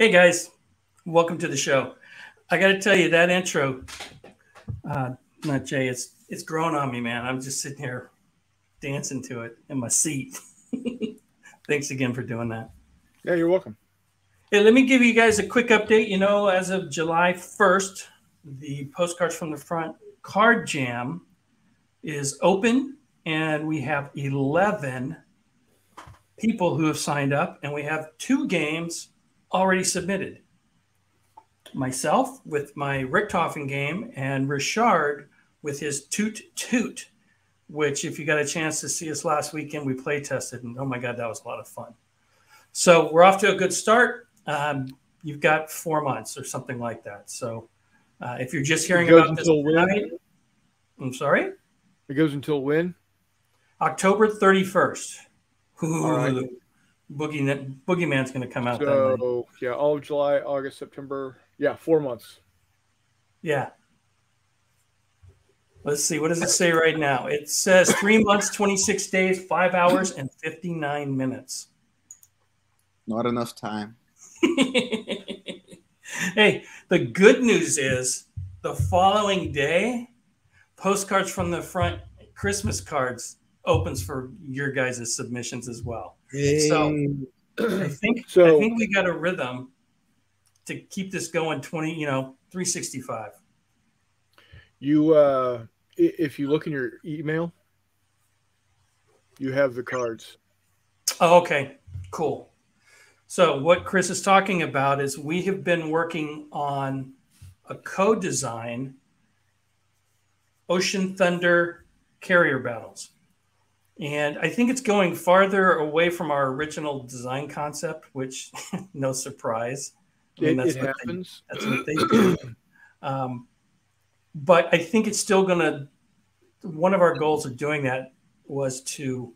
Hey guys, welcome to the show. I got to tell you that intro, uh, not Jay, it's it's grown on me, man. I'm just sitting here dancing to it in my seat. Thanks again for doing that. Yeah, you're welcome. Hey, let me give you guys a quick update. You know, as of July 1st, the postcards from the front card jam is open, and we have 11 people who have signed up, and we have two games already submitted. Myself with my Richthofen game, and Richard with his Toot Toot, which, if you got a chance to see us last weekend, we play tested, and oh my God, that was a lot of fun. So we're off to a good start. Um, you've got four months or something like that. So uh, if you're just hearing about this tonight, I'm sorry. It goes until when? October 31st. Ooh, all right. Boogie Boogeyman's going to come out. So yeah, all of July, August, September. Yeah, four months. Yeah. Let's see. What does it say right now? It says three months, 26 days, five hours, and 59 minutes. Not enough time. hey, the good news is the following day, postcards from the front, Christmas cards opens for your guys' submissions as well. Hey. So I think so, I think we got a rhythm to keep this going 20, you know, 365. You uh if you look in your email, you have the cards. Oh, okay. Cool. So what Chris is talking about is we have been working on a co-design Ocean Thunder carrier battles. And I think it's going farther away from our original design concept, which no surprise. I mean, that's it what happens. They, that's what they do. Um, but I think it's still going to. One of our goals of doing that was to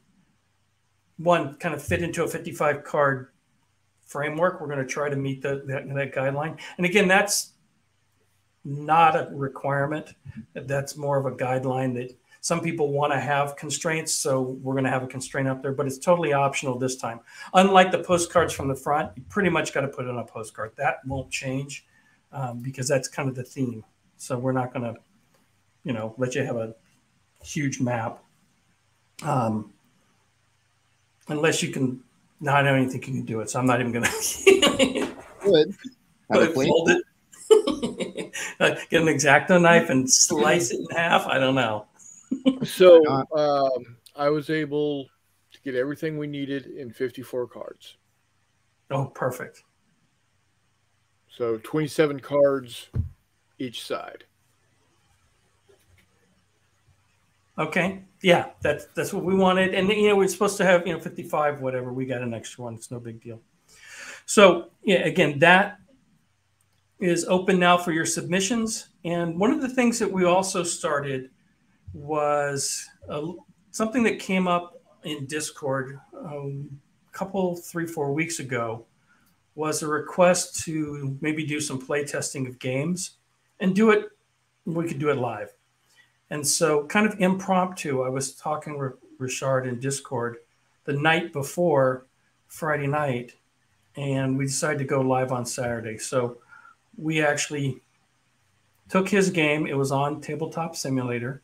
one kind of fit into a 55 card framework. We're going to try to meet the, that, that guideline. And again, that's not a requirement. That's more of a guideline that some people want to have constraints, so we're going to have a constraint up there, but it's totally optional this time. Unlike the postcards from the front, you pretty much got to put it on a postcard. That won't change um, because that's kind of the theme. So we're not going to, you know, let you have a huge map. Um, unless you can, no, I don't even think you can do it. So I'm not even going to. Good. Fold it. Get an exacto knife and slice it in half. I don't know so um, I was able to get everything we needed in 54 cards. Oh, perfect. So 27 cards each side. Okay. Yeah, that's that's what we wanted. And you know, we're supposed to have, you know, 55, whatever. We got an extra one. It's no big deal. So yeah, again, that is open now for your submissions. And one of the things that we also started was a, something that came up in Discord um, a couple, three, four weeks ago. Was a request to maybe do some play testing of games and do it. We could do it live. And so, kind of impromptu, I was talking with Richard in Discord the night before Friday night, and we decided to go live on Saturday. So, we actually took his game. It was on Tabletop Simulator.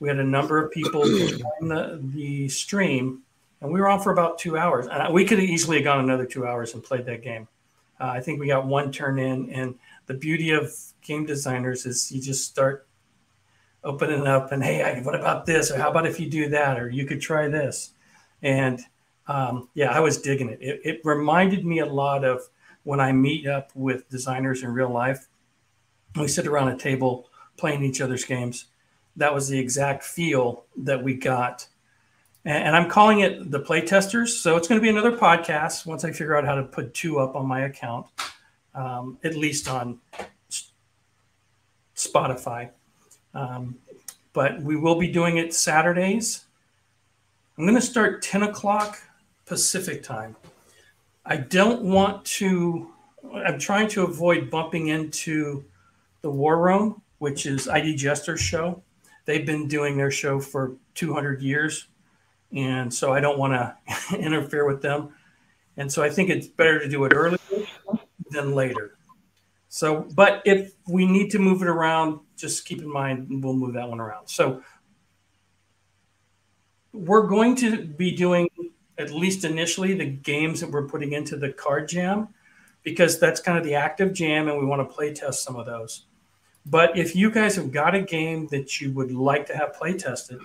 We had a number of people join the, the stream, and we were on for about two hours. And we could have easily have gone another two hours and played that game. Uh, I think we got one turn in, and the beauty of game designers is you just start opening up and hey, what about this? Or how about if you do that? Or you could try this. And um, yeah, I was digging it. it. It reminded me a lot of when I meet up with designers in real life. We sit around a table playing each other's games that was the exact feel that we got. And, and I'm calling it the playtesters. So it's going to be another podcast once I figure out how to put two up on my account, um, at least on Spotify. Um, but we will be doing it Saturdays. I'm going to start 10 o'clock Pacific time. I don't want to, I'm trying to avoid bumping into the War Room, which is ID Jester's show they've been doing their show for 200 years. And so I don't want to interfere with them. And so I think it's better to do it early than later. So, but if we need to move it around, just keep in mind we'll move that one around. So, we're going to be doing at least initially the games that we're putting into the card jam because that's kind of the active jam and we want to play test some of those. But if you guys have got a game that you would like to have play tested,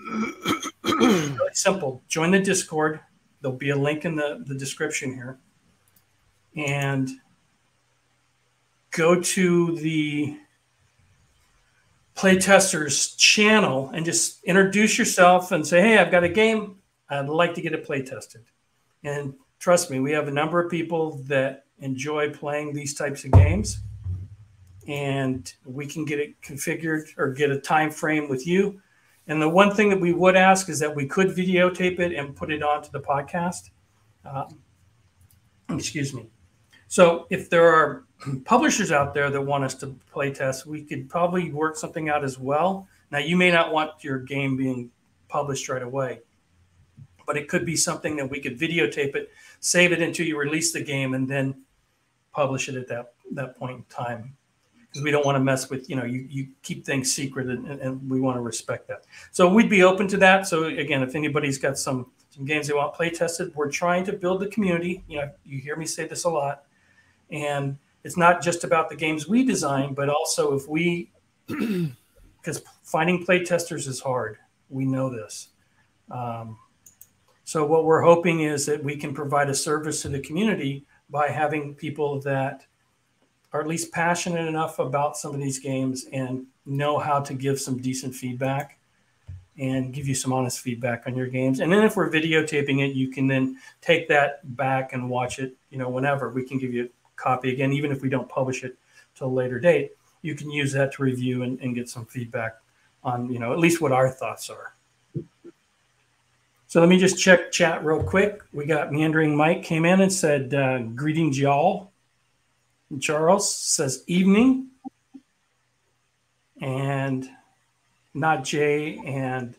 really simple. Join the Discord. There'll be a link in the, the description here. And go to the playtesters channel and just introduce yourself and say, hey, I've got a game. I'd like to get it play tested. And trust me, we have a number of people that enjoy playing these types of games and we can get it configured or get a time frame with you. And the one thing that we would ask is that we could videotape it and put it onto the podcast. Um, excuse me. So if there are publishers out there that want us to play test, we could probably work something out as well. Now you may not want your game being published right away, but it could be something that we could videotape it, save it until you release the game, and then publish it at that that point in time because we don't want to mess with you know you, you keep things secret and, and, we want to respect that. So we'd be open to that. So again if anybody's got some some games they want play tested we're trying to build the community. You know you hear me say this a lot. And it's not just about the games we design but also if we because finding play testers is hard. We know this. Um, so what we're hoping is that we can provide a service to the community by having people that are at least passionate enough about some of these games and know how to give some decent feedback and give you some honest feedback on your games. And then if we're videotaping it, you can then take that back and watch it, you know, whenever. We can give you a copy again, even if we don't publish it till a later date. You can use that to review and, and get some feedback on, you know, at least what our thoughts are. So let me just check chat real quick. We got Meandering Mike came in and said, uh, Greetings, y'all. Charles says evening. And not Jay and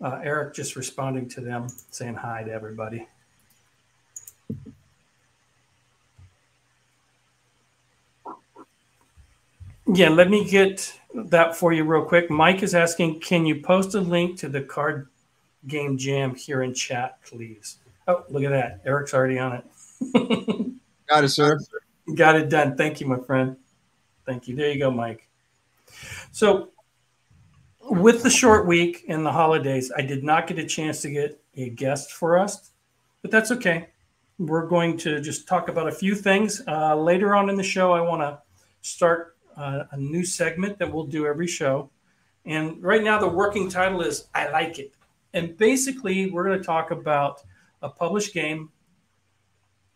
uh, Eric just responding to them, saying hi to everybody. Yeah, let me get that for you real quick. Mike is asking, can you post a link to the card game jam here in chat, please? Oh, look at that. Eric's already on it. Got it, sir. Got it done. Thank you, my friend. Thank you. There you go, Mike. So, with the short week and the holidays, I did not get a chance to get a guest for us, but that's okay. We're going to just talk about a few things. Uh, later on in the show, I want to start uh, a new segment that we'll do every show. And right now, the working title is I Like It. And basically, we're going to talk about a published game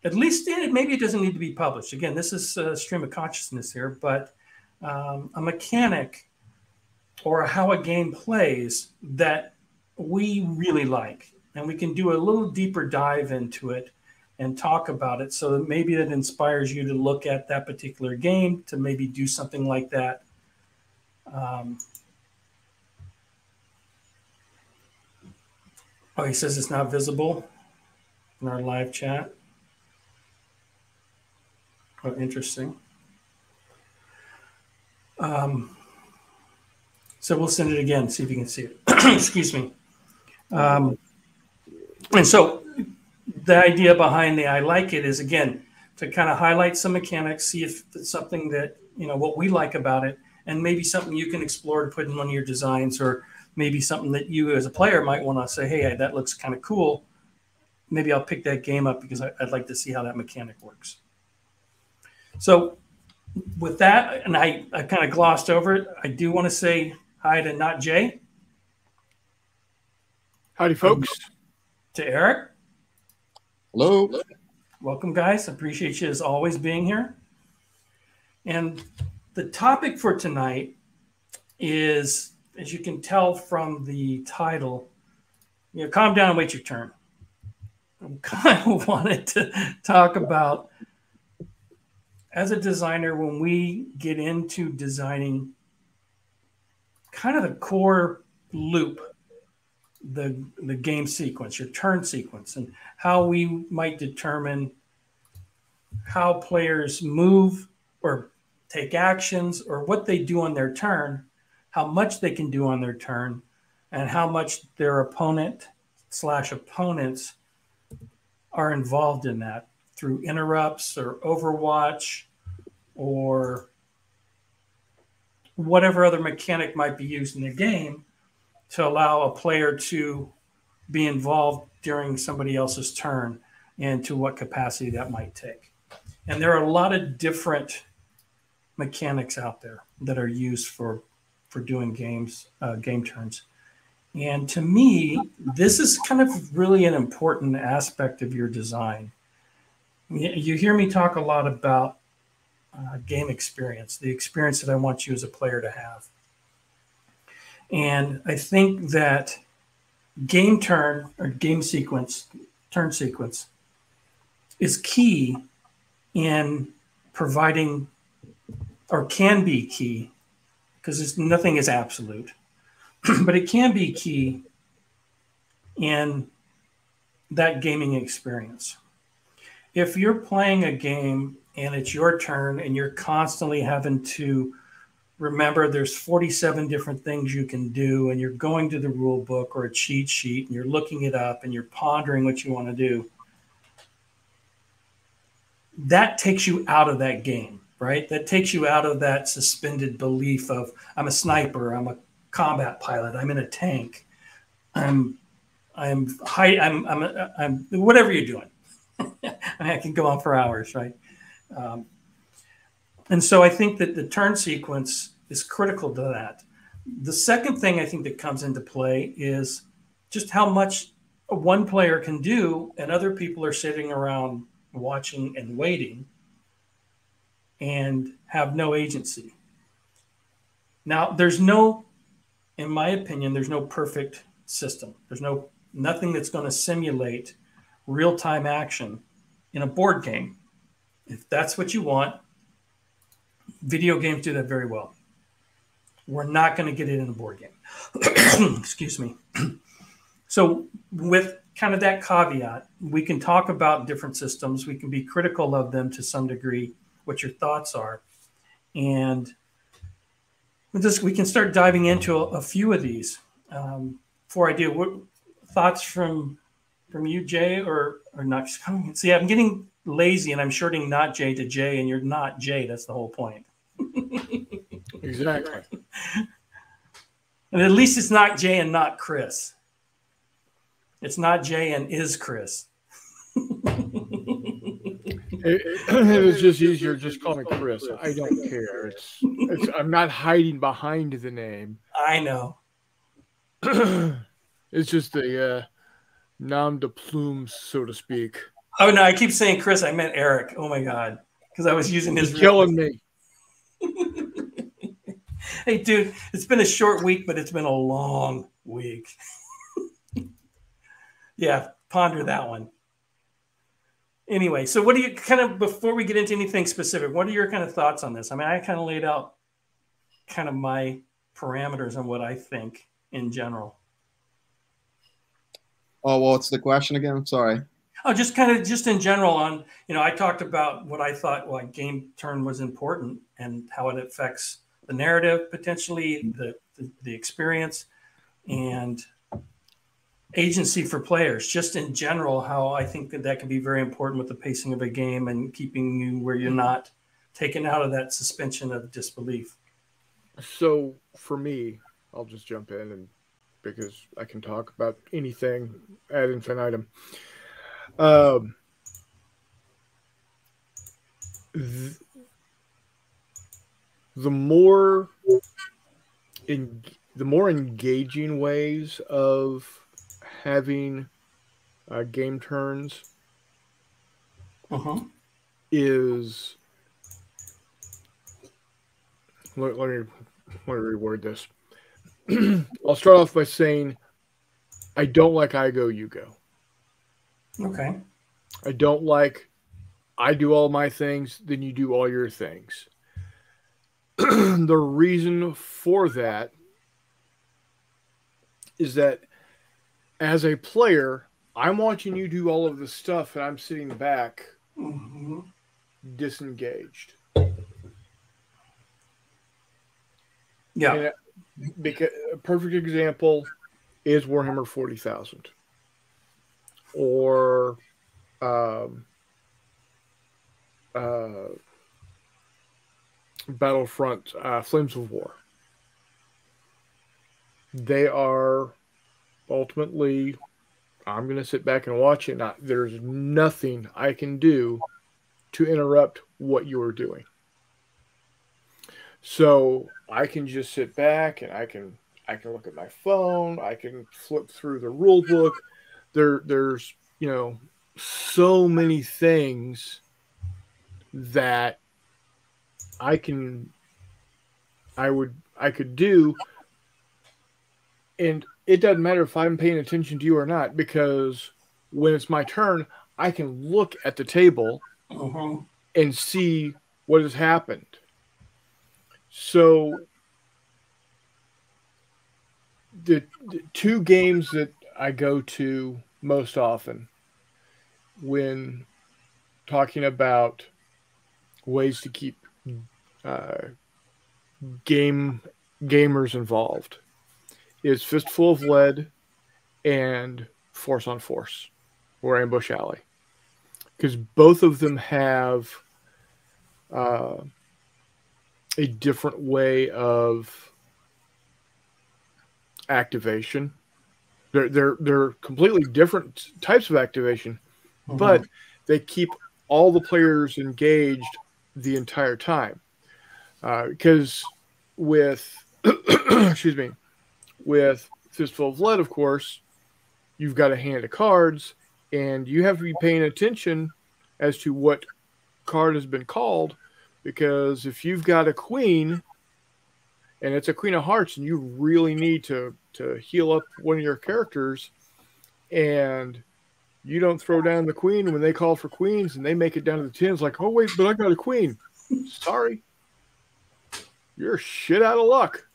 at least it, maybe it doesn't need to be published. Again, this is a stream of consciousness here, but um, a mechanic or how a game plays that we really like. And we can do a little deeper dive into it and talk about it. So that maybe that inspires you to look at that particular game, to maybe do something like that. Um, oh, he says it's not visible in our live chat. Oh, interesting. Um, so we'll send it again, see if you can see it. Excuse me. Um, and so the idea behind the I like it is again to kind of highlight some mechanics, see if it's something that you know what we like about it, and maybe something you can explore to put in one of your designs, or maybe something that you as a player might want to say, "Hey, that looks kind of cool." Maybe I'll pick that game up because I, I'd like to see how that mechanic works. So with that, and I, I kind of glossed over it, I do want to say hi to Not Jay. Howdy, folks. To Eric. Hello. Welcome, guys. Appreciate you as always being here. And the topic for tonight is, as you can tell from the title, you know, calm down and wait your turn. I kind of wanted to talk about as a designer, when we get into designing kind of the core loop, the the game sequence, your turn sequence, and how we might determine how players move or take actions or what they do on their turn, how much they can do on their turn, and how much their opponent slash opponents are involved in that through interrupts or overwatch or whatever other mechanic might be used in the game to allow a player to be involved during somebody else's turn and to what capacity that might take. And there are a lot of different mechanics out there that are used for for doing games uh, game turns. And to me, this is kind of really an important aspect of your design. You hear me talk a lot about uh, game experience, the experience that I want you as a player to have. And I think that game turn or game sequence, turn sequence, is key in providing or can be key because nothing is absolute, but it can be key in that gaming experience. If you're playing a game and it's your turn and you're constantly having to remember there's 47 different things you can do and you're going to the rule book or a cheat sheet and you're looking it up and you're pondering what you want to do that takes you out of that game right? That takes you out of that suspended belief of i'm a sniper i'm a combat pilot i'm in a tank i'm i'm high i'm i'm, I'm whatever you're doing I, mean, I can go on for hours right um, and so I think that the turn sequence is critical to that. The second thing I think that comes into play is just how much one player can do, and other people are sitting around watching and waiting and have no agency. Now, there's no, in my opinion, there's no perfect system. There's no nothing that's going to simulate real time action in a board game. If that's what you want, video games do that very well. We're not going to get it in a board game. Excuse me. so, with kind of that caveat, we can talk about different systems. We can be critical of them to some degree, what your thoughts are. And just, we can start diving into a, a few of these. Um, before I do, what thoughts from from you, Jay, or or not? See, I'm getting lazy and I'm shorting not Jay to Jay, and you're not Jay. That's the whole point. exactly. And at least it's not Jay and not Chris. It's not Jay and is Chris. it, it, was just easier just call me Chris. I don't care. It's, it's I'm not hiding behind the name. I know. it's just the uh, nom de plume, so to speak. Oh no, I keep saying Chris. I meant Eric. Oh my god, because I was using his. Killing me. hey, dude, it's been a short week, but it's been a long week. yeah, ponder that one. Anyway, so what do you kind of before we get into anything specific? What are your kind of thoughts on this? I mean, I kind of laid out kind of my parameters on what I think in general. Oh, well, what's the question again? Sorry. Oh, just kind of just in general on, you know, I talked about what I thought like game turn was important and how it affects the narrative potentially, the, the, the experience and agency for players just in general how i think that that can be very important with the pacing of a game and keeping you where you're mm-hmm. not taken out of that suspension of disbelief so for me i'll just jump in and because i can talk about anything ad infinitum um, th- the more in the more engaging ways of having uh, game turns uh-huh. is let, let me let me reword this. I'll start off by saying I don't like I go you go. Okay. I don't like I do all my things, then you do all your things. the reason for that is that as a player, I'm watching you do all of this stuff and I'm sitting back mm-hmm. disengaged. Yeah. Because a perfect example is Warhammer 40,000 or um, uh, Battlefront uh, Flames of War. They are ultimately, I'm going to sit back and watch it. Not, there's nothing I can do to interrupt what you are doing. So I can just sit back and I can I can look at my phone. I can flip through the rule book. There, there's you know so many things that I can I would I could do and it doesn't matter if I'm paying attention to you or not because when it's my turn I can look at the table uh-huh. and see what has happened so the, the two games that I go to most often when talking about ways to keep uh, game gamers involved is Fistful of Lead and Force on Force or Ambush Alley. Because both of them have uh, a different way of activation. They're they're they're completely different types of activation, Mhm. but they keep all the players engaged the entire time. Because with excuse me, with Fistful of Lead, of course, you've got a hand of cards, and you have to be paying attention as to what card has been called. Because if you've got a queen and it's a queen of hearts and you really need to to heal up one of your characters and you don't throw down the queen when they call for queens and they make it down to the tens like oh wait but i got a queen sorry you're shit out of luck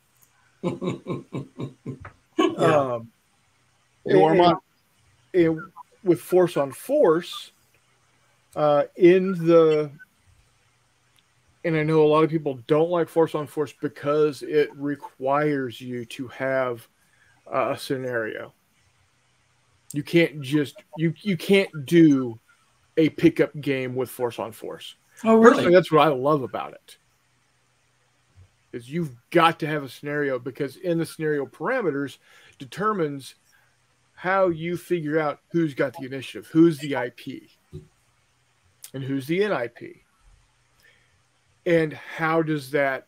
Yeah. um warm up. and with force on force uh in the and I know a lot of people don't like force on force because it requires you to have a scenario. You can't just you you can't do a pickup game with force on force. oh, Personally, really? that's what I love about it. Is you've got to have a scenario because in the scenario parameters determines how you figure out who's got the initiative, who's the IP, and who's the NIP, and how does that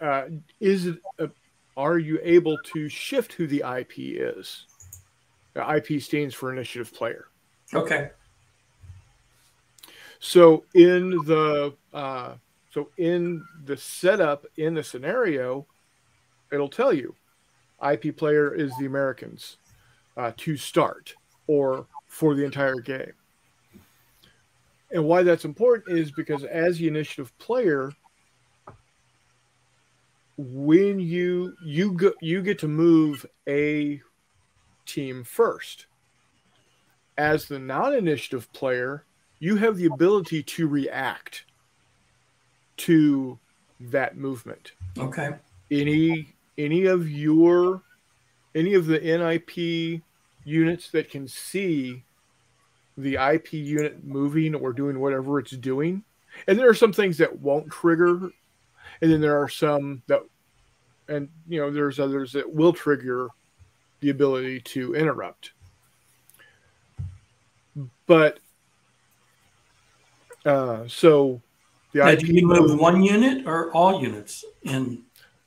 uh, is it a, are you able to shift who the IP is? The IP stands for initiative player. Okay. So in the uh, so in the setup in the scenario, it'll tell you IP player is the Americans uh, to start or for the entire game. And why that's important is because as the initiative player, when you you go you get to move a team first. As the non-initiative player, you have the ability to react to that movement. Okay. Any any of your any of the NIP units that can see the IP unit moving or doing whatever it's doing. And there are some things that won't trigger, and then there are some that and you know there's others that will trigger the ability to interrupt. But uh, so the Now, IP do you move one unit or all units in?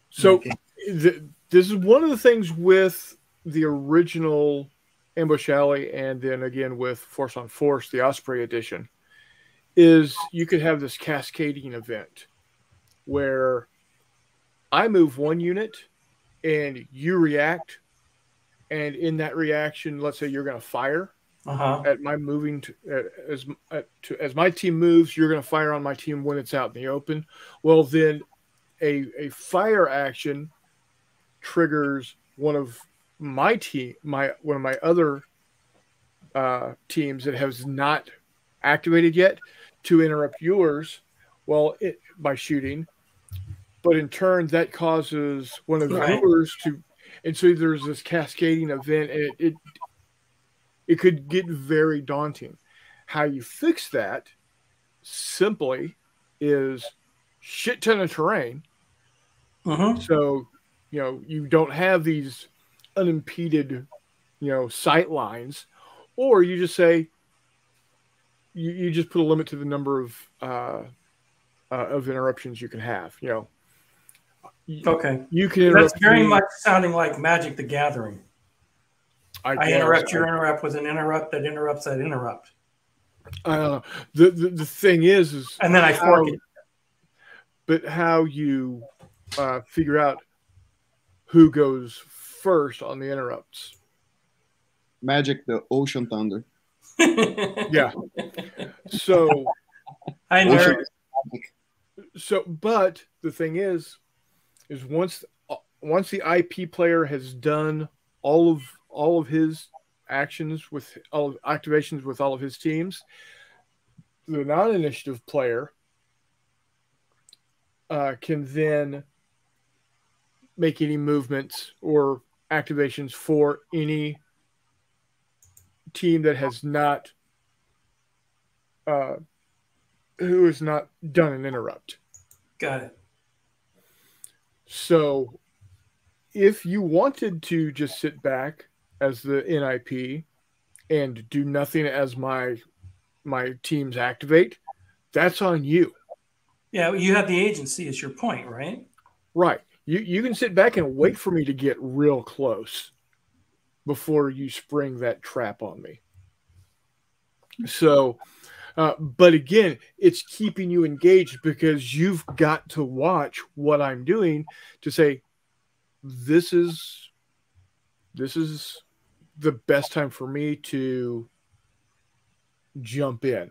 So Okay. th- this is one of the things with the original Ambush Alley, and then again with Force on Force, the Osprey edition, is you could have this cascading event where I move one unit and you react, and in that reaction, let's say you're going to fire Uh huh. at my moving to, uh, as uh, to, as my team moves, you're going to fire on my team when it's out in the open. Well, then a a fire action triggers one of my team, my one of my other uh, teams that has not activated yet to interrupt yours, well, it, by shooting, but in turn that causes one of Right. yours to, and so there's this cascading event, and it, it it could get very daunting. How you fix that simply is shit ton of terrain, Mhm. so you know you don't have these unimpeded, you know, sight lines, or you just say you, you just put a limit to the number of uh, uh, of interruptions you can have. You know, Okay. you can. That's very much sounding like Magic the Gathering. I guess. interrupt your interrupt with an interrupt that interrupts that interrupt. I don't know. The, the the thing is, is And then I how- fork it. but how you uh, figure out who goes first on the interrupts. Magic the Ocean Thunder. Yeah. So I Ocean- nerd. so but the thing is is once once the ip player has done all of all of his actions with all of activations with all of his teams the non-initiative player uh, can then make any movements or activations for any team that has not uh, who has not done an interrupt Got it. So, if you wanted to just sit back as the NIP and do nothing as my my teams activate, that's on you. Yeah, you have the agency, is your point, right? Right. You you can sit back and wait for me to get real close before you spring that trap on me. So, uh, but again, it's keeping you engaged because you've got to watch what I'm doing to say this is this is the best time for me to jump in.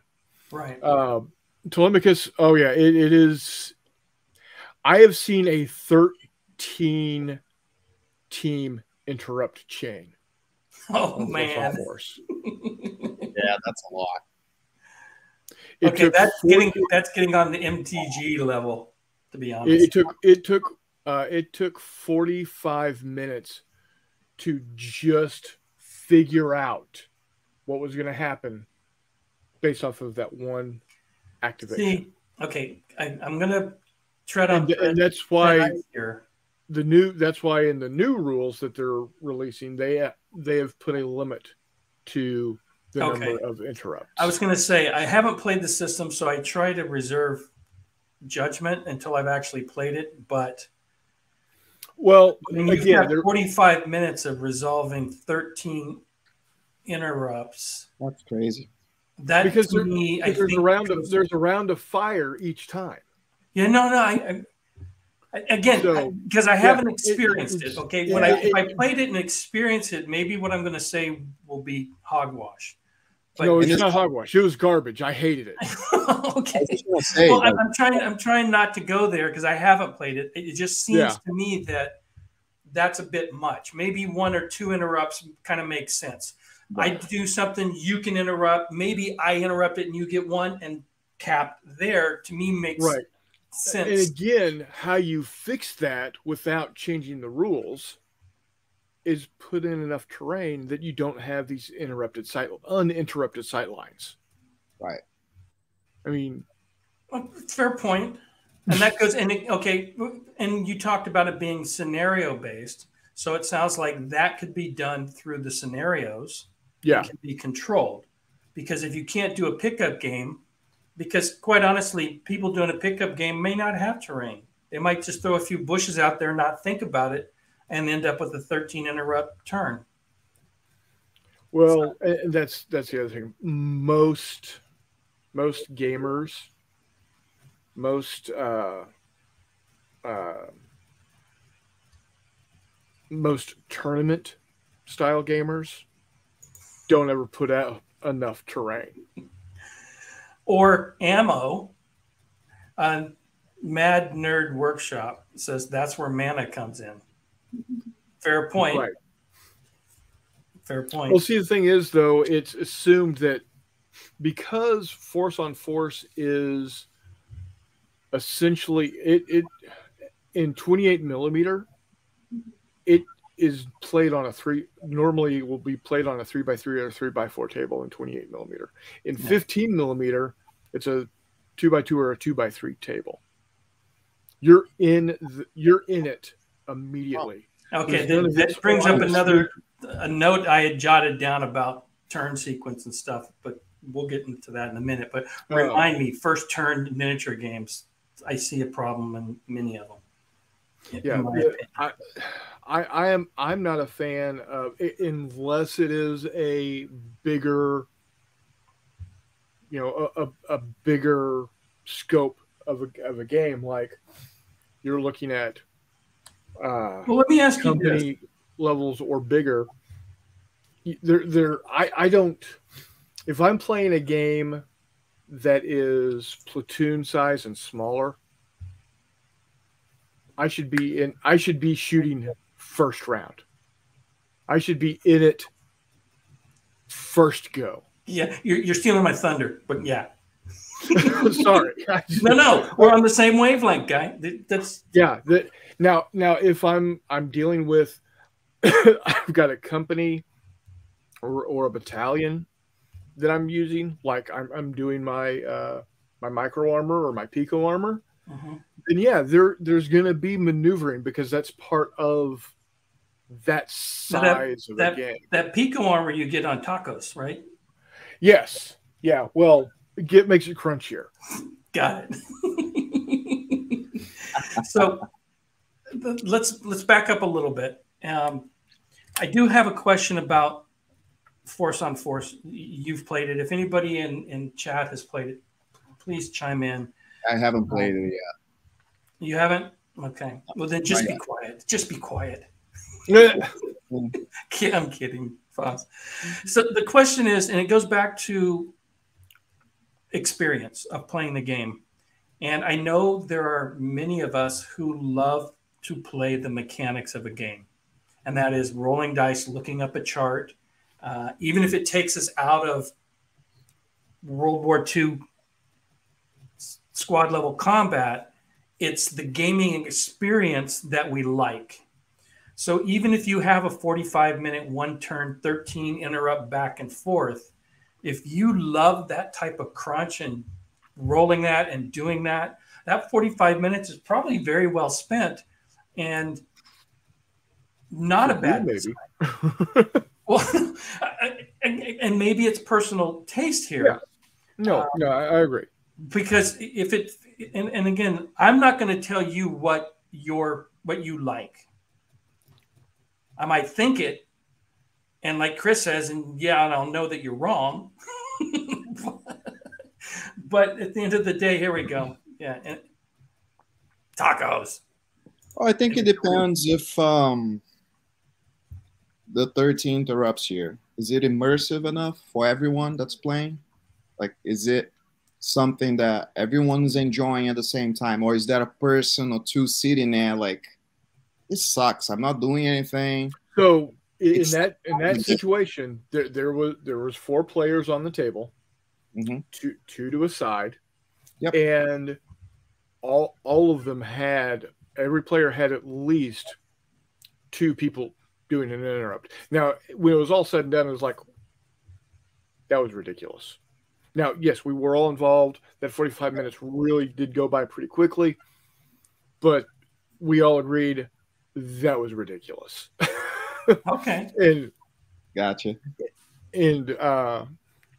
Right. Um, Telemachus, oh yeah, it, it is. I have seen a 13 team interrupt chain. oh of man. Force. Yeah, that's a lot. It okay, that's 40 getting that's getting on the MTG level, to be honest. it took it took uh, it took 45 minutes to just figure out what was going to happen based off of that one activation. See, okay, I, I'm gonna tread on and, and that's why here. The new that's why in the new rules that they're releasing they they have put a limit to the Okay. number of interrupts. I was gonna say I haven't played the system, so I try to reserve judgment until I've actually played it. But well I mean, you've again got 45 minutes of resolving 13 interrupts. That's crazy. That Because to there- me, I there's think a round of there's a round of fire each time. Yeah, no, no. I, I again So, because I haven't it- experienced it. it's- Okay, yeah, when I it- I played it and experienced it, maybe what I'm going to say will be hogwash. But no, it's not hogwash. It was garbage. I hated it. okay. I was just gonna say, Well, like, I'm, I'm trying. I'm trying not to go there because I haven't played it. It just seems Yeah. to me that that's a bit much. Maybe one or two interrupts kind of makes sense. I do something, you can interrupt. Maybe I interrupt it and you get one and cap there. To me, makes Right. Sense. And again, how you fix that without changing the rules is put in enough terrain that you don't have these interrupted sight uninterrupted sight lines. Right. I mean, Well, fair point. And that goes and it, okay, and you talked about it being scenario based, so it sounds like that could be done through the scenarios. yeah, It can be controlled because if you can't do a pickup game, because quite honestly, people doing a pickup game may not have terrain. They might just throw a few bushes out there, not think about it, and end up with a 13 interrupt turn. Well, and that's that's the other thing. Most most gamers, most uh, uh, most tournament style gamers don't ever put out enough terrain. Or ammo. Uh, Mad Nerd Workshop says that's where mana comes in. Fair point. Right. Fair point. Well, see, the thing is, though, it's assumed that because force on force is essentially it it in 28 millimeter it is played on a three normally will be played on a three by three or three by four table in 28 millimeter in Yeah. 15 millimeter it's a two by two or a two by three table you're in the, you're in it immediately Okay, There's none that, this brings up another a note I had jotted down about turn sequence and stuff, but we'll get into that in a minute. But Oh. remind me, first turn miniature games, I see a problem in many of them. yeah, my yeah, opinion. I, I am I'm not a fan of i- unless it is a bigger you know a, a, bigger scope of a, of a game like you're looking at uh Well, let me ask you this. levels or bigger there there I I don't if I'm playing a game that is platoon size and smaller I should be in I should be shooting first round. I should be in it first go. Yeah, you're, you're stealing my thunder, but yeah. Sorry. No, no, we're on the same wavelength, guy. That's yeah that now now if i'm i'm dealing with i've got a company or, or a battalion that i'm using like i'm, I'm doing my uh my micro armor or my pico armor mhm. then yeah there there's gonna be maneuvering because that's part of that Now that- size of that- a game that pico armor you get on tacos, right? yes yeah well it makes it crunchier Got it. so let's let's back up a little bit. Um, I do have a question about force on force. You've played it. If anybody in in chat has played it, please chime in. I haven't played it yet. You haven't? Okay. Well, then just Not be yet. quiet. Just be quiet. yeah I'm kidding, Foz. So the question is, and it goes back to experience of playing the game. And I know there are many of us who love to play the mechanics of a game, and that is rolling dice, looking up a chart, uh, even if it takes us out of World War II squad level combat. It's the gaming experience that we like. So even if you have a 45 minute, one turn, 13 interrupt back and forth, if you love that type of crunch and rolling that and doing that, that 45 minutes is probably very well spent and not a bad maybe. Well, and, and maybe it's personal taste here. Yeah. no uh, no I, I agree. because if it and, and again i'm not going to tell you what your what you like i might think it. And like chris says and yeah and i'll know that you're wrong. But at the end of the day here we go. Yeah and tacos. Oh, I think it depends if um the 13 interrupts here. Is it immersive enough for everyone that's playing? Like, is it something that everyone's enjoying at the same time, or is that a person or two sitting there like, this sucks? I'm not doing anything. So in It's- that in that situation, there, there was there was four players on the table, Mhm. two two to a side, Yep. and all all of them had every player had at least two people doing an interrupt. Now, when it was all said and done, it was like that was ridiculous. Now, yes, we were all involved. That forty five minutes really did go by pretty quickly, but we all agreed that was ridiculous. okay and Gotcha. and uh,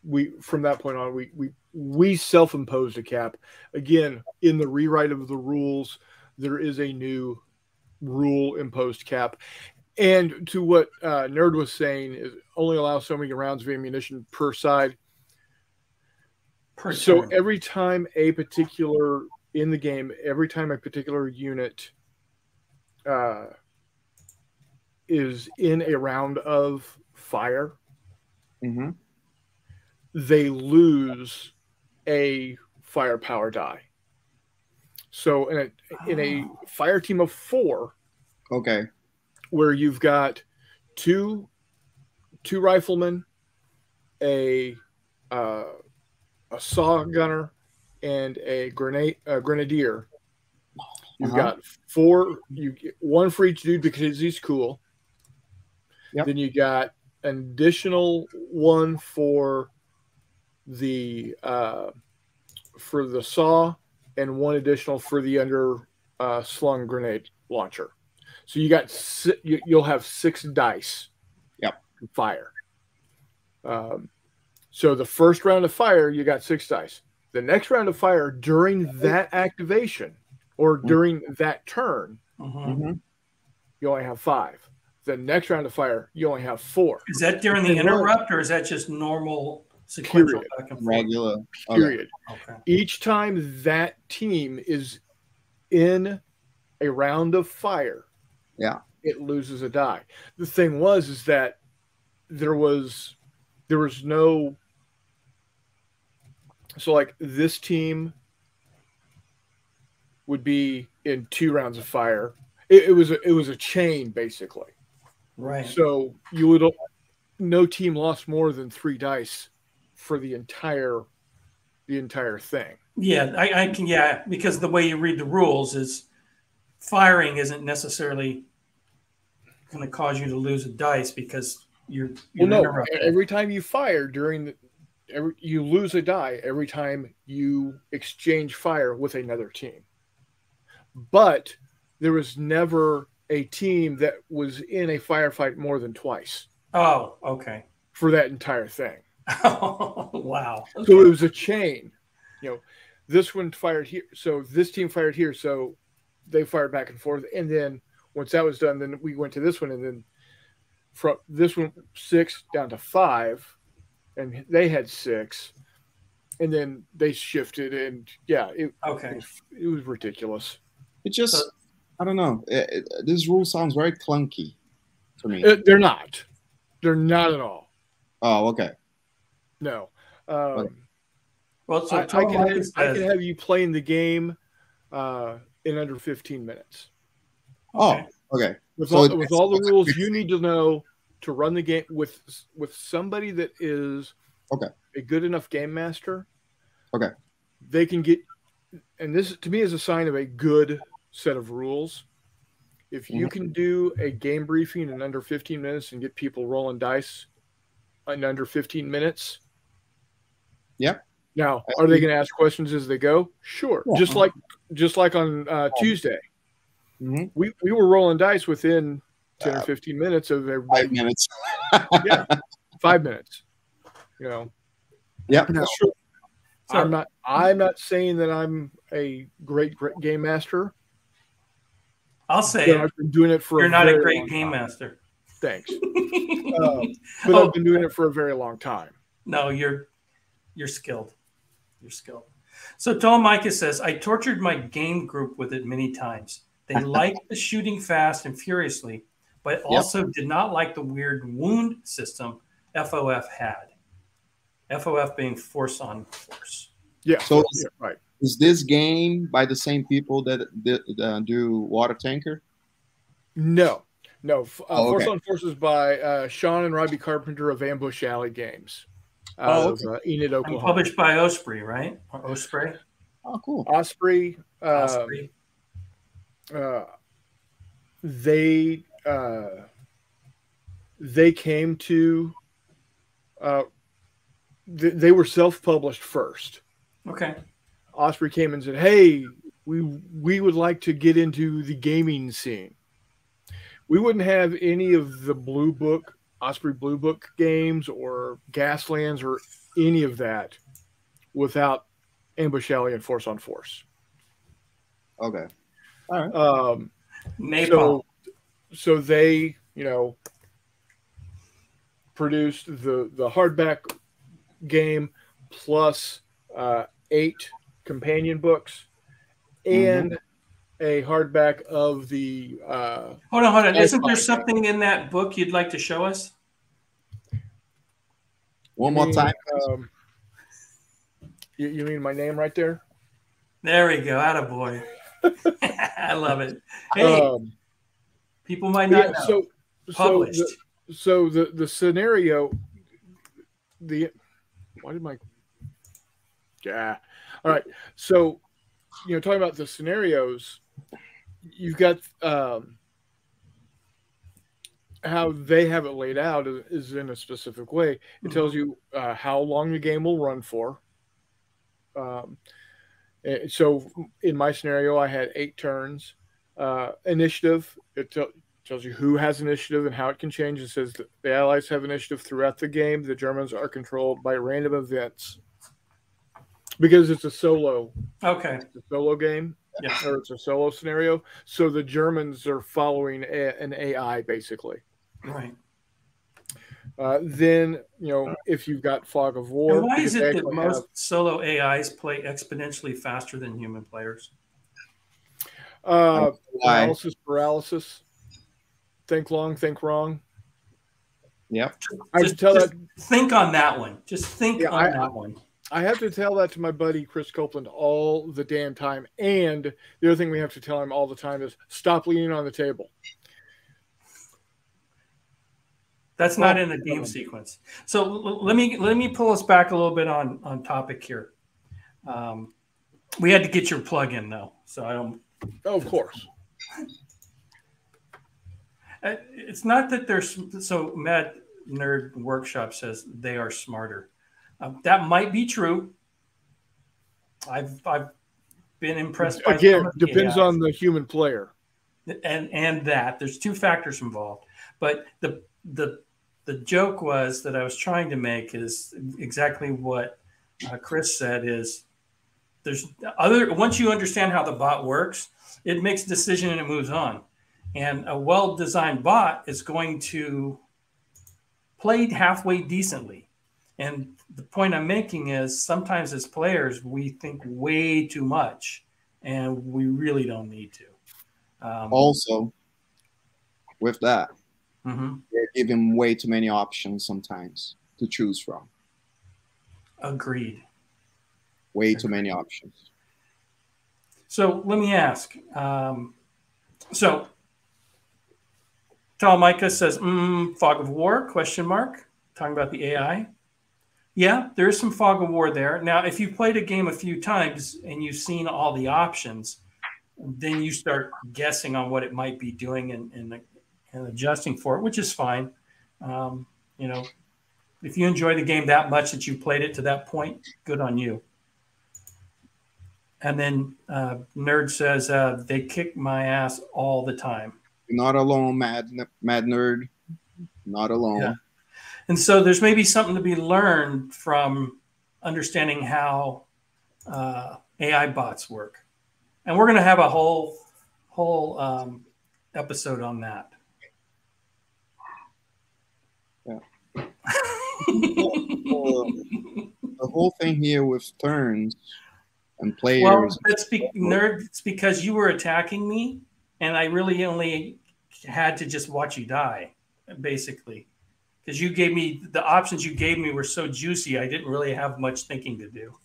we from that point on we we we self-imposed a cap again in the rewrite of the rules there is a new rule imposed cap and to what uh, nerd was saying is only allow so many rounds of ammunition per side per so turn. every time a particular in the game every time a particular unit uh, is in a round of fire hmm they lose a firepower die. So in a in a Oh. fire team of four, Okay. where you've got two two riflemen, a uh, a saw gunner, and a grenade a grenadier. You've Uh-huh. got four. You get one for each dude because he's cool. Yep. Then you got an additional one for the uh, for the saw, and one additional for the under uh, slung grenade launcher. So you got si- you, you'll have six dice. Yep. Fire. Um, so the first round of fire, you got six dice. The next round of fire during that activation or during that turn, Mhm. Mhm. you only have five. The next round of fire, you only have four. Is that during the interrupt, or is that just normal sequential Period. back and forth? Regular. Period. Okay. Each time that team is in a round of fire, Yeah. it loses a die. The thing was is that there was there was no so like this team would be in two rounds of fire. It, it was a, it was a chain basically. Right. So you would no team lost more than three dice for the entire the entire thing. Yeah, I, I can. Yeah, because the way you read the rules is firing isn't necessarily going to cause you to lose a dice because you're, you're no. Every time you fire during the, every you lose a die every time you exchange fire with another team. But there was never a team that was in a firefight more than twice Oh, okay. for that entire thing. wow. So it was a chain. You know, this one fired here, so this team fired here, so they fired back and forth, and then once that was done, then we went to this one, and then from this one six down to five, and they had six, and then they shifted, and yeah, it, it, Okay. was, it was ridiculous. It just, So- I don't know. It, it- this rule sounds very clunky to me. Uh, they're not, they're not at all. oh, okay. No. Um, Well, so I, I, can have, Hawkins I can have you playing the game uh, in under 15 minutes. Oh, okay. with So all, with all the rules you need to know to run the game with with somebody that is Okay. a good enough game master. Okay. They can get, and this to me is a sign of a good set of rules. If you Mhm. can do a game briefing in under 15 minutes and get people rolling dice in under 15 minutes. Yep. Now, are they going to ask questions as they go? Sure. Yeah. Just like just like on uh, Tuesday, hmm we, we were rolling dice within 10 or Uh, 15 minutes of everybody Five minutes. yeah, five minutes. You know, Yeah, that's true. So- I'm not. I'm not saying that I'm a great, great game master. I'll say But it. I've been doing it for. You're not a great game time. master. Thanks, Um, but Oh. I've been doing it for a very long time. No, you're you're skilled. You're skilled. So Tom Micah says, I tortured my game group with it many times. They liked the shooting fast and furiously, but also did not like the weird wound system FOF had. FOF being force on force. Yeah. So- yeah, right. Is this game by the same people that, that uh, do Water Tanker? No, no. f- Uh, Oh, Force okay. on Forces by uh, Sean and Robbie Carpenter of Ambush Alley Games out Oh, of uh, Enid, And published by Osprey, right? Osprey? Oh, cool. Osprey. Um, Osprey. uh, they uh, they came to uh, th- they were self-published first. Okay. Osprey came and said, "Hey, we we would like to get into the gaming scene. We wouldn't have any of the Blue Book, Osprey Blue Book games or Gaslands or any of that without Ambush Alley and Force on Force." Okay. All right. Um, Napalm. so so they you know produced the the hardback game plus uh, eight companion books and a hardback of the uh, hold on, hold on. Isn't there something in that book you'd like to show us? One more the, time. um, you, you mean my name right there There we go. Attaboy. I love it. Hey, um, people might not yeah, know. so so the, so the the scenario the why did my Yeah. All right. So, you know, talking about the scenarios, you've got um, how they have it laid out is, in a specific way. It Mhm. tells you uh, how long the game will run for. Um, eh, so, in my scenario, I had eight turns. Uh, initiative, it tells you who has initiative and how it can change. It says that the Allies have initiative throughout the game. The Germans are controlled by random events because it's a solo Okay. it's a solo game Yeah. or it's a solo scenario. So the Germans are following a, an AI basically. Right. Uh, then you know if you've got fog of war, And why is it that most have- solo AIs play exponentially faster than human players? uh, analysis paralysis? Think long, think wrong. Yep. I Just- tell just that. Think on that one. Just think Yeah, on I- that one. I have to tell that to my buddy Chris Copeland all the damn time. And the other thing we have to tell him all the time is stop leaning on the table. That's not Well, in the game sequence. So let me let me pull us back a little bit on on topic here. Um, we had to get your plug in though, so I don't. Oh, of course. uh, It's not that there's so Mad Nerd Workshop says they are smarter. Um, that might be true. I've I've been impressed. By Again, some of the depends AIs. on the human player. and and that there's two factors involved but the the the joke was that i was trying to make is exactly what uh, chris said is there's other once you understand how the bot works it makes a decision and it moves on and a well designed bot is going to play halfway decently and the point i'm making is sometimes as players we think way too much and we really don't need to um, Also, with that, mhm. they're giving way too many options sometimes to choose from. Agreed. Way too many options. So let me ask. Um, so Talamika says, mm, "Fog of War?" Question mark. Talking about the AI. Yeah, there is some fog of war there. Now, if you've played a game a few times and you've seen all the options, then you start guessing on what it might be doing and, and, and adjusting for it, which is fine. Um, you know, if you enjoy the game that much that you played it to that point, good on you. And then uh, Nerd says uh, they kick my ass all the time. You're not alone, mad mad nerd. Not alone. Yeah. And so there's maybe something to be learned from understanding how uh, AI bots work. And we're going to have a whole whole um, episode on that. Yeah. the whole thing here with turns and players. well, that's be- nerd. It's because you were attacking me, and I really only had to just watch you die, basically, because you gave me the options you gave me were so juicy. I didn't really have much thinking to do.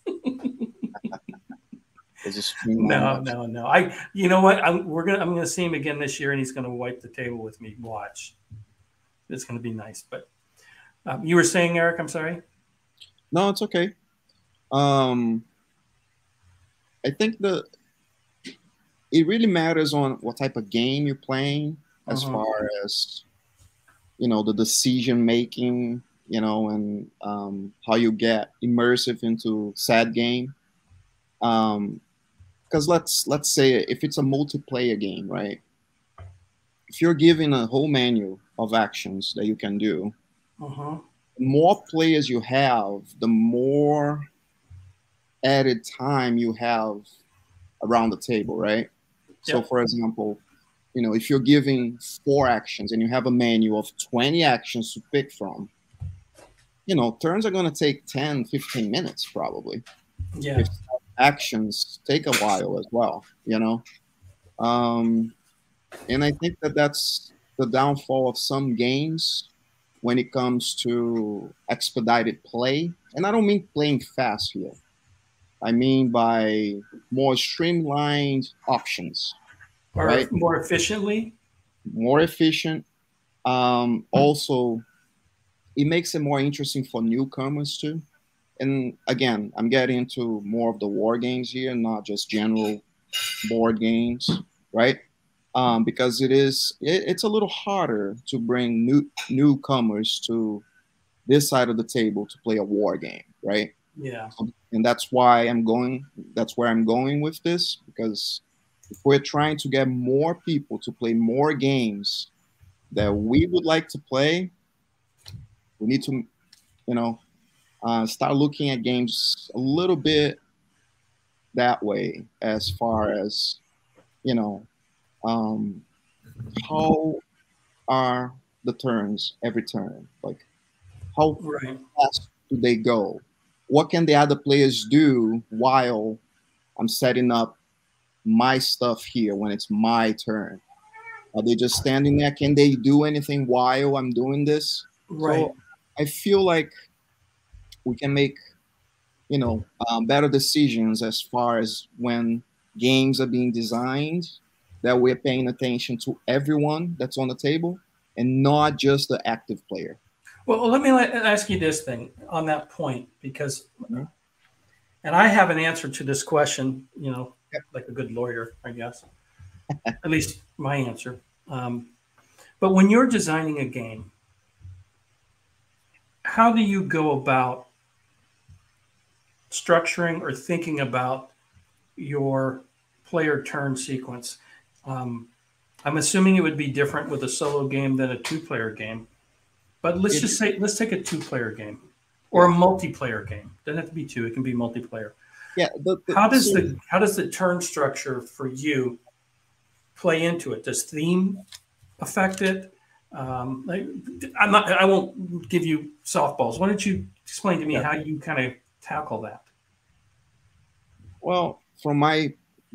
There's a stream No, no, no. I, you know what? I'm, we're gonna. I'm gonna see him again this year, and he's gonna wipe the table with me. Watch. It's gonna be nice. But um, you were saying, Eric. I'm sorry. No, it's okay. Um, I think the it really matters on what type of game you're playing, as Mhm. far as you know the decision making, you know, and um, how you get immersive into said game. Um, because let's let's say if it's a multiplayer game, right? If you're given a whole menu of actions that you can do, Uh-huh. the more players you have, the more added time you have around the table, right? So, for example, you know, if you're giving four actions and you have a menu of 20 actions to pick from, you know, turns are going to take 10, 15 minutes probably. Yeah. If actions take a while as well, you know? Um, and I think that that's the downfall of some games when it comes to expedited play. And I don't mean playing fast here. I mean by more streamlined options, Or Right. more efficiently. more efficient. Um, also, it makes it more interesting for newcomers too. and again, I'm getting into more of the war games here, not just general board games, right? Um, because it is it, it's a little harder to bring new newcomers to this side of the table to play a war game, right? Yeah. And that's why I'm going. That's where I'm going with this because we're trying to get more people to play more games that we would like to play, we need to, you know, uh, start looking at games a little bit that way as far as, you know, um, how are the turns every turn? Like, how Right. fast do they go? What can the other players do while I'm setting up my stuff here when it's my turn? Are they just standing there? Can they do anything while I'm doing this? Right. So I feel like we can make, you know, um, better decisions as far as when games are being designed, that we're paying attention to everyone that's on the table and not just the active player. Well, let me ask you this thing on that point, because, Mhm. and I have an answer to this question, you know, Like a good lawyer, I guess. At least my answer. Um, but when you're designing a game, how do you go about structuring or thinking about your player turn sequence? Um, I'm assuming it would be different with a solo game than a two player game. But let's It- just say, let's take a two player game or a multiplayer game. Doesn't have to be two, it can be multiplayer. Yeah. The, the- How does so- the how does the turn structure for you play into it? Does theme affect it? Um, I'm not. I won't give you softballs. Why don't you explain to me Yeah. how you kind of tackle that? Well, from my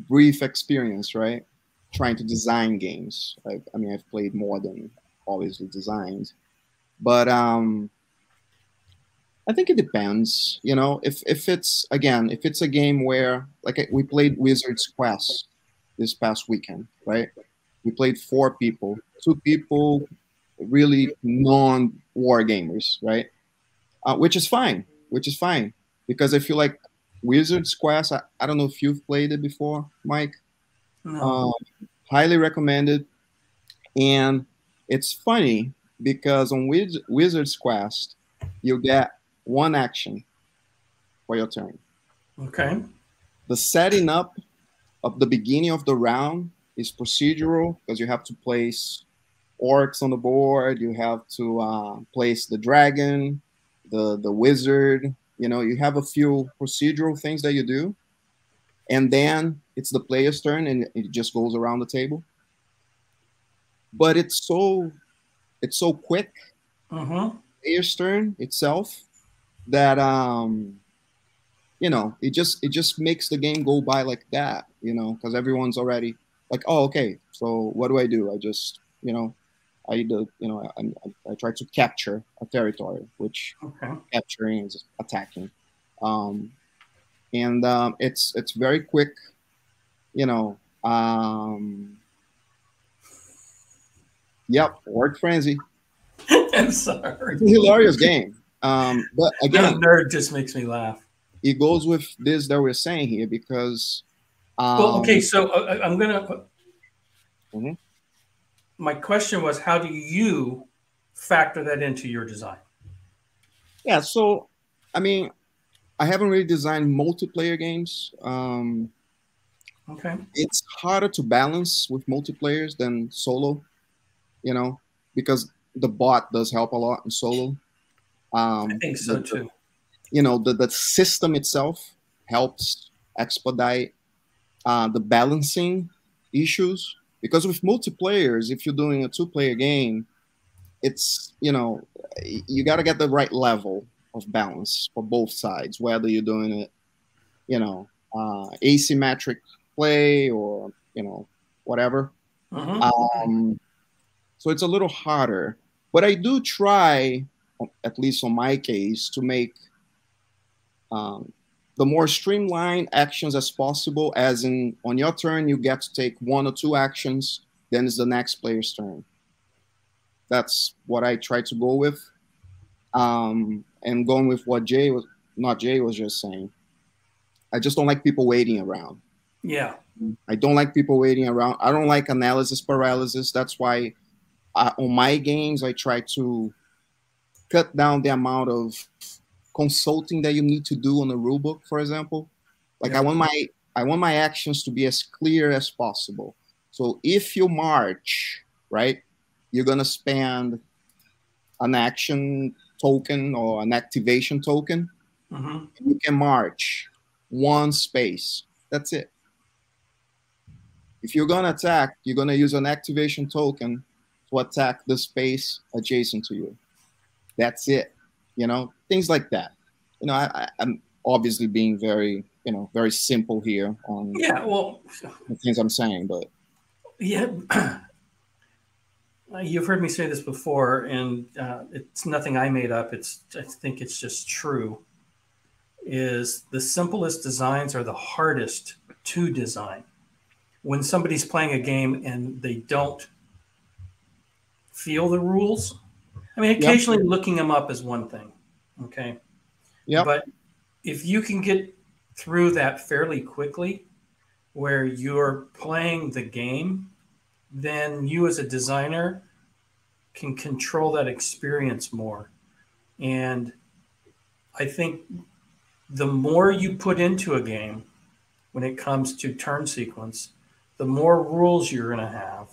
brief experience, right, trying to design games, I, I mean, I've played more than obviously designed, but um, I think it depends. You know, if if it's again, if it's a game where like we played Wizard's Quest this past weekend, right? We played four people, two people really non-war gamers, right? Uh, which is fine, which is fine because I feel like Wizard's Quest. I, I don't know if you've played it before, Mike. No. Um, highly recommended. And it's funny because on Wiz- Wizard's Quest, you get one action for your turn. okay. The setting up of the beginning of the round is procedural because you have to place orcs on the board, you have to uh, place the dragon, the the wizard. You know, you have a few procedural things that you do, and then it's the player's turn, and it just goes around the table. But it's so it's so quick Mm-hmm. player's turn itself that um you know it just it just makes the game go by like that you know because everyone's already like oh okay so what do i do i just you know i do you know I, I, I try to capture a territory which Okay. capturing is attacking um and um it's it's very quick you know um yep orc frenzy I'm sorry. it's a hilarious game um but again nerd just makes me laugh. it goes with this that we're saying here because um, Well, okay, so uh, I'm gonna. Mhm. My question was, how do you factor that into your design? yeah so i mean i haven't really designed multiplayer games um, Okay. it's harder to balance with multiplayers than solo you know because the bot does help a lot in solo um, I think so the- too. you know the, the system itself helps expedite uh, the balancing issues because with multiplayers if you're doing a two-player game it's you know you got to get the right level of balance for both sides whether you're doing it you know uh, asymmetric play or you know whatever Mhm. um, so it's a little harder. But I do try, at least on my case, to make um, the more streamlined actions as possible. As in, on your turn, you get to take one or two actions, then it's the next player's turn. That's what I try to go with. Um, and going with what Jay was, not Jay was just saying. I just don't like people waiting around. Yeah. I don't like people waiting around. I don't like analysis paralysis. That's why I, on my games I try to cut down the amount of consulting that you need to do on the rulebook, for example. Like yeah. I want my I want my actions to be as clear as possible. So if you march, right, you're gonna spend an action token or an activation token. Mm-hmm. You can march one space. That's it. If you're gonna attack, you're gonna use an activation token to attack the space adjacent to you. That's it. You know, things like that. You know, I, I'm obviously being very, you know, very simple here on yeah, well, the things I'm saying, but yeah, you've heard me say this before, and uh, it's nothing I made up. It's I think it's just true. Is the simplest designs are the hardest to design. When somebody's playing a game and they don't feel the rules, I mean, occasionally yep. looking them up is one thing, okay. Yeah. But if you can get through that fairly quickly, where you're playing the game, then you as a designer can control that experience more. And I think the more you put into a game when it comes to turn sequence, the more rules you're going to have,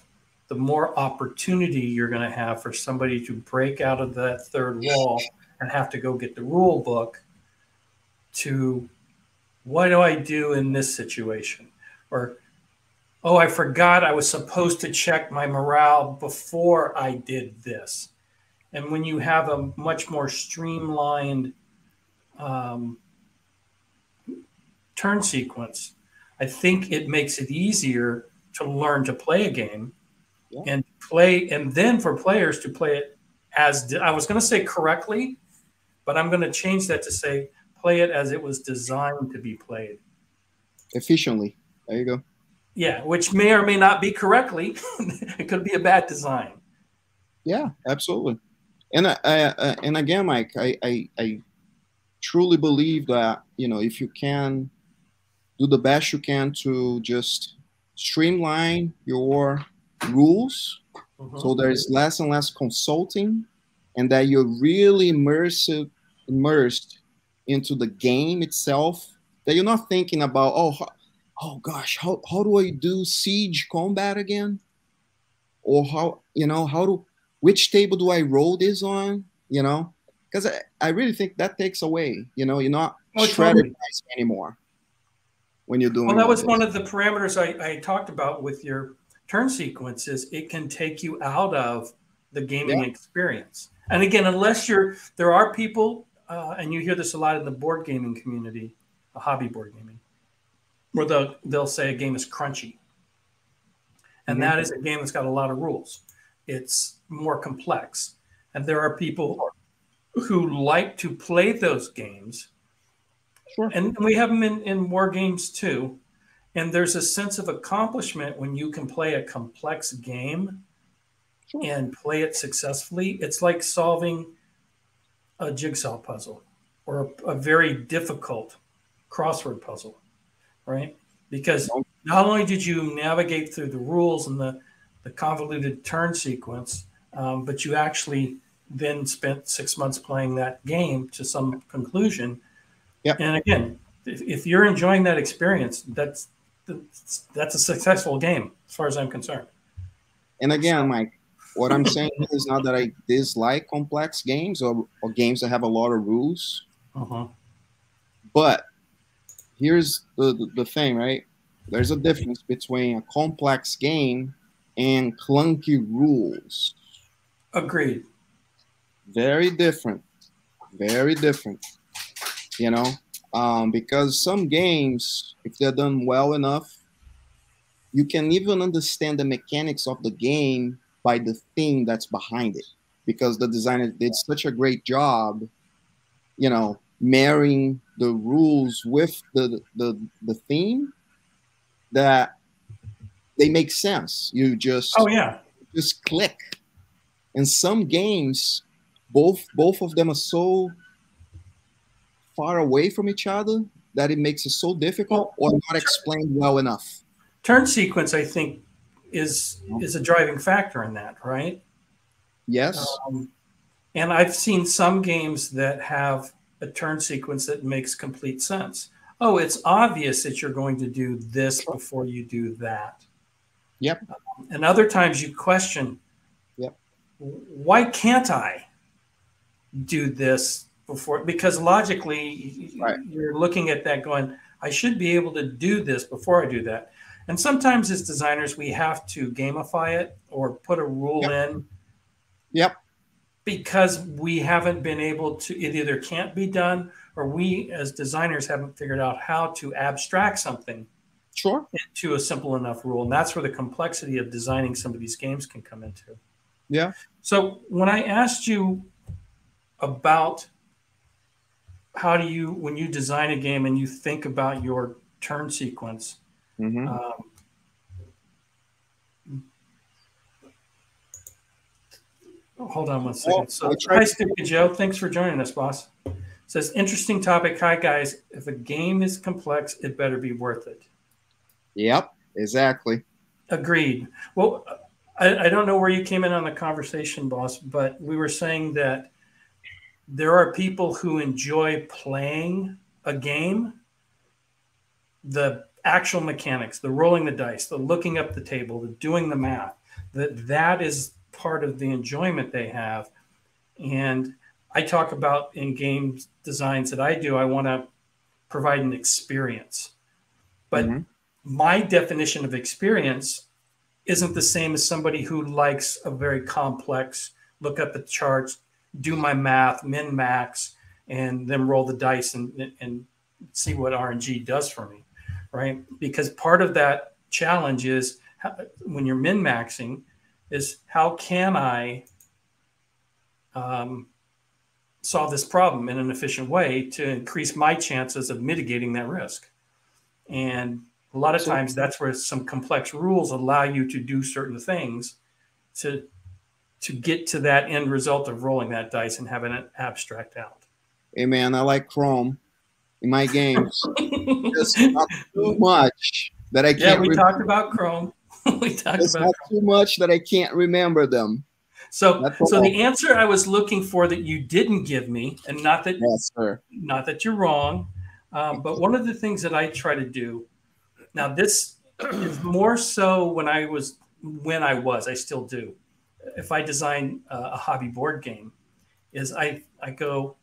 the more opportunity you're going to have for somebody to break out of that third wall and have to go get the rule book to what do I do in this situation? Or, oh, I forgot I was supposed to check my morale before I did this. And when you have a much more streamlined um, turn sequence, I think it makes it easier to learn to play a game yeah. and play, and then for players to play it as I was going to say correctly, but I'm going to change that to say play it as it was designed to be played efficiently. There you go. Yeah, which may or may not be correctly. it could be a bad design. Yeah, absolutely. And I, I uh, and again, Mike, I, I I truly believe that you know if you can do the best you can to just streamline your rules. Mm-hmm. so there's less and less consulting and that you're really immersive immersed into the game itself that you're not thinking about oh how, oh gosh how, how do i do siege combat again? Or how you know how do which table do i roll this on you know? Because I, I really think that takes away you know you're not oh, strategizing anymore when you're doing well that was one of the parameters I, I talked about with your turn sequences it can take you out of the gaming yeah. experience and again unless you're there are people uh, and you hear this a lot in the board gaming community, a hobby board gaming, where they'll, they'll say a game is crunchy. And mm-hmm. that is a game that's got a lot of rules. It's more complex. And there are people who like to play those games. Sure. And we have them in, in war games too. And there's a sense of accomplishment when you can play a complex game sure. and play it successfully. It's like solving a jigsaw puzzle or a, a very difficult crossword puzzle, right? Because not only did you navigate through the rules and the, the convoluted turn sequence, um, but you actually then spent six months playing that game to some conclusion. Yep. And again, if, if you're enjoying that experience, that's that's a successful game as far as I'm concerned. And again, Mike, what I'm saying is not that I dislike complex games or, or games that have a lot of rules. Uh-huh. But here's the, the, the thing, right? There's a difference between a complex game and clunky rules. Agreed. Very different. Very different. You know, um, because some games, if they're done well enough, you can even understand the mechanics of the game by the theme that's behind it. Because the designer did such a great job you know marrying the rules with the the, the theme that they make sense. You just oh yeah. just click. And some games both both of them are so far away from each other that it makes it so difficult or not explained well enough? Turn sequence, I think, is is a driving factor in that, right? Yes. Um, and I've seen some games that have a turn sequence that makes complete sense. Oh, it's obvious that you're going to do this before you do that. Yep. Um, and other times you question, yep. Why can't I do this before? Because logically, right. you're looking at that going, I should be able to do this before I do that. And sometimes as designers, we have to gamify it or put a rule yep. in. Yep because we haven't been able to it either can't be done or we as designers haven't figured out how to abstract something sure into a simple enough rule and that's where the complexity of designing some of these games can come into yeah so when i asked you about how do you when you design a game and you think about your turn sequence mm-hmm. um, hold on one second. So, hi, Stupid Joe. Thanks for joining us, boss. says interesting topic. Hi, guys. If a game is complex, it better be worth it. Yep, exactly. Agreed. Well, I, I don't know where you came in on the conversation, boss, but we were saying that there are people who enjoy playing a game, the actual mechanics, the rolling the dice, the looking up the table, the doing the math. That that is part of the enjoyment they have. And I talk about in game designs that I do, I want to provide an experience. But mm-hmm. my definition of experience isn't the same as somebody who likes a very complex look at the charts, do my math, min max, and then roll the dice and, and see what RNG does for me, right? Because part of that challenge is when you're min maxing, is how can I um, solve this problem in an efficient way to increase my chances of mitigating that risk? And a lot of so, times that's where some complex rules allow you to do certain things to to get to that end result of rolling that dice and having it abstract out. Hey man, I like Chrome in my games. Just not too much that I can't. Yeah, we talked about Chrome. we talked it's about not too much that I can't remember them. So, so the answer I was looking for that you didn't give me, and not that yes, sir. not that you're wrong, um, but one of the things that I try to do now, this is more so when I was when I was, I still do. If I design a, a hobby board game, is I I go,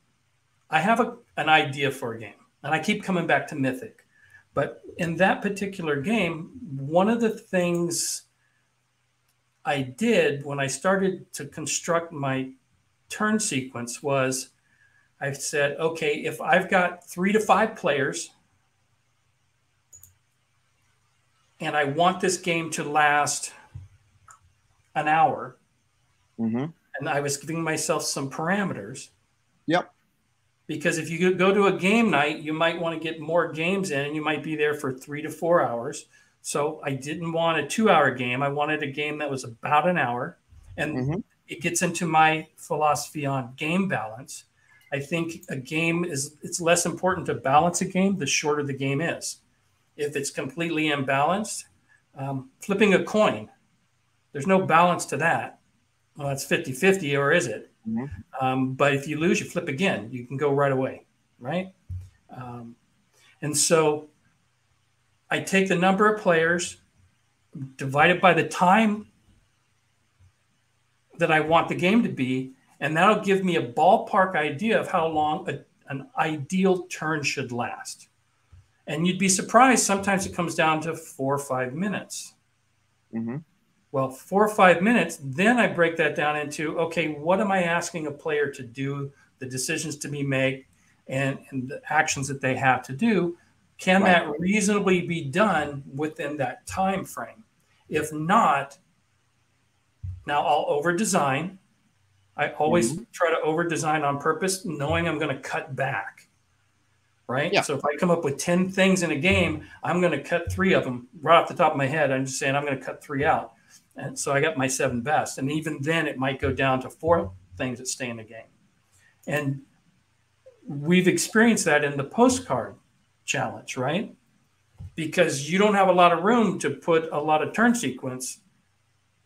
I have a, an idea for a game, and I keep coming back to Mythic. But in that particular game, one of the things I did when I started to construct my turn sequence was I said, okay, if I've got three to five players and I want this game to last an hour, mm-hmm. and I was giving myself some parameters. Yep because if you go to a game night, you might want to get more games in and you might be there for three to four hours. So I didn't want a two hour game. I wanted a game that was about an hour. And mm-hmm. it gets into my philosophy on game balance. I think a game is it's less important to balance a game the shorter the game is. If it's completely imbalanced, um, flipping a coin, there's no balance to that. Well, it's 50 50, or is it? Mm-hmm. Um, but if you lose, you flip again. You can go right away, right? Um, and so I take the number of players divided by the time that I want the game to be, and that'll give me a ballpark idea of how long a, an ideal turn should last. And you'd be surprised, sometimes it comes down to four or five minutes. Mm-hmm. Well, four or five minutes, then I break that down into okay, what am I asking a player to do, the decisions to be made, and, and the actions that they have to do. Can right. that reasonably be done within that time frame? If not, now I'll over design. I always mm-hmm. try to over design on purpose, knowing I'm going to cut back. Right. Yeah. So if I come up with 10 things in a game, I'm going to cut three of them right off the top of my head. I'm just saying I'm going to cut three out. And so I got my seven best. And even then, it might go down to four things that stay in the game. And we've experienced that in the postcard challenge, right? Because you don't have a lot of room to put a lot of turn sequence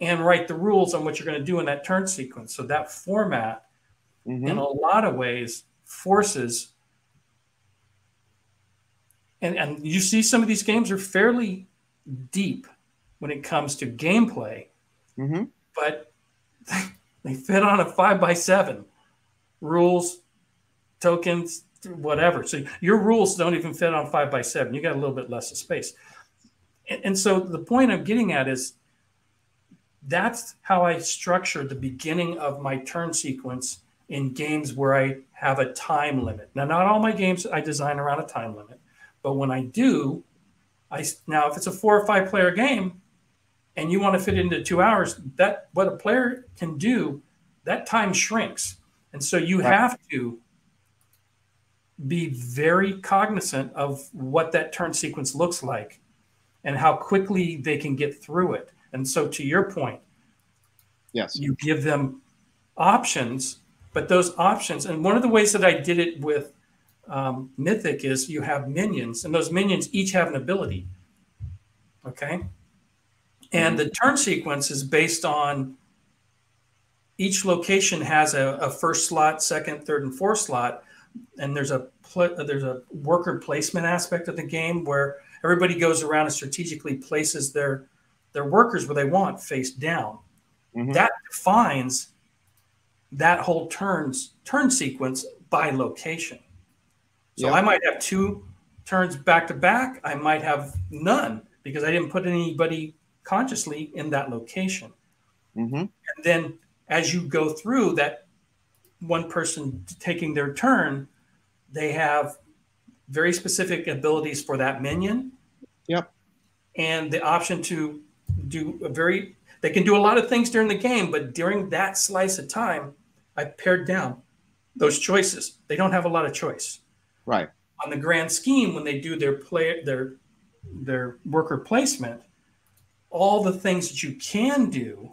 and write the rules on what you're going to do in that turn sequence. So that format, mm-hmm. in a lot of ways, forces. And, and you see some of these games are fairly deep when it comes to gameplay, mm-hmm. but they fit on a five by seven rules, tokens, whatever. So your rules don't even fit on five by seven. You got a little bit less of space. And, and so the point I'm getting at is that's how I structure the beginning of my turn sequence in games where I have a time limit. Now, not all my games I design around a time limit, but when I do, I now if it's a four or five player game and you want to fit into two hours, that what a player can do, that time shrinks. And so you have to be very cognizant of what that turn sequence looks like and how quickly they can get through it. And so, to your point, yes, you give them options, but those options, and one of the ways that I did it with um, Mythic is you have minions, and those minions each have an ability. Okay. And the turn sequence is based on each location has a, a first slot, second, third, and fourth slot, and there's a there's a worker placement aspect of the game where everybody goes around and strategically places their their workers where they want face down. Mm-hmm. That defines that whole turns turn sequence by location. So yep. I might have two turns back to back. I might have none because I didn't put anybody consciously in that location. Mm-hmm. And then as you go through that one person taking their turn, they have very specific abilities for that minion. Yep. And the option to do a very they can do a lot of things during the game, but during that slice of time, I pared down those choices. They don't have a lot of choice. Right. On the grand scheme, when they do their play their their worker placement, all the things that you can do,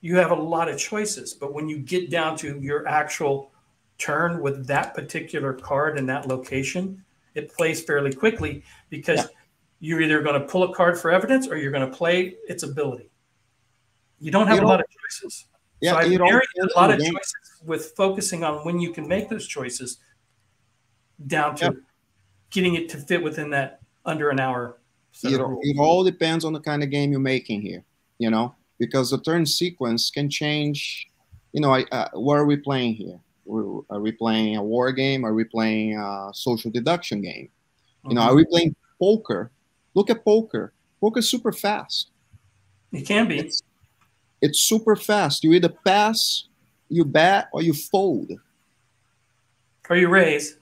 you have a lot of choices. But when you get down to your actual turn with that particular card in that location, it plays fairly quickly because yeah you're either going to pull a card for evidence or you're going to play its ability. You don't have you a lot of choices. Yeah, so I've married a lot of game. choices with focusing on when you can make those choices down to getting it to fit within that under an hour. It, it all depends on the kind of game you're making here, you know, because the turn sequence can change. You know, I, uh, what are we playing here? Are we playing a war game? Are we playing a social deduction game? You know, mm-hmm. are we playing poker? Look at poker. Poker's super fast. It can be. It's, it's super fast. You either pass, you bet, or you fold. Or you raise.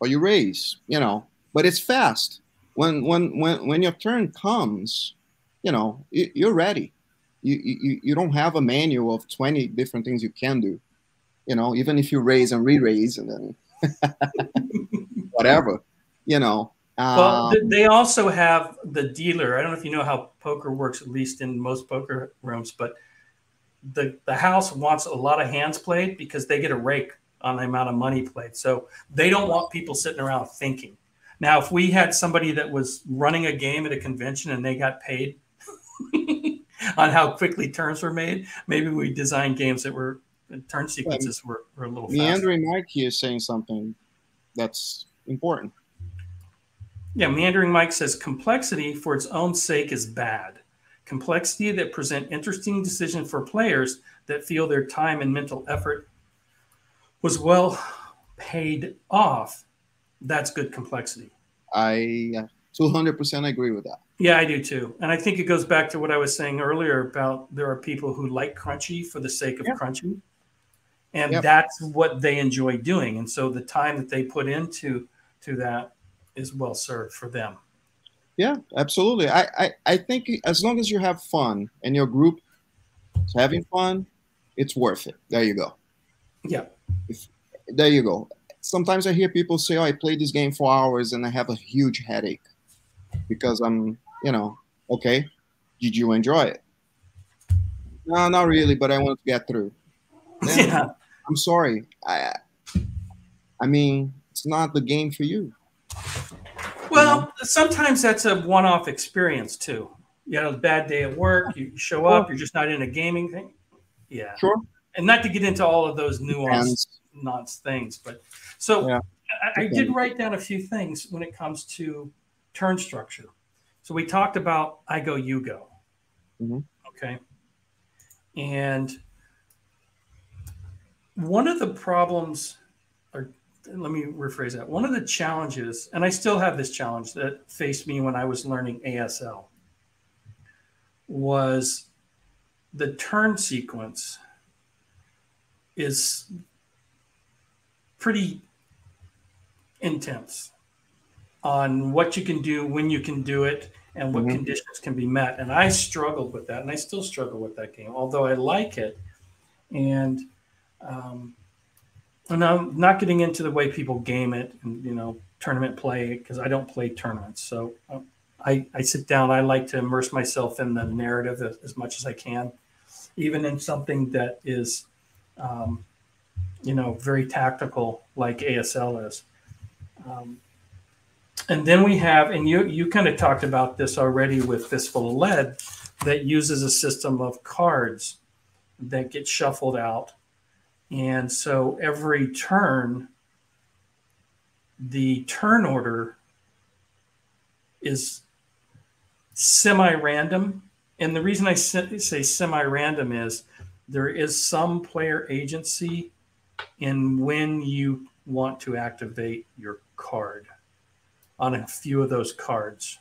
Or you raise, you know. But it's fast. When when when when your turn comes, you know, you're ready. You, you, you don't have a manual of 20 different things you can do. You know, even if you raise and re-raise and then whatever, you know, well, um, they also have the dealer. I don't know if you know how poker works, at least in most poker rooms, but the the house wants a lot of hands played because they get a rake on the amount of money played. So they don't want people sitting around thinking. Now, if we had somebody that was running a game at a convention and they got paid on how quickly turns were made, maybe we designed games that were turn sequences were, were a little. Meandering Mike is saying something that's important. Yeah, Meandering Mike says complexity for its own sake is bad. Complexity that present interesting decisions for players that feel their time and mental effort was well paid off. That's good complexity. I 200% agree with that. Yeah, I do too. And I think it goes back to what I was saying earlier about there are people who like crunchy for the sake of crunchy. And yep. that's what they enjoy doing. And so the time that they put into to that is well served for them. Yeah, absolutely. I, I, I think as long as you have fun and your group is having fun, it's worth it. There you go. Yeah. If, there you go. Sometimes I hear people say, "Oh, I played this game for hours and I have a huge headache because I'm, you know, okay. Did you enjoy it? No, not really, but I want to get through. yeah. I'm sorry. I I mean, it's not the game for you. Well, sometimes that's a one-off experience too. You had a bad day at work, you show up, you're just not in a gaming thing. Yeah. Sure. And not to get into all of those nuanced nuance things, but so Yeah. I, I did write down a few things when it comes to turn structure. So we talked about I go, you go. Mhm. Okay. And one of the problems, or let me rephrase that. One of the challenges, and I still have this challenge that faced me when I was learning ASL, was the turn sequence is pretty intense on what you can do, when you can do it, and what Mhm. conditions can be met. And I struggled with that, and I still struggle with that game, although I like it. And um, and I'm not getting into the way people game it and you know tournament play because I don't play tournaments. So um, I I sit down. I like to immerse myself in the narrative as, as much as I can, even in something that is, um, you know, very tactical like ASL is. Um, and then we have, and you you kind of talked about this already with Fistful of Lead, that uses a system of cards that get shuffled out, and so every turn, the turn order is semi-random, and the reason I say semi-random is there is some player agency in when you want to activate your card on a few of those cards.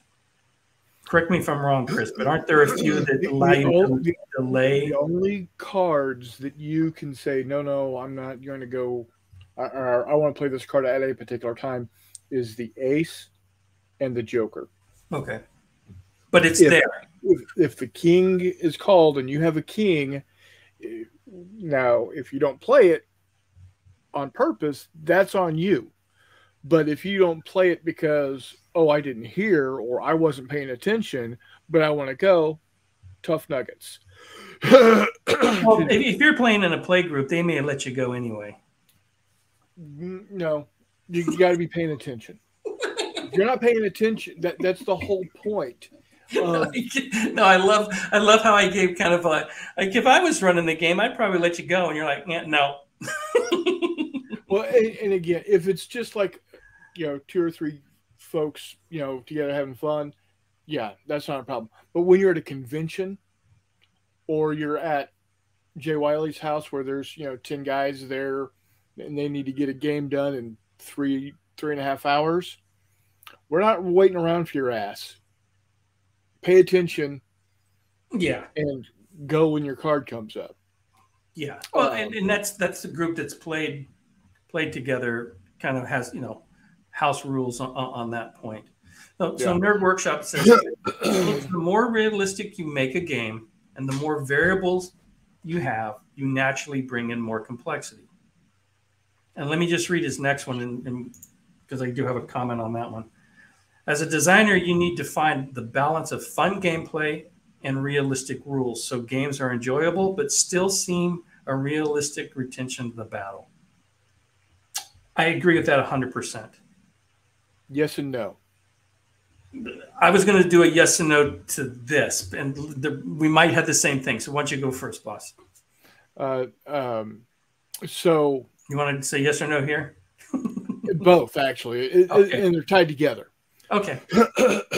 Correct me if I'm wrong, Chris, but aren't there a few that allow you only- to delay? The only cards that you can say, no, no, I'm not going to go, or, or I want to play this card at a particular time, is the ace and the joker. Okay, but it's If- there. If, if the king is called and you have a king, eh, now if you don't play it on purpose, that's on you. But if you don't play it because, oh, I didn't hear or I wasn't paying attention, but I want to go, tough nuggets. Well, if, you're playing in a play group, they may let you go anyway. No, you, got to be paying attention. If you're not paying attention, that that's the whole point. Um, no, I love I love how I gave kind of a like if I was running the game, I'd probably let you go, and you're like, yeah, no. well, and, and again, if it's just like you know two or three folks, you know, together having fun, yeah, that's not a problem. But when you're at a convention, or you're at Jay Wiley's house where there's you know ten guys there, and they need to get a game done in three three and a half hours, we're not waiting around for your ass. Pay attention yeah, and go when your card comes up. yeah. Well, Um, and, and that's that's the group that's played played together. Kind of has you know house rules on, on that point. So, so Nerd Workshop says the more realistic you make a game, and the more variables you have, you naturally bring in more complexity. And let me just read his next one, and because I do have a comment on that one. As a designer, you need to find the balance of fun gameplay and realistic rules, so games are enjoyable but still seem a realistic retention of the battle. I agree with that 100%. Yes and no. I was going to do a yes and no to this, and the, we might have the same thing. So why don't you go first, boss? Uh, um, so You want to say yes or no here? both actually, It- it- Okay. and they're tied together. Okay.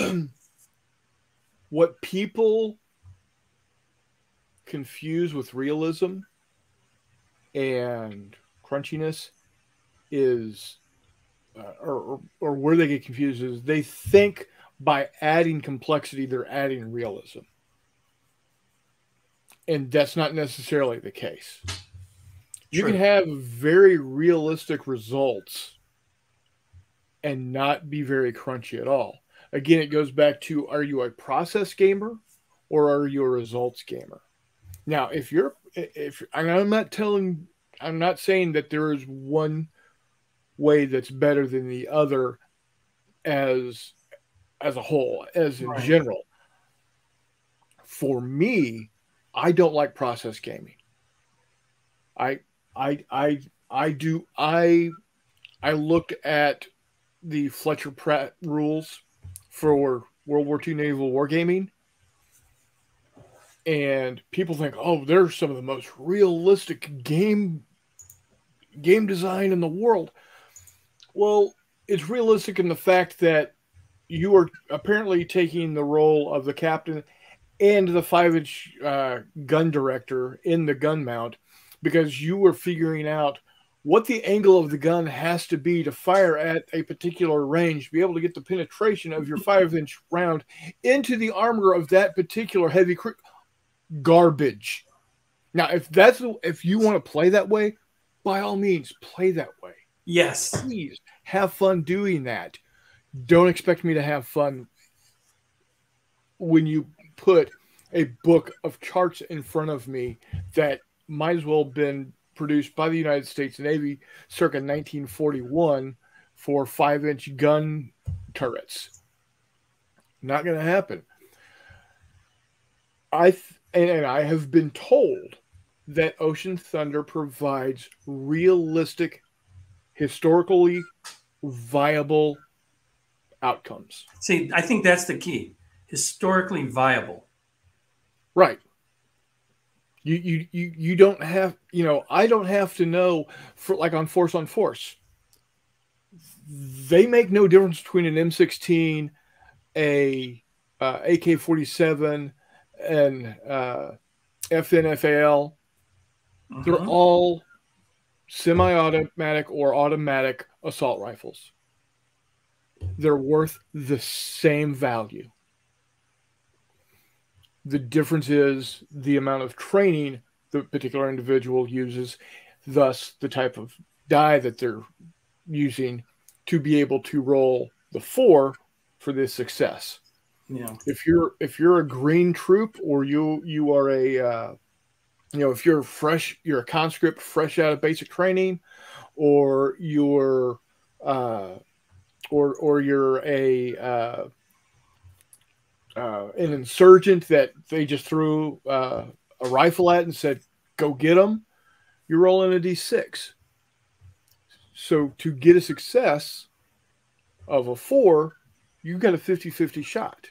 what people confuse with realism and crunchiness is, uh, or, or, or where they get confused is they think by adding complexity, they're adding realism. And that's not necessarily the case. You True. can have very realistic results and not be very crunchy at all. Again, it goes back to are you a process gamer or are you a results gamer? Now, if you're if and I'm not telling I'm not saying that there is one way that's better than the other as as a whole, as in Right. general. For me, I don't like process gaming. I I I I do I I looked at the Fletcher Pratt rules for World War II naval wargaming, and people think, "Oh, they're some of the most realistic game game design in the world." Well, it's realistic in the fact that you are apparently taking the role of the captain and the five inch uh, gun director in the gun mount because you were figuring out what the angle of the gun has to be to fire at a particular range, be able to get the penetration of your five inch round into the armor of that particular heavy cr- garbage. Now, if that's if you want to play that way, by all means, play that way. Yes, please have fun doing that. Don't expect me to have fun when you put a book of charts in front of me that might as well have been produced by the United States Navy circa 1941 for five inch gun turrets. Not going to happen. I th- and I have been told that Ocean Thunder provides realistic, historically viable outcomes. See, I think that's the key. Historically viable. Right. You, you you you don't have you know I don't have to know for like on force on force. They make no difference between an M16, a uh, AK-47, and uh, FN FAL. Mm-hmm. They're all semi-automatic or automatic assault rifles. They're worth the same value. The difference is the amount of training the particular individual uses, thus the type of die that they're using to be able to roll the four for this success. Yeah. If you're if you're a green troop or you you are a uh, you know if you're fresh you're a conscript fresh out of basic training or you're uh, or or you're a uh, uh, an insurgent that they just threw uh, a rifle at and said, "Go get them," you're rolling a d6. So to get a success of a four, you've got a 50-50 shot.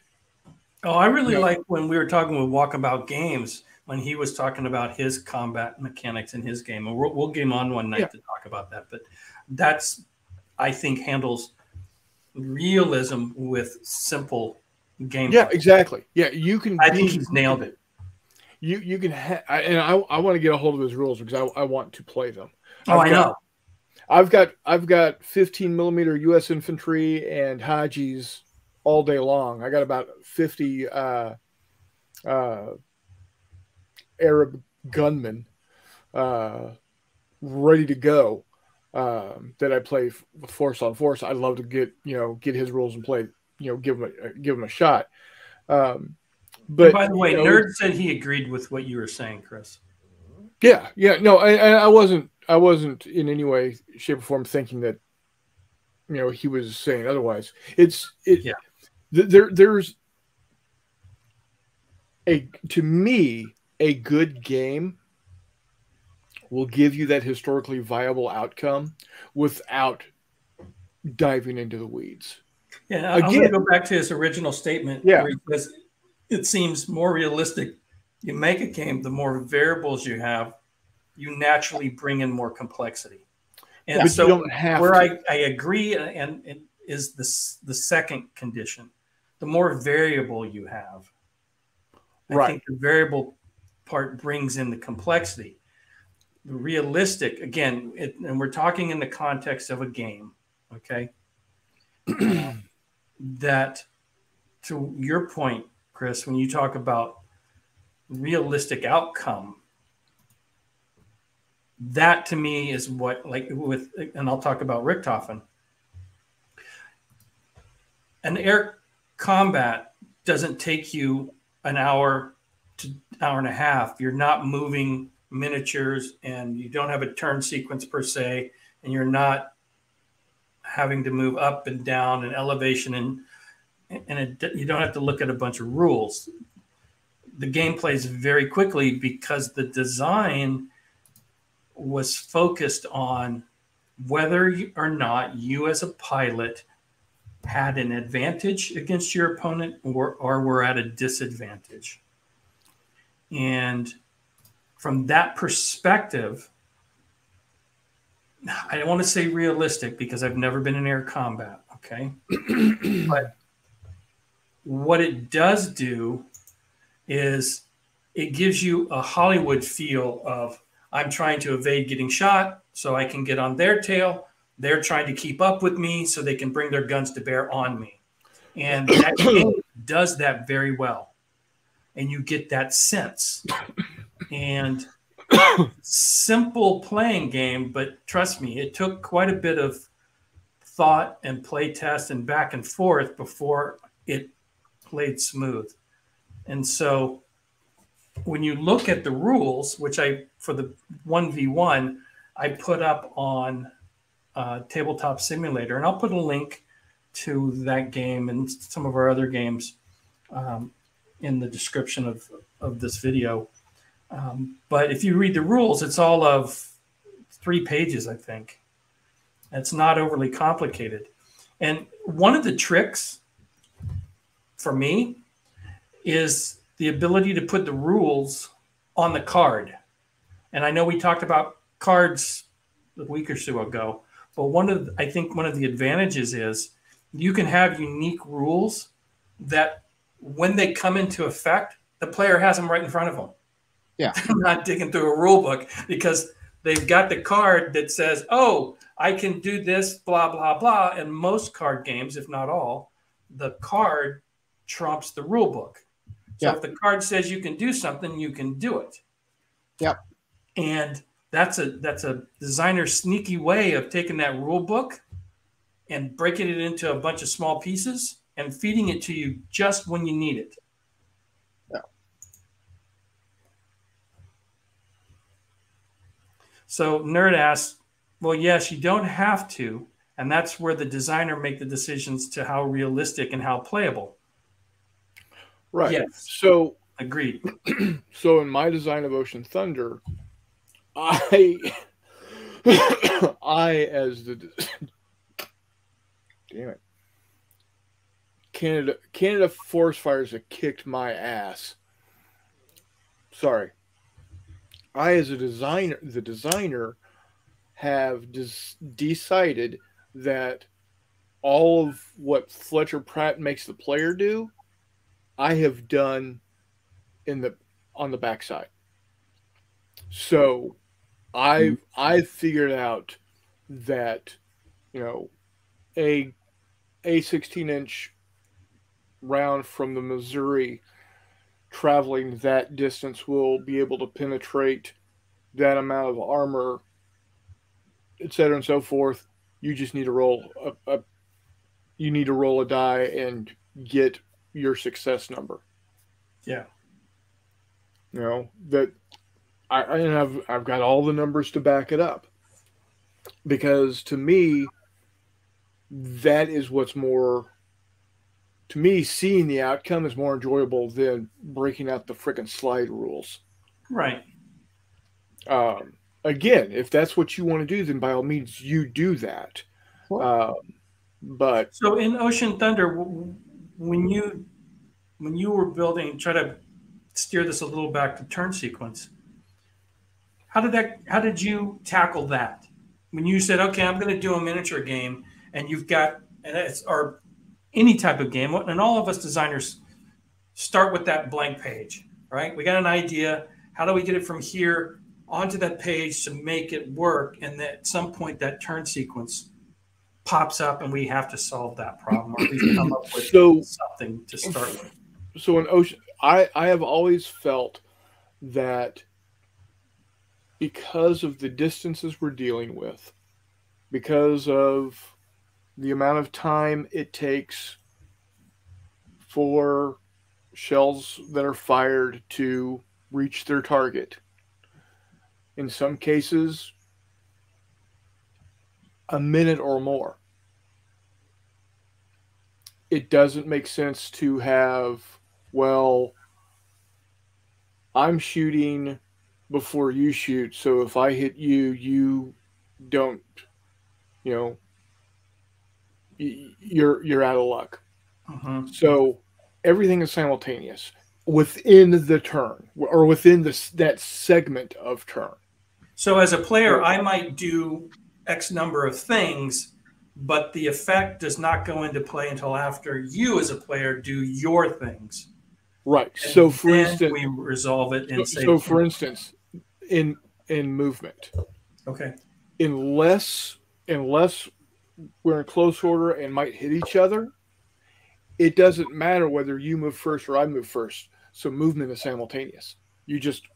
Oh, I really yeah. like when we were talking with Walkabout Games when he was talking about his combat mechanics in his game. And we'll, we'll game on one night yeah. to talk about that. But that's, I think, handles realism with simple game. Yeah, exactly. Yeah, you can. I think he's nailed it. You you can, ha- I, and I I want to get a hold of his rules because I, I want to play them. Oh, I've I got, know. I've got I've got 15 millimeter U.S. infantry and Hajis all day long. I got about 50 uh, uh, Arab gunmen uh, ready to go um, that I play with force on force. I'd love to get you know get his rules and play you know give him a give him a shot. Um, but and by the way, you know, Nerd said he agreed with what you were saying, Chris. Yeah, yeah, no, I, I wasn't I wasn't in any way, shape, or form thinking that you know he was saying otherwise. It's it yeah. Th- there there's a to me a good game will give you that historically viable outcome without diving into the weeds. Yeah, Again, I'm going to go back to his original statement. Yeah, because it seems more realistic. You make a game, the more variables you have, you naturally bring in more complexity. And yeah, so, where I, I agree, uh, and, and is this the second condition, the more variable you have, I right. think the variable part brings in the complexity. The realistic again it, and we're talking in the context of a game okay? That to your point chris when you talk about realistic outcome that to me is what like with and i'll talk about richthofen an air combat doesn't take you an hour to hour and a half you're not moving miniatures and you don't have a turn sequence per se, and you're not having to move up and down and elevation and and it, you don't have to look at a bunch of rules. The game plays very quickly because the design was focused on whether or not you as a pilot had an advantage against your opponent or, or were at a disadvantage. And from that perspective, I don't want to say realistic because I've never been in air combat, okay? but what it does do is it gives you a Hollywood feel of I'm trying to evade getting shot so I can get on their tail. They're trying to keep up with me so they can bring their guns to bear on me. And that game does that very well. And you get that sense. And simple playing game, but trust me, it took quite a bit of thought and play test and back and forth before it played smooth. And so when you look at the rules, which I, for the 1v1, I put up on uh, Tabletop Simulator, and I'll put a link to that game and some of our other games um, in the description of, of this video. Um, but if you read the rules, it's all of three pages, I think. It's not overly complicated. And one of the tricks for me is the ability to put the rules on the card. And I know we talked about cards a week or so ago, but one of the, I think one of the advantages is you can have unique rules that when they come into effect, the player has them right in front of them. Yeah. They're not digging through a rule book because they've got the card that says, oh, I can do this, blah, blah, blah. And most card games, if not all, the card trumps the rule book. So if the card says you can do something, you can do it. Yep. And that's a that's a designer's sneaky way of taking that rule book and breaking it into a bunch of small pieces and feeding it to you just when you need it. So Nerd asks, well, yes, you don't have to. And that's where the designer make the decisions to how realistic and how playable. Right. Yes. So agreed. so in my design of Ocean Thunder, I I as the damn it. Canada Canada forest fires have kicked my ass. Sorry. I, as a designer, the designer, have decided that all of what Fletcher Pratt makes the player do, I have done in the on the backside. So, I hmm. I figured out that you know a a 16 inch round from the Missouri traveling that distance will be able to penetrate that amount of armor, et cetera, and so forth. You just need to roll a, a you need to roll a die and get your success number. Yeah. You know that I, I have I've got all the numbers to back it up because to me that is what's more to me, seeing the outcome is more enjoyable than breaking out the freaking slide rules. Right. Um, again, if that's what you want to do, then by all means, you do that. Um, but so in Ocean Thunder, when you when you were building, try to steer this a little back to turn sequence. How did that? How did you tackle that? When you said, "Okay, I'm going to do a miniature game," and you've got and it's or any type of game, and all of us designers start with that blank page, right? We got an idea. How do we get it from here onto that page to make it work? And at some point, that turn sequence pops up, and we have to solve that problem, or at least come up with so, something to start with. So in Ocean, I I have always felt that because of the distances we're dealing with, because of the amount of time it takes for shells that are fired to reach their target. In some cases, a minute or more. It doesn't make sense to have, well, I'm shooting before you shoot, so if I hit you, you don't you know, you're you're out of luck. Mhm. So everything is simultaneous within the turn or within this that segment of turn. So as a player, I might do X number of things, but the effect does not go into play until after you, as a player, do your things. Right. So for instance, we resolve it so, and say, so for instance, in in movement, okay, unless unless we're in close order and might hit each other, it doesn't matter whether you move first or I move first. So movement is simultaneous. You just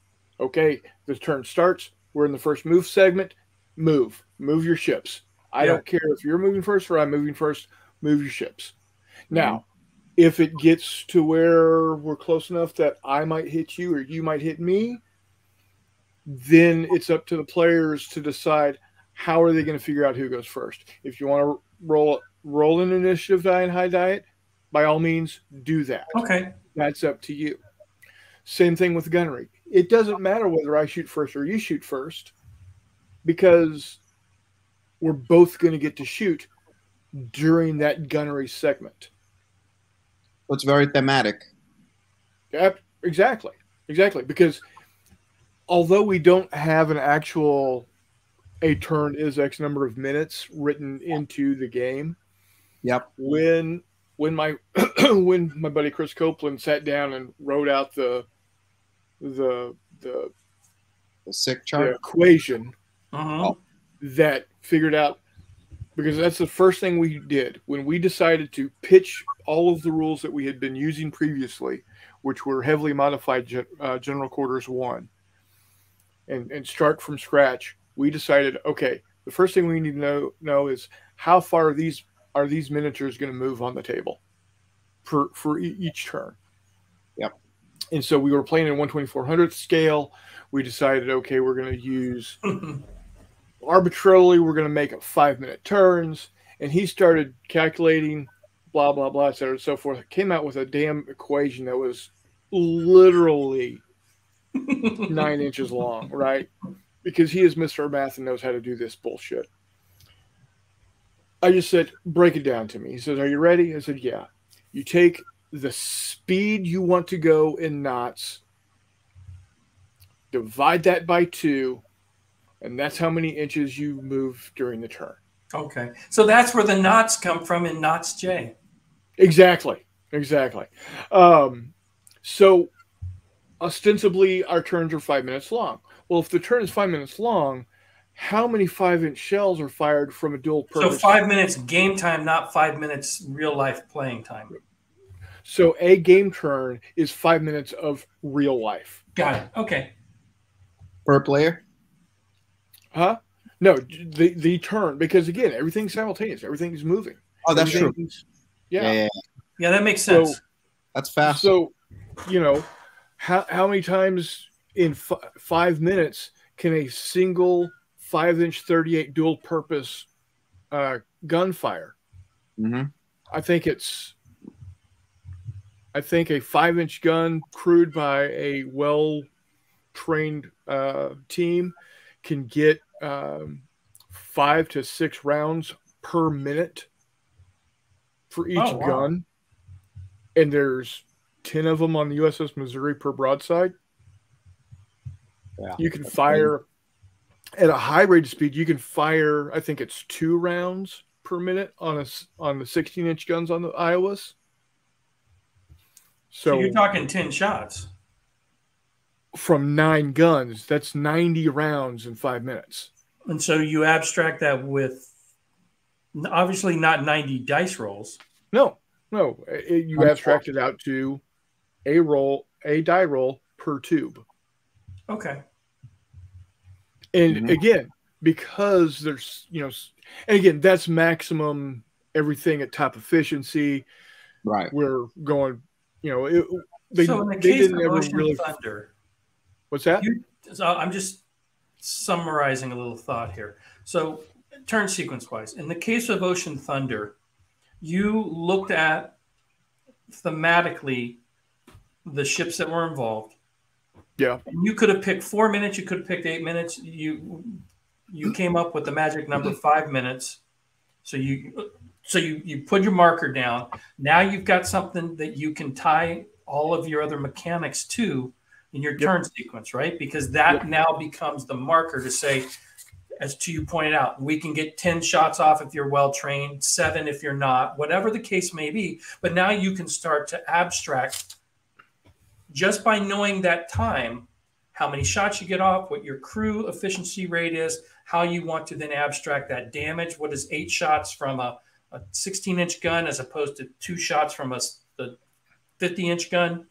okay, the turn starts, we're in the first move segment, move, move your ships. I Yeah. don't care if you're moving first or I'm moving first, move your ships. Mm-hmm. Now, if it gets to where we're close enough that I might hit you or you might hit me, then it's up to the players to decide how are they going to figure out who goes first. If you want to roll roll an initiative die and high diet, by all means do that. okay, That's up to you. Same thing with gunnery. It doesn't matter whether I shoot first or you shoot first, because we're both going to get to shoot during that gunnery segment. So it's very thematic. Yep, exactly, exactly. Because although we don't have an actual a turn is X number of minutes written into the game, Yep. when when my when my buddy Chris Copeland sat down and wrote out the the the, The sick the chart. equation Mhm. that figured out because that's the first thing we did when we decided to pitch all of the rules that we had been using previously, which were heavily modified uh, General Quarters One, and and start from scratch. We decided, okay, the first thing we need to know know is how far are these are these miniatures going to move on the table for for e- each turn. Yep. And so we were playing in 12400th scale. We decided, okay, we're going to use arbitrarily we're going to make it five minute turns and he started calculating blah blah blah et cetera and so forth came out with a damn equation that was literally nine inches long right because he is mr math and knows how to do this bullshit i just said break it down to me he says are you ready i said yeah you take the speed you want to go in knots divide that by two and that's how many inches you move during the turn. okay. So that's where the knots come from in knots J. Exactly, exactly. Um, so, ostensibly, our turns are five minutes long. Well, if the turn is five minutes long, how many five-inch shells are fired from a dual purpose? So five minutes game time, not five minutes real life playing time. So a game turn is five minutes of real life. Got it. Okay. Per player. Huh? No, the the turn because again, everything's simultaneous. Everything's moving. Oh, that's true. Yeah. Yeah. yeah, yeah. Yeah, that makes sense. So- sense. That's fast. So, you know, how how many times in f- five minutes can a single five inch thirty eight dual purpose uh, gun fire? hmm I think it's. I think a five inch gun crewed by a well trained uh, team can get um, five to six rounds per minute for each Oh, wow. gun. And there's 10 of them on the USS Missouri per broadside. Yeah. You can fire at a high rate of speed, you can fire, I think it's two rounds per minute on a s- on the 16 inch guns on the Iowas. So So, you're talking 10 shots. from nine guns, that's 90 rounds in five minutes. And so you abstract that with obviously not 90 dice rolls. No, no, it, you Unfortunate. abstract it out to a roll, a die roll per tube. Okay. And Mhm. again, because there's, you know, and again, that's maximum everything at top efficiency. Right. We're going, you know, it, they, so in the they case didn't of ever Ocean really. Thunder, What's that? you, so I'm just summarizing a little thought here. So turn sequence wise, in the case of Ocean Thunder, you looked at thematically the ships that were involved. Yeah. You could have picked four minutes. You could have picked eight minutes. You you came up with the magic number mm-hmm. five minutes, So you so you you put your marker down. Now you've got something that you can tie all of your other mechanics to in your Yep. turn sequence, right? Because that Yep. now becomes the marker to say, as to you pointed out, we can get 10 shots off if you're well trained, seven if you're not, whatever the case may be. But now you can start to abstract just by knowing that time, how many shots you get off, what your crew efficiency rate is, how you want to then abstract that damage. What is eight shots from a, a 16 inch gun as opposed to two shots from a the 50 inch gun?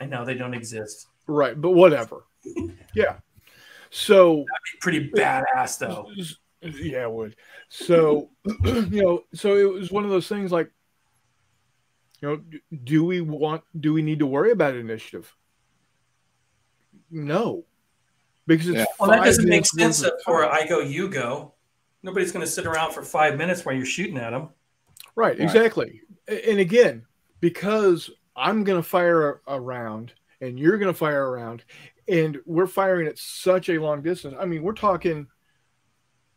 I know they don't exist. Right, but whatever. yeah. So Pretty badass though. yeah, it would. So you know, so it was one of those things like, you know, do we want? Do we need to worry about initiative? No, because it's Yeah. Well, that doesn't make sense for. I go, you go. Nobody's going to sit around for five minutes while you're shooting at them. Right, Right. exactly. And again, because I'm going to fire a, a round and you're going to fire a round, and we're firing at such a long distance. I mean, we're talking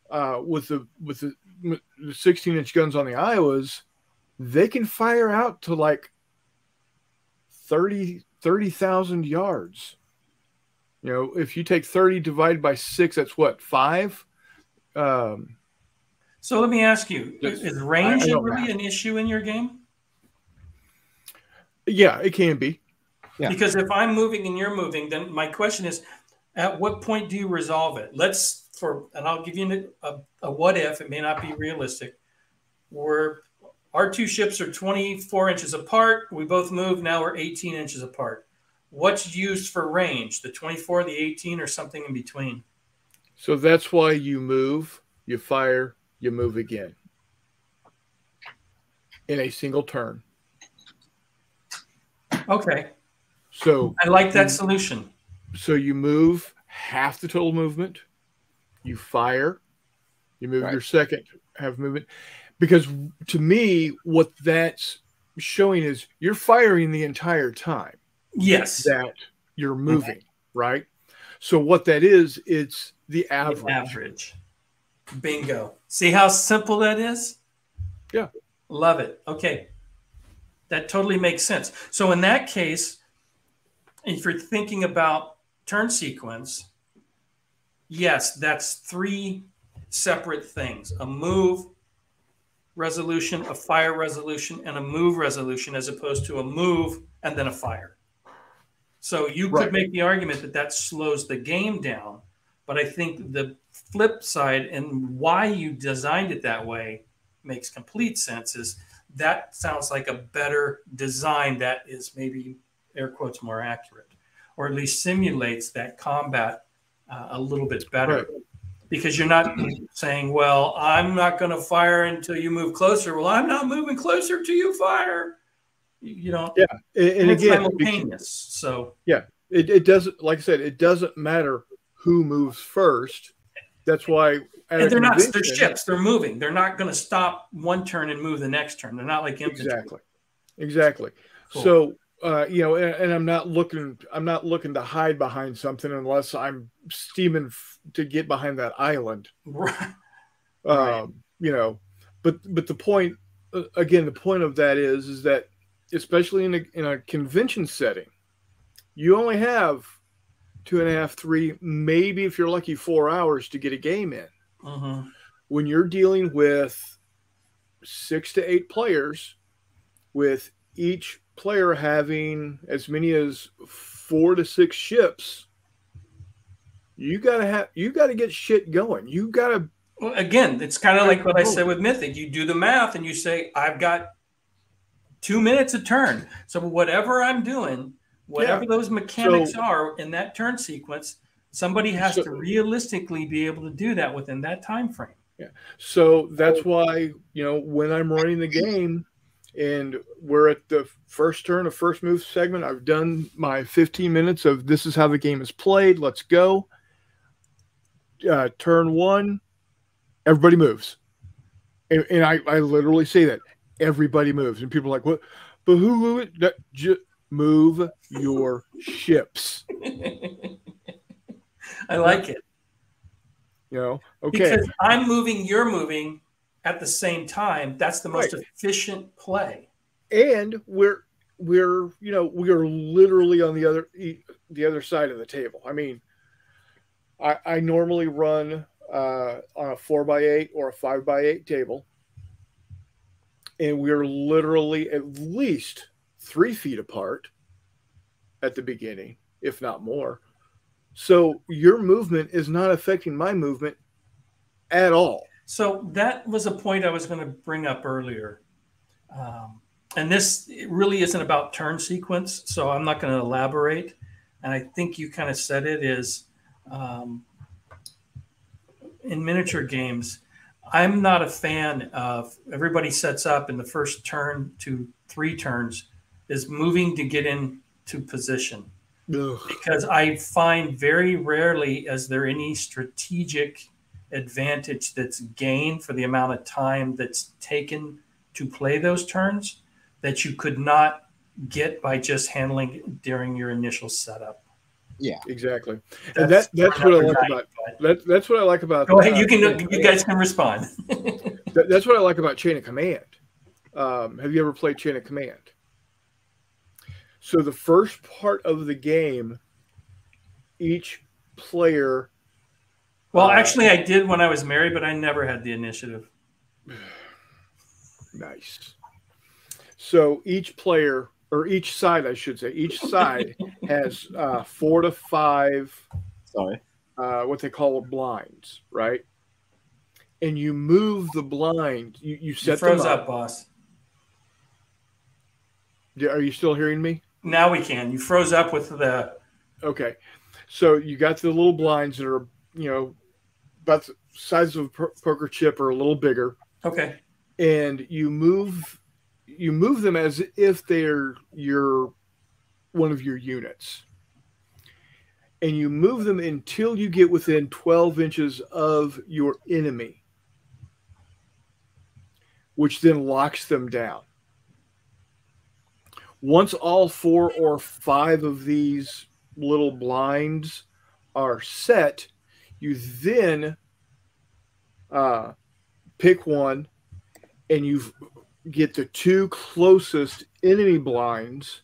uh, with the with the, the 16 inch guns on the Iowas, they can fire out to like 30 30,000 yards. You know, if you take 30 divided by six, that's what five. Um, So let me ask you: Is range I- I don't really know. an issue in your game? yeah, it can be. Yeah. Because if I'm moving and you're moving, then my question is, at what point do you resolve it? Let's for, and I'll give you a, a what if. It may not be realistic. Where our two ships are 24 inches apart, we both move. Now we're 18 inches apart. What's used for range? The 24, the 18, or something in between? So that's why you move, you fire, you move again in a single turn. Okay, So I like that solution. so you move half the total movement, you fire, you move Right. your second half movement. Because to me, what that's showing is you're firing the entire time Yes, that you're mm-hmm. moving, right? So what that is, it's the the average. average. Bingo. See how simple that is? Yeah. Love it. Okay. That totally makes sense. So in that case, if you're thinking about turn sequence, yes, that's three separate things. A move resolution, a fire resolution, and a move resolution as opposed to a move and then a fire. So you could Right. make the argument that that slows the game down, but I think the flip side and why you designed it that way makes complete sense is that sounds like a better design that is maybe air quotes more accurate or at least simulates that combat uh, a little bit better Right. Because you're not saying well i'm not going to fire until you move closer well i'm not moving closer to you fire you know Yeah. And, and again, simultaneous so yeah, it, it doesn't like I said, it doesn't matter who moves first. That's why and they're not they're ships they're moving they're not going to stop one turn and move the next turn they're not like infantry. Exactly. Exactly. Cool. So uh, you know, and, and I'm not looking I'm not looking to hide behind something unless I'm steaming f- to get behind that island. Right. Um, Right. you know, but but the point uh, again, the point of that is is that especially in a in a convention setting, you only have two and a half, three, maybe if you're lucky, four hours to get a game in. Mhm. when you're dealing with six to eight players, with each player having as many as four to six ships, you gotta have you gotta get shit going. You gotta Well, again, it's kind of like what I said with Mythic. You do the math and you say, I've got two minutes a turn. So whatever I'm doing, whatever those mechanics So- are in that turn sequence, somebody has So- to realistically be able to do that within that time frame. Yeah. so that's why, you know, when I'm running the game and we're at the first turn of first move segment, I've done my 15 minutes of this is how the game is played. Let's go. Uh, turn one, everybody moves. And, and I, I literally say that everybody moves. And people are like, what? But who move it? That- ju- move your ships. I like it You know, okay. because I'm moving, you're moving. At the same time, that's the most Right. efficient play. and we're we're you know we are literally on the other the other side of the table. I mean, I, I normally run uh, on a four by eight or a five by eight table, and we're literally at least three feet apart at the beginning, if not more. So your movement is not affecting my movement at all. So that was a point I was going to bring up earlier. Um, and this really isn't about turn sequence, so I'm not going to elaborate. And I think you kind of said it is um, in miniature games. I'm not a fan of everybody sets up in the first turn to three turns is moving to get into position Ugh. because I find very rarely is there any strategic advantage that's gained for the amount of time that's taken to play those turns that you could not get by just handling it during your initial setup. Yeah, exactly, and that that's what I like about that, that's what I like about. Go ahead, uh, you can. Chain of You Command. guys can respond. That- that's what I like about Chain of Command. Um, have you ever played Chain of Command? So the first part of the game, each player. Well, uh, actually, I did when I was married, but I never had the initiative. Nice. So each player, or each side, I should say, each side has uh, four to five Sorry. uh, what they call blinds, right? And you move the blind. You, you You set froze them up, up. boss. Are you still hearing me? Now we can. You froze up with the. Okay. So you got the little blinds that are, you know, about the size of a po- poker chip or a little bigger, Okay. and you move you move them as if they're your one of your units. And you move them until you get within 12 inches of your enemy, which then locks them down. Once all four or five of these little blinds are set, you then uh, pick one and you get the two closest enemy blinds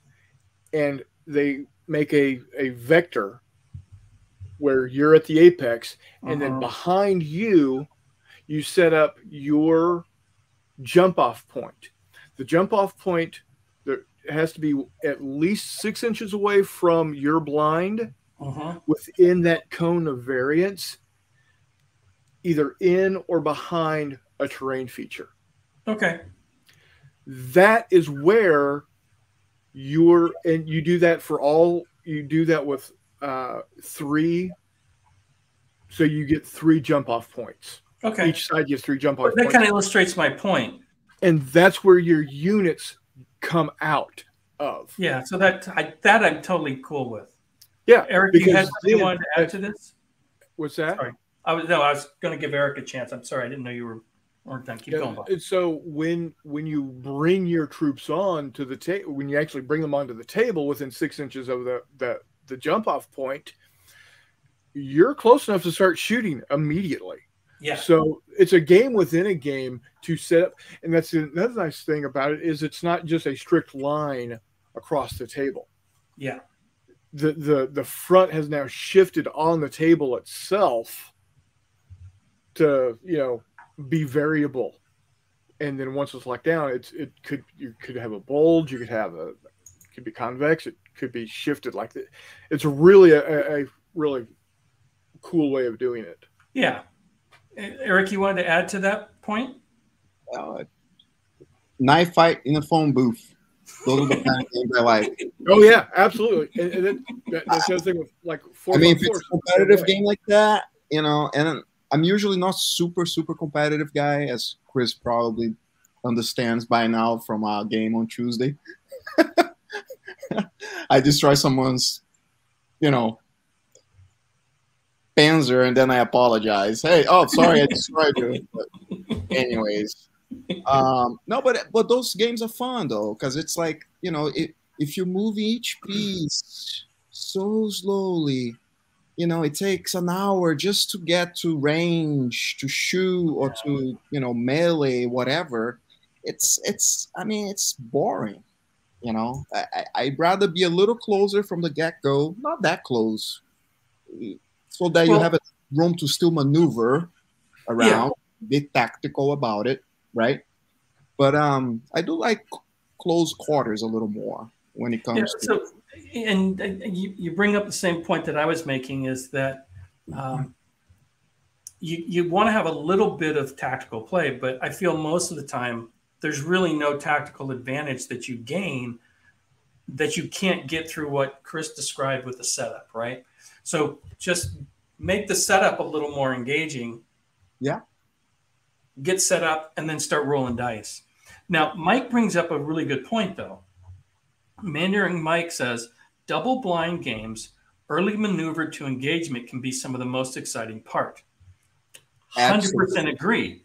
and they make a, a vector where you're at the apex and then Uh-huh. behind you you set up your jump off point the jump off point there has to be at least six inches away from your blind Mhm. within that cone of variance either in or behind a terrain feature Okay. that is where you're and you do that for all you do that with uh three so you get three jump off points Okay. each side gets three jump off that points kind of illustrates my point. and that's where your units come out of Yeah. So that I, that I'm totally cool with. Yeah Eric, you had because you then- wanted to add to this? what's that Sorry. I was no, I was going to give Eric a chance. I'm sorry, I didn't know you were weren't done. Keep Yeah, going, Bob. so when when you bring your troops on to the table, when you actually bring them onto the table within six inches of the the, the jump off point, you're close enough to start shooting immediately. Yeah. So it's a game within a game to set up, and that's another nice thing about it is it's not just a strict line across the table. Yeah. The the the front has now shifted on the table itself to you know be variable, and then once it's locked down, it's it could you could have a bulge, you could have a it could be convex, it could be shifted like that. It's really a, a, a really cool way of doing it. Yeah. Eric, you wanted to add to that point? Uh, knife fight in a phone booth. Those are the kind of games I like. Oh yeah, absolutely. And, and then that, that's the other thing with like four. I mean, if it's a competitive game like that, you know, and I'm usually not super super competitive guy, as Chris probably understands by now from our game on Tuesday. I destroy someone's, you know, Panzer, and then I apologize. Hey, oh, sorry, I destroyed you. But anyways, um, no, but but those games are fun though, because it's like you know, it, if you move each piece so slowly, you know it takes an hour just to get to range to shoot or to you know melee whatever. It's it's i mean it's boring you know? I, i'd rather be a little closer from the get-go not that close so that well, you have a room to still maneuver around yeah. be tactical about it right but um i do like close quarters a little more when it comes yeah, to and you, you bring up the same point that I was making is that um, you, you want to have a little bit of tactical play, but I feel most of the time there's really no tactical advantage that you gain that you can't get through what Chris described with the setup, right? So just make the setup a little more engaging. Yeah. Get set up and then start rolling dice. Now, Mike brings up a really good point, though. Mandarin Mike says double blind games, early maneuver to engagement can be some of the most exciting part. Hundred percent agree.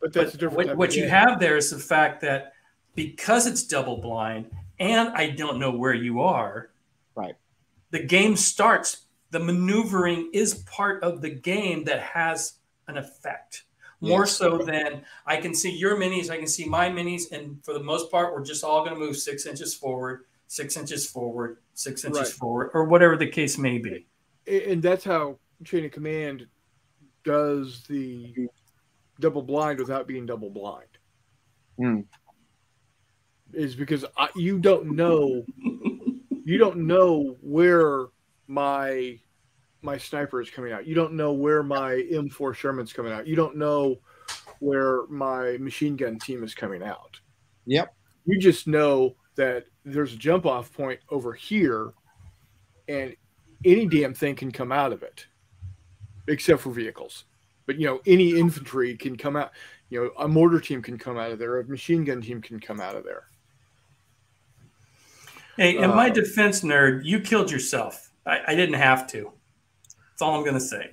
But that's but what, what you have there is the fact that because it's double blind and I don't know where you are, right? The game starts. The maneuvering is part of the game that has an effect more yes. so than I can see your minis, I can see my minis, and for the most part, we're just all going to move six inches forward, six inches forward, six inches right. forward, or whatever the case may be. And that's how Chain of Command does the double blind without being double blind. Mm. Is because I, you don't know, you don't know where my my sniper is coming out. You don't know where my M4 Sherman's coming out. You don't know where my machine gun team is coming out. Yep. You just know that there's a jump off point over here and any damn thing can come out of it except for vehicles. But you know, any infantry can come out, you know, a mortar team can come out of there, a machine gun team can come out of there. Hey, in uh, my defense, nerd, you killed yourself. I, I didn't have to. That's all I'm going to say.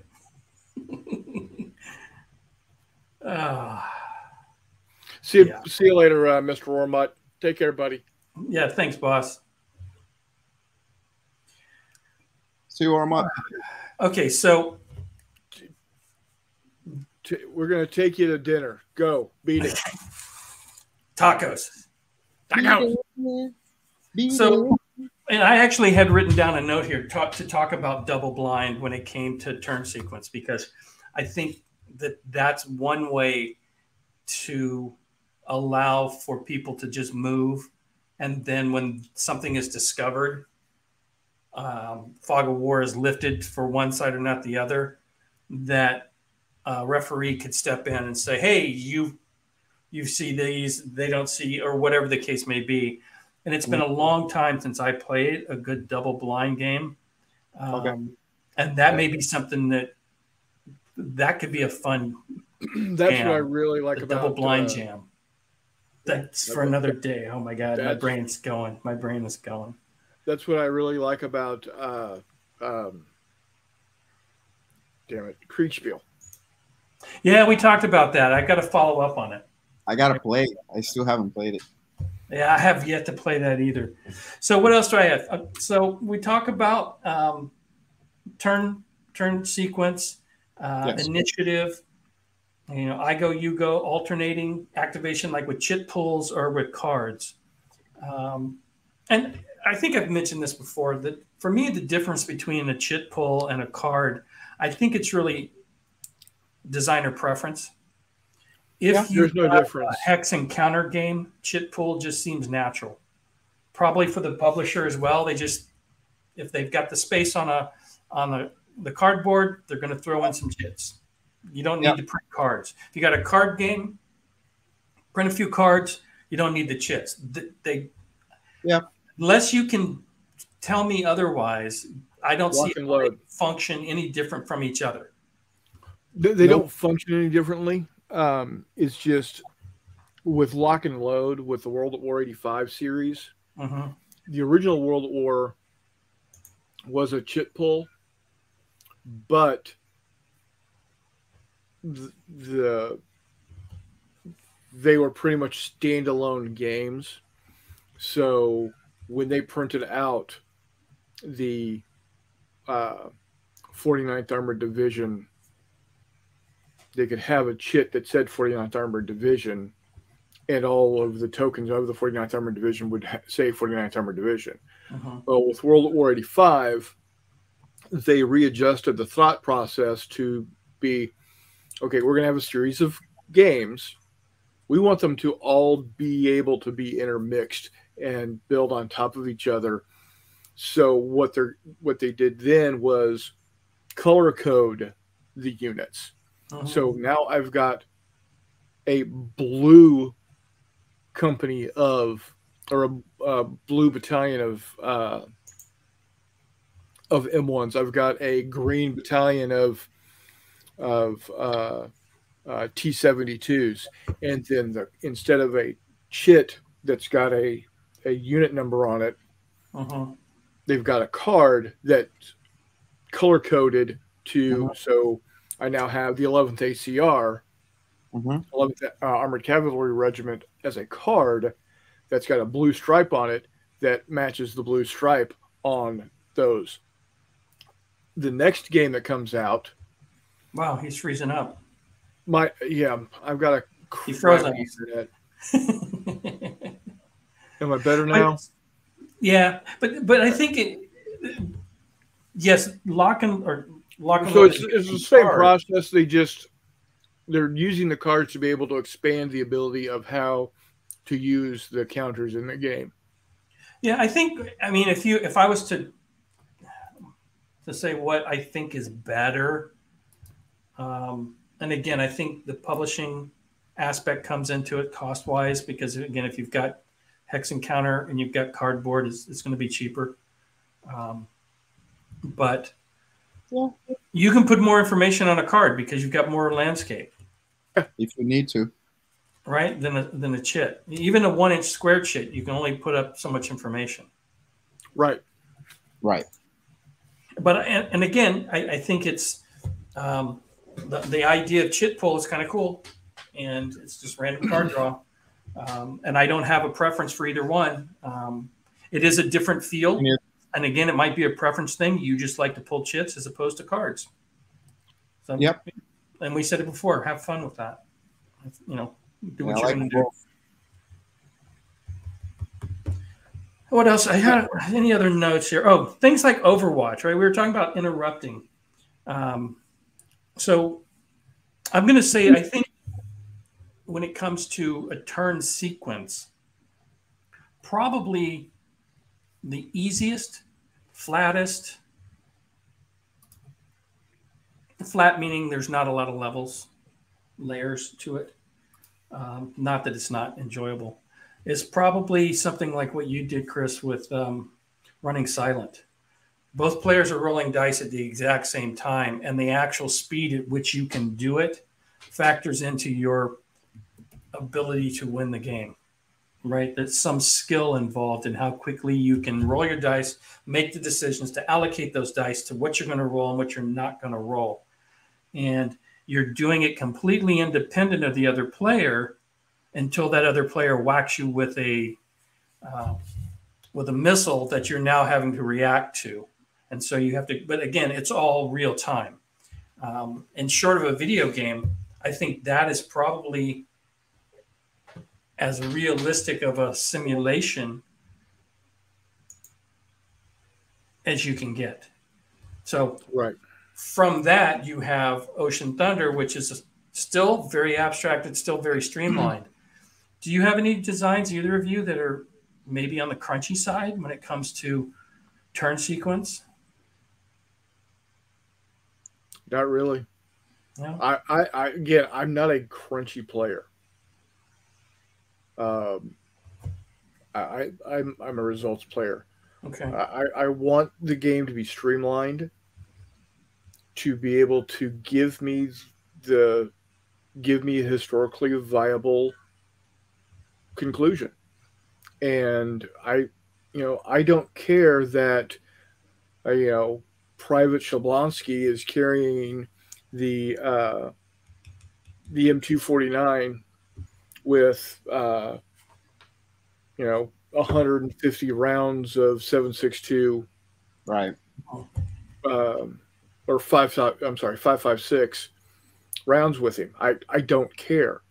uh, see, you, yeah. see you later, uh, Mr. Ormut. Take care, buddy. Yeah, thanks, boss. See you, Ormut. Okay, so we're going to take you to dinner. Go, beat it. Tacos. Tacos. So and I actually had written down a note here talk, to talk about double blind when it came to turn sequence because I think that that's one way to allow for people to just move, and then when something is discovered, um, fog of war is lifted for one side or not the other. That a referee could step in and say, "Hey, you you see these, they don't see," or whatever the case may be and it's been a long time since I played a good double blind game. Um, okay. And that may be something that that could be a fun. That's jam, what I really like about double blind uh, jam. That's for another day. Oh my god, my brain's going. My brain is going. That's what I really like about. Uh, um, damn it, Kriegsspiel. Yeah, we talked about that. I got to follow up on it. I got to play. I still haven't played it. Yeah, I have yet to play that either. So what else do I have? Uh, so we talk about um, turn turn sequence, uh, yes. initiative. You know, I go, you go, alternating activation like with chit pulls or with cards. Um, and I think I've mentioned this before that for me, the difference between a chit pull and a card, I think it's really designer preference. If yeah, there's no difference. hex and counter game, chit pull just seems natural. Probably for the publisher as well. They just if they've got the space on a on the, the cardboard, they're going to throw in some chits. You don't need yeah. to print cards. If you got a card game, print a few cards. You don't need the chits. They, they yeah. Unless you can tell me otherwise, I don't Lock see it function any different from each other. They, they nope. don't function any differently um, is just with Lock and Load with the World at War 85 series. Uh-huh. The original World at War was a chit pull, but the, the they were pretty much standalone games. So when they printed out the uh, 49th Armored Division, they could have a chit that said 49th Armored Division, and all of the tokens of the 49th Armored Division would ha- say 49th Armored Division. Uh-huh. Well, with World War 85, they readjusted the thought process to be okay, we're going to have a series of games. We want them to all be able to be intermixed and build on top of each other. So what they what they did then was color code the units. Uh-huh. So now I've got a blue company of or a, a blue battalion of uh, of M1s. I've got a green battalion of of uh, uh, T72s, and then the instead of a chit that's got a a unit number on it, Uh-huh. they've got a card that's color coded to. Uh-huh. So I now have the 11th ACR, Mhm. 11th uh, Armored Cavalry Regiment as a card that's got a blue stripe on it that matches the blue stripe on those. The next game that comes out, Wow, he's freezing up. my yeah, I've got a He froze crappy on internet. Am I better now? But- yeah, but but I think it. Yes, lock and or lock and So it's, it's the same card. process. They just they're using the cards to be able to expand the ability of how to use the counters in the game. Yeah, I think. I mean, if you if I was to to say what I think is better, um, and again, I think the publishing aspect comes into it cost wise because again, if you've got hex and counter and you've got cardboard, it's, it's going to be cheaper. Um, but Yeah. you can put more information on a card because you've got more landscape. If you need to. right? Than a, than a chit. Even a one inch square chit, you can only put up so much information. Right. Right. But and, and again, I, I think it's um, the, the idea of chit pull is kind of cool, and it's just random card draw. Um, and I don't have a preference for either one. Um, it is a different feel, Yeah. And again, it might be a preference thing. You just like to pull chits as opposed to cards. So, Yep. And we said it before. Have fun with that. You know, do what I you're like going to do. What else? I had any other notes here? Oh, things like Overwatch, right? We were talking about interrupting. Um, so I'm going to say, I think when it comes to a turn sequence, probably the easiest, flattest, flat meaning there's not a lot of levels, layers to it. Um, not that it's not enjoyable It's probably something like what you did, Chris, with um, running silent. Both players are rolling dice at the exact same time, and the actual speed at which you can do it factors into your ability to win the game. Right? There's some skill involved in how quickly you can roll your dice, make the decisions to allocate those dice to what you're going to roll and what you're not going to roll. And you're doing it completely independent of the other player until that other player whacks you with a uh, with a missile that you're now having to react to, and so you have to. But again, it's all real time. Um, and short of a video game, I think that is probably as realistic of a simulation as you can get. So Right. from that, you have Ocean Thunder, which is still very abstract. It's still very streamlined. Do you have any designs, either of you, that are maybe on the crunchy side when it comes to turn sequence? Not really. No? I, I, I again, I'm not a crunchy player. Um, I, I I'm I'm a results player. Okay. I, I want the game to be streamlined, to be able to give me the give me a historically viable conclusion. And I, you know, I don't care that, uh, you know, Private Shablonsky is carrying the uh, the M249 with, uh, you know, 150 rounds of 762 Right. um, or five. I'm sorry, five five six rounds with him. I I don't care.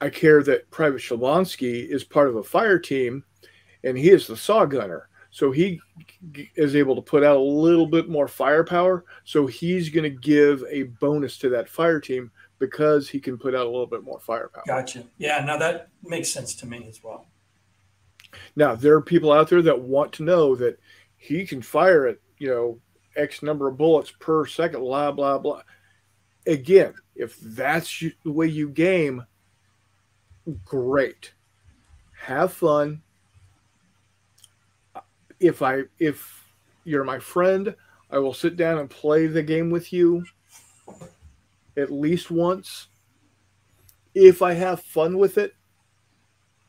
I care that Private Shablansky is part of a fire team, and he is the saw gunner. So he is able to put out a little bit more firepower. So he's going to give a bonus to that fire team because he can put out a little bit more firepower. Gotcha. Yeah, now that makes sense to me as well. Now there are people out there that want to know that he can fire at you know X number of bullets per second. Blah blah blah. Again, if that's the way you game, great. Have fun. If I if you're my friend, I will sit down and play the game with you at least once. If I have fun with it,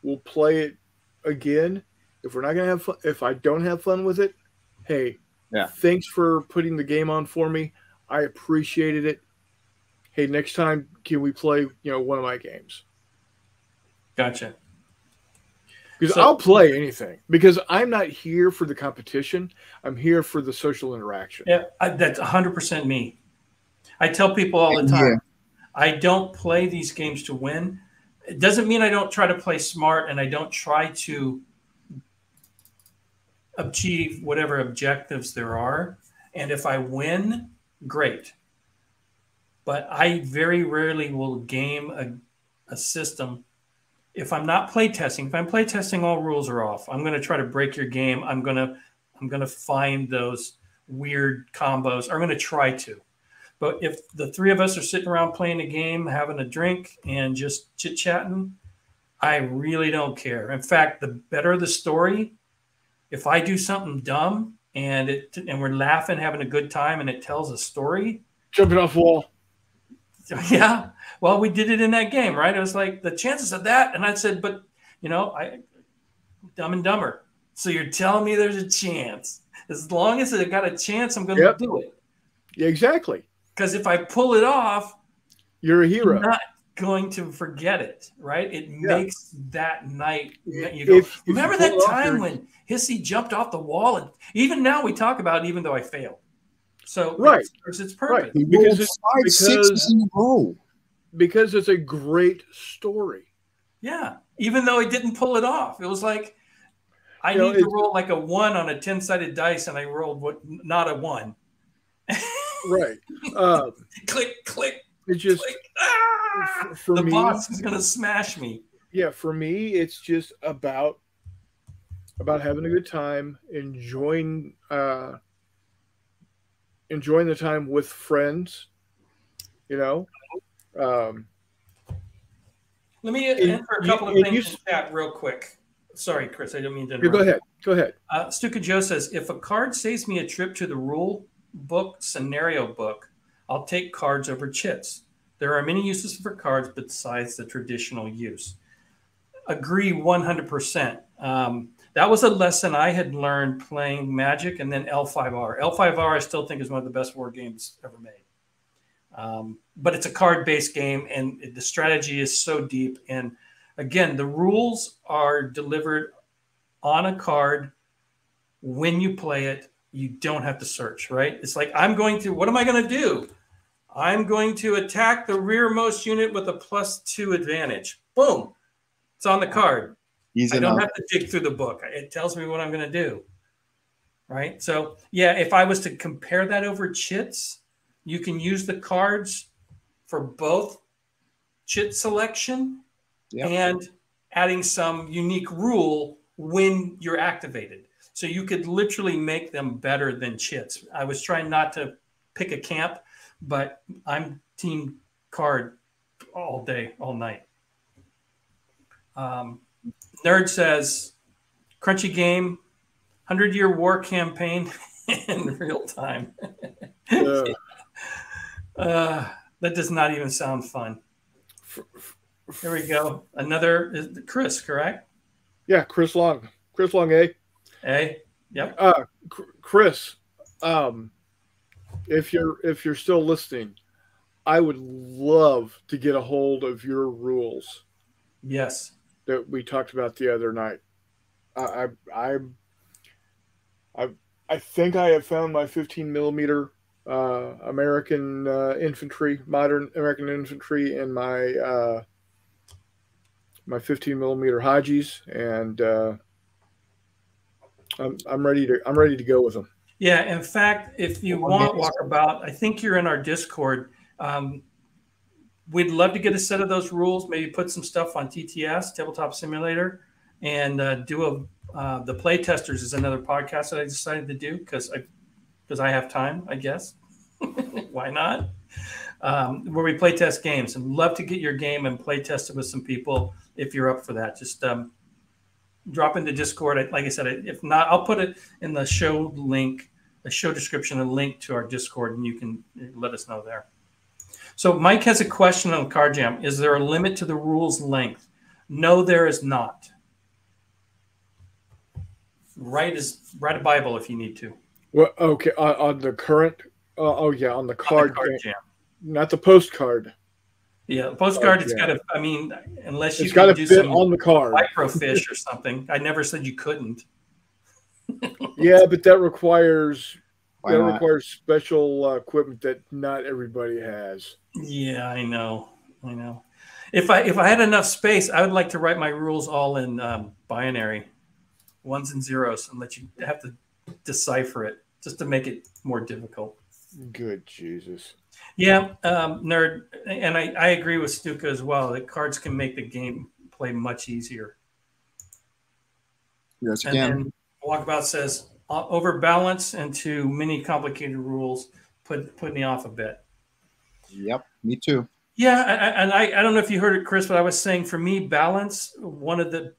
we'll play it again. If we're not gonna have fun, if I don't have fun with it, hey, yeah, thanks for putting the game on for me. I appreciated it. Hey, next time can we play, you know, one of my games? Gotcha. Because so, I'll play anything because I'm not here for the competition. I'm here for the social interaction. Yeah, I, that's 100% me. I tell people all the time, yeah. I don't play these games to win. It doesn't mean I don't try to play smart and I don't try to achieve whatever objectives there are. And if I win, great. But I very rarely will game a, a system if I'm not playtesting. If I'm playtesting, all rules are off. I'm going to try to break your game. I'm going to I'm going to find those weird combos. I'm going to try to. But if the three of us are sitting around playing a game, having a drink, and just chit chatting, I really don't care. In fact, the better the story, if I do something dumb and it and we're laughing, having a good time, and it tells a story, jumping off wall. Yeah, well, we did it in that game, right? It was like the chances of that, and I said, but you know, I dumb and dumber. So you're telling me there's a chance. As long as it got a chance, I'm going to yep. do it. Yeah, exactly. Because if I pull it off, you're a hero. I'm not going to forget it, right? It yeah. makes that night. You go, if, remember if that time when Hissy jumped off the wall, and even now we talk about it, even though I failed. So right, it's, it's perfect right. because it's five because, sixes in a row. Because it's a great story. Yeah, even though he didn't pull it off, it was like I you need know, to roll like a one on a ten sided dice, and I rolled what not a one right. Um, click, click. It's just click. Ah! For, the me, boss is gonna smash me. Yeah, for me, it's just about about having a good time, enjoying uh, enjoying the time with friends. You know. Um, Let me enter a couple you, of things you, in chat real quick. Sorry, Chris, I didn't mean to. Interrupt. Go ahead. Go ahead. Uh, Stuka Joe says if a card saves me a trip to the rule book scenario book, I'll take cards over chits. There are many uses for cards besides the traditional use. Agree 100%. Um, that was a lesson I had learned playing Magic and then L5R. L5R, I still think, is one of the best war games ever made. Um, but it's a card based game and the strategy is so deep. And again, the rules are delivered on a card when you play it you don't have to search, right? It's like, I'm going to, what am I going to do? I'm going to attack the rearmost unit with a plus two advantage. Boom. It's on the card. Easy I don't enough. have to dig through the book. It tells me what I'm going to do. Right. So, yeah, if I was to compare that over chits, you can use the cards for both chit selection yep. and adding some unique rule when you're activated. So you could literally make them better than chits. I was trying not to pick a camp, but I'm team card all day, all night. Um, Nerd says, crunchy game, 100 year war campaign in real time. uh, uh, that does not even sound fun. Here we go. Another Chris, correct? Yeah, Chris Long. Chris Long, A. Hey, yep. Uh, Chris, um, if you're if you're still listening, I would love to get a hold of your rules. Yes, that we talked about the other night. I I I, I think I have found my 15 millimeter uh, American uh, infantry, modern American infantry, and my uh, my 15 millimeter Hajis, and uh, I'm I'm ready to I'm ready to go with them. Yeah, in fact, if you want walkabout, I think you're in our Discord. Um, we'd love to get a set of those rules. Maybe put some stuff on TTS, Tabletop Simulator, and uh, do a uh, the play testers is another podcast that I decided to do because I because I have time, I guess. Why not? Um, where we play test games and love to get your game and play test it with some people if you're up for that. Just um, drop into Discord. Like I said, if not, I'll put it in the show link, the show description, a link to our Discord, and you can let us know there. So Mike has a question on Card Jam. Is there a limit to the rules length? No, there is not. Write is write a Bible if you need to. Well, okay, on, on the current. Uh, oh yeah, on the card, on the card jam. not the postcard. Yeah, postcard. It's got to. I mean, unless you it's got to fit on the card, microfiche or something. I never said you couldn't. yeah, but that requires Why that not? requires special uh, equipment that not everybody has. Yeah, I know. I know. If I if I had enough space, I would like to write my rules all in um, binary ones and zeros and let you have to decipher it just to make it more difficult. Good Jesus. Yeah, um, nerd, and I, I agree with Stuka as well. That cards can make the game play much easier. Yes, again. Walkabout says overbalance into many complicated rules put put me off a bit. Yep, me too. Yeah, and I, I don't know if you heard it, Chris, but I was saying for me, balance one of the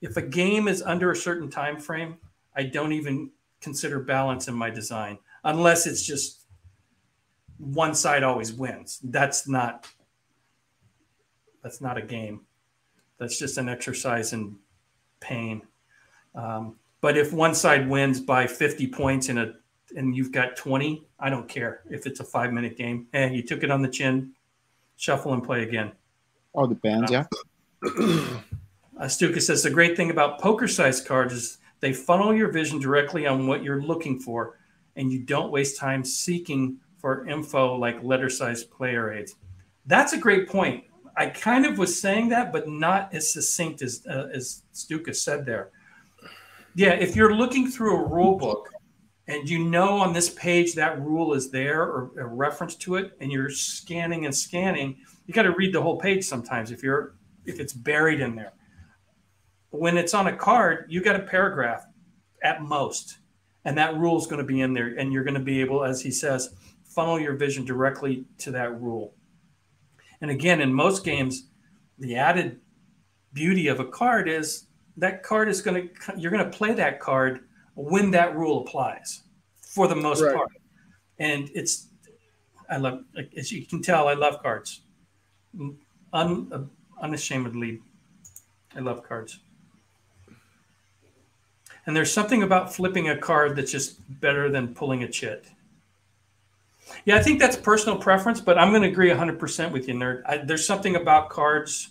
if a game is under a certain time frame, I don't even consider balance in my design unless it's just one side always wins. That's not that's not a game. That's just an exercise in pain. Um, but if one side wins by 50 points in a and you've got 20, I don't care if it's a five minute game. And hey, you took it on the chin, shuffle and play again. Oh, the bands, uh, yeah. Uh, Stuka says the great thing about poker sized cards is they funnel your vision directly on what you're looking for, and you don't waste time seeking for info like letter sized player aids. That's a great point. I kind of was saying that, but not as succinct as uh, as Stuka said there. Yeah, if you're looking through a rule book and you know on this page that rule is there or a reference to it, and you're scanning and scanning, you got to read the whole page sometimes if you're if it's buried in there when it's on a card, you got a paragraph at most, and that rule is going to be in there, and you're going to be able, as he says, funnel your vision directly to that rule. And again, in most games, the added beauty of a card is that card is going to you're going to play that card when that rule applies for the most right. part. And it's I love as you can tell I love cards. Un, unashamedly I love cards. And there's something about flipping a card that's just better than pulling a chit. Yeah, I think that's personal preference, but I'm going to agree 100% with you, nerd. I, there's something about cards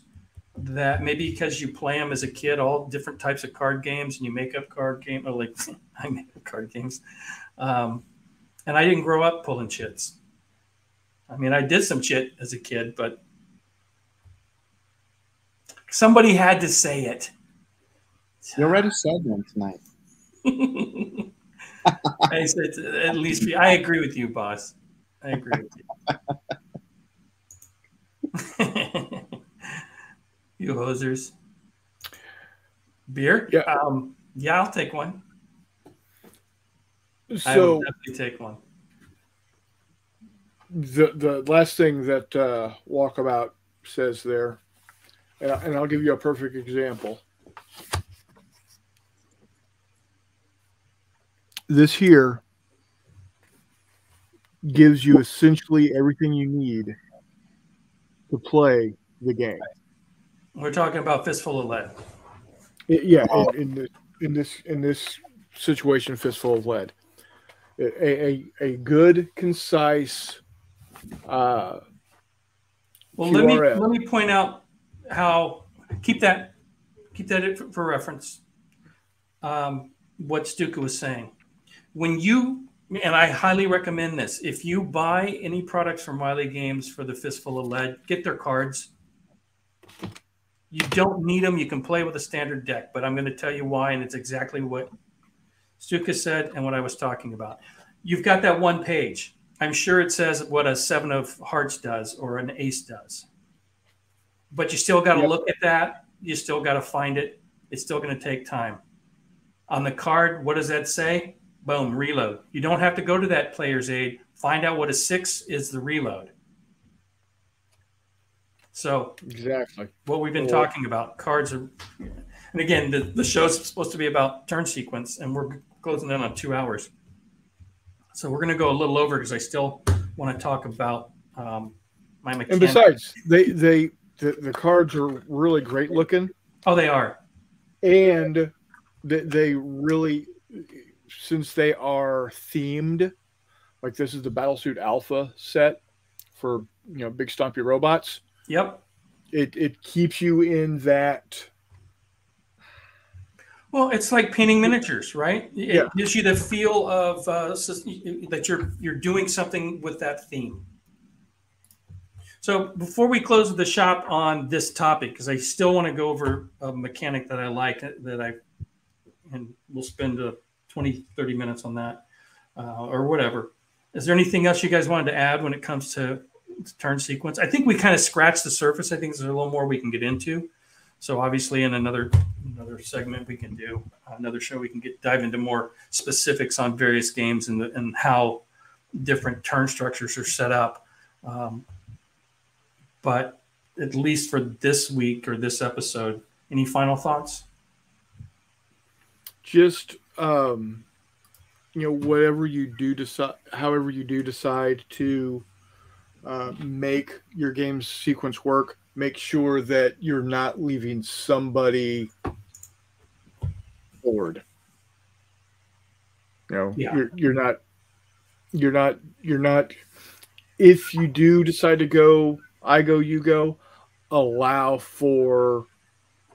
that maybe because you play them as a kid, all different types of card games, and you make up card game or like I make up card games. Um, and I didn't grow up pulling chits. I mean, I did some chit as a kid, but somebody had to say it. You already said one tonight. I said at least I agree with you, boss. I agree with you. you hosers. Beer? Yeah. Um, yeah, I'll take one. So I will definitely take one. The the last thing that uh, Walkabout says there, and, and I'll give you a perfect example. this here gives you essentially everything you need to play the game. We're talking about fistful of lead. It, yeah, oh. in, in, this in this in this situation, fistful of lead. A a, a good, concise. Uh, well, let me let me point out how keep that keep that for reference. Um, what Stuka was saying when you and I highly recommend this. If you buy any products from Wiley Games for the Fistful of Lead, get their cards. You don't need them. You can play with a standard deck, but I'm going to tell you why, and it's exactly what Stuka said and what I was talking about. You've got that one page. I'm sure it says what a seven of hearts does or an ace does, but you still got to yep. look at that. You still got to find it. It's still going to take time. On the card, what does that say? Boom, reload. You don't have to go to that player's aid. Find out what a six is the reload. So exactly what we've been talking about. Cards are, and again, the, the show's supposed to be about turn sequence, and we're closing in on two hours. So we're going to go a little over because I still want to talk about um, my mechanics. And besides, they they the, the cards are really great looking. Oh, they are, and they, they really since they are themed, like this is the Battlesuit Alpha set for you know big stompy robots. Yep. It it keeps you in that. Well, it's like painting miniatures, right? It yeah. gives you the feel of uh, that you're you're doing something with that theme. So before we close the shop on this topic, because I still want to go over a mechanic that I like that I, and we'll spend a 20, 30 minutes on that uh, or whatever. Is there anything else you guys wanted to add when it comes to turn sequence? I think we kind of scratched the surface. I think there's a little more we can get into. So obviously, in another another segment we can do another show, we can get dive into more specifics on various games and the, and how different turn structures are set up. Um, but at least for this week or this episode, any final thoughts? Just um, you know, whatever you do decide, however you do decide to uh, make your game's sequence work, make sure that you're not leaving somebody bored. You know, yeah. you're you're not you're not you're not if you do decide to go I go you go allow for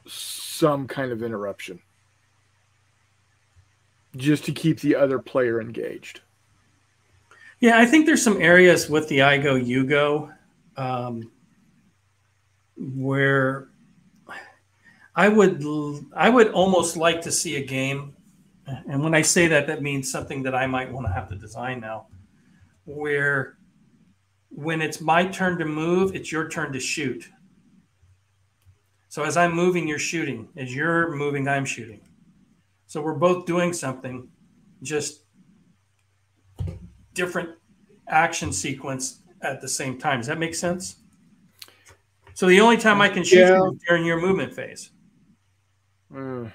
some kind of interruption just to keep the other player engaged. Yeah, I think there's some areas with the I go you go um, where I would I would almost like to see a game, and when I say that, that means something that I might want to have to design now, where when it's my turn to move, it's your turn to shoot. So as I'm moving, you're shooting. As you're moving, I'm shooting. So we're both doing something, just different action sequence at the same time. Does that make sense? So the only time I can shoot yeah. is during your movement phase. Mm.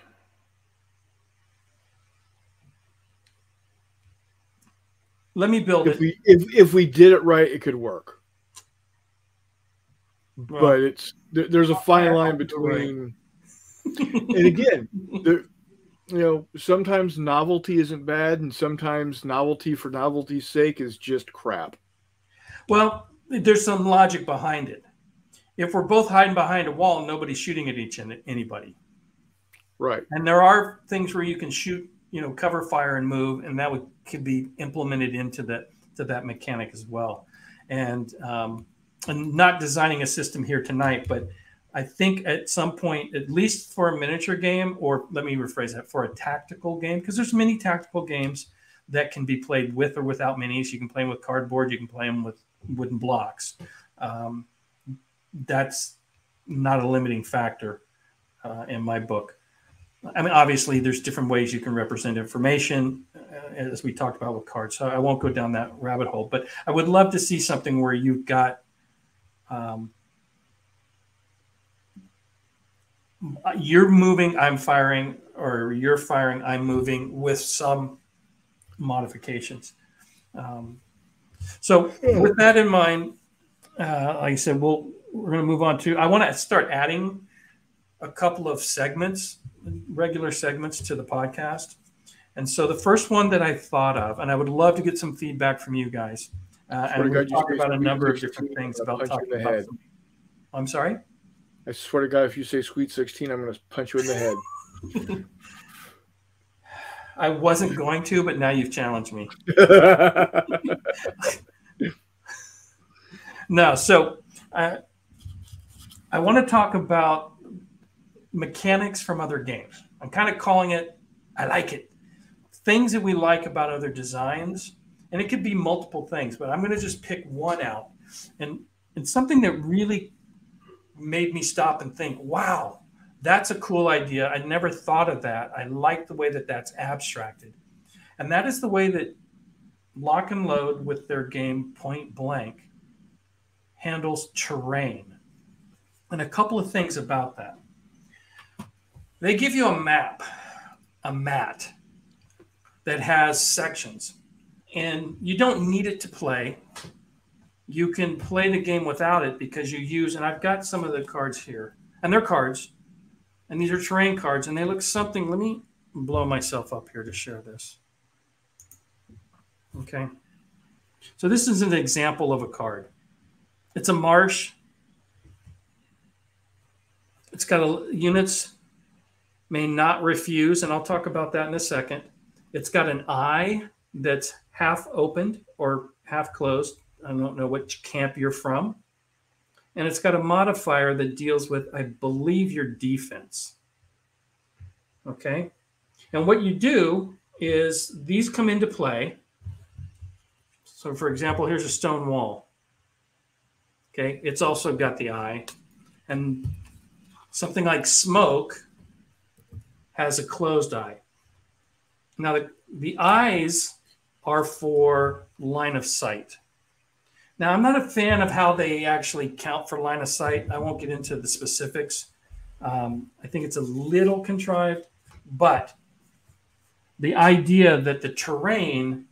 Let me build if it. We, if if we did it right, it could work. Well, but it's there, there's a fine line between. and again, there, you know, sometimes novelty isn't bad, and sometimes novelty for novelty's sake is just crap. Well, there's some logic behind it. If we're both hiding behind a wall, nobody's shooting at each and anybody. Right. And there are things where you can shoot, you know, cover fire and move, and that would could be implemented into that to that mechanic as well. And um, and not designing a system here tonight, but I think at some point, at least for a miniature game, or let me rephrase that, for a tactical game, because there's many tactical games that can be played with or without minis. You can play them with cardboard, you can play them with wooden blocks. Um, that's not a limiting factor uh, in my book. I mean, obviously, there's different ways you can represent information, uh, as we talked about with cards. So I won't go down that rabbit hole, but I would love to see something where you've got um, you're moving, I'm firing, or you're firing, I'm moving with some modifications. Um, so with that in mind, uh, like I said, we'll we're going to move on to. I want to start adding a couple of segments, regular segments to the podcast. And so the first one that I thought of, and I would love to get some feedback from you guys. Uh, and we'll talk about a number of different things about talking about. I'm sorry. I swear to God, if you say Sweet 16, I'm going to punch you in the head. I wasn't going to, but now you've challenged me. no, so uh, I want to talk about mechanics from other games. I'm kind of calling it, I like it. Things that we like about other designs. And it could be multiple things, but I'm going to just pick one out. And, and something that really made me stop and think, wow, that's a cool idea. I never thought of that. I like the way that that's abstracted. And that is the way that Lock and Load with their game Point Blank handles terrain. And a couple of things about that. They give you a map, a mat that has sections, and you don't need it to play. You can play the game without it because you use, and I've got some of the cards here, and they're cards and these are terrain cards, and they look something. Let me blow myself up here to share this. Okay. So this is an example of a card. It's a marsh. It's got a, units may not refuse, and I'll talk about that in a second. It's got an eye that's half opened or half closed. I don't know which camp you're from and it's got a modifier that deals with, I believe, your defense. Okay. And what you do is these come into play. So, for example, here's a stone wall. Okay. It's also got the eye. And something like smoke has a closed eye. Now, the, the eyes are for line of sight. Now, I'm not a fan of how they actually count for line of sight. I won't get into the specifics. Um, I think it's a little contrived, but the idea that the terrain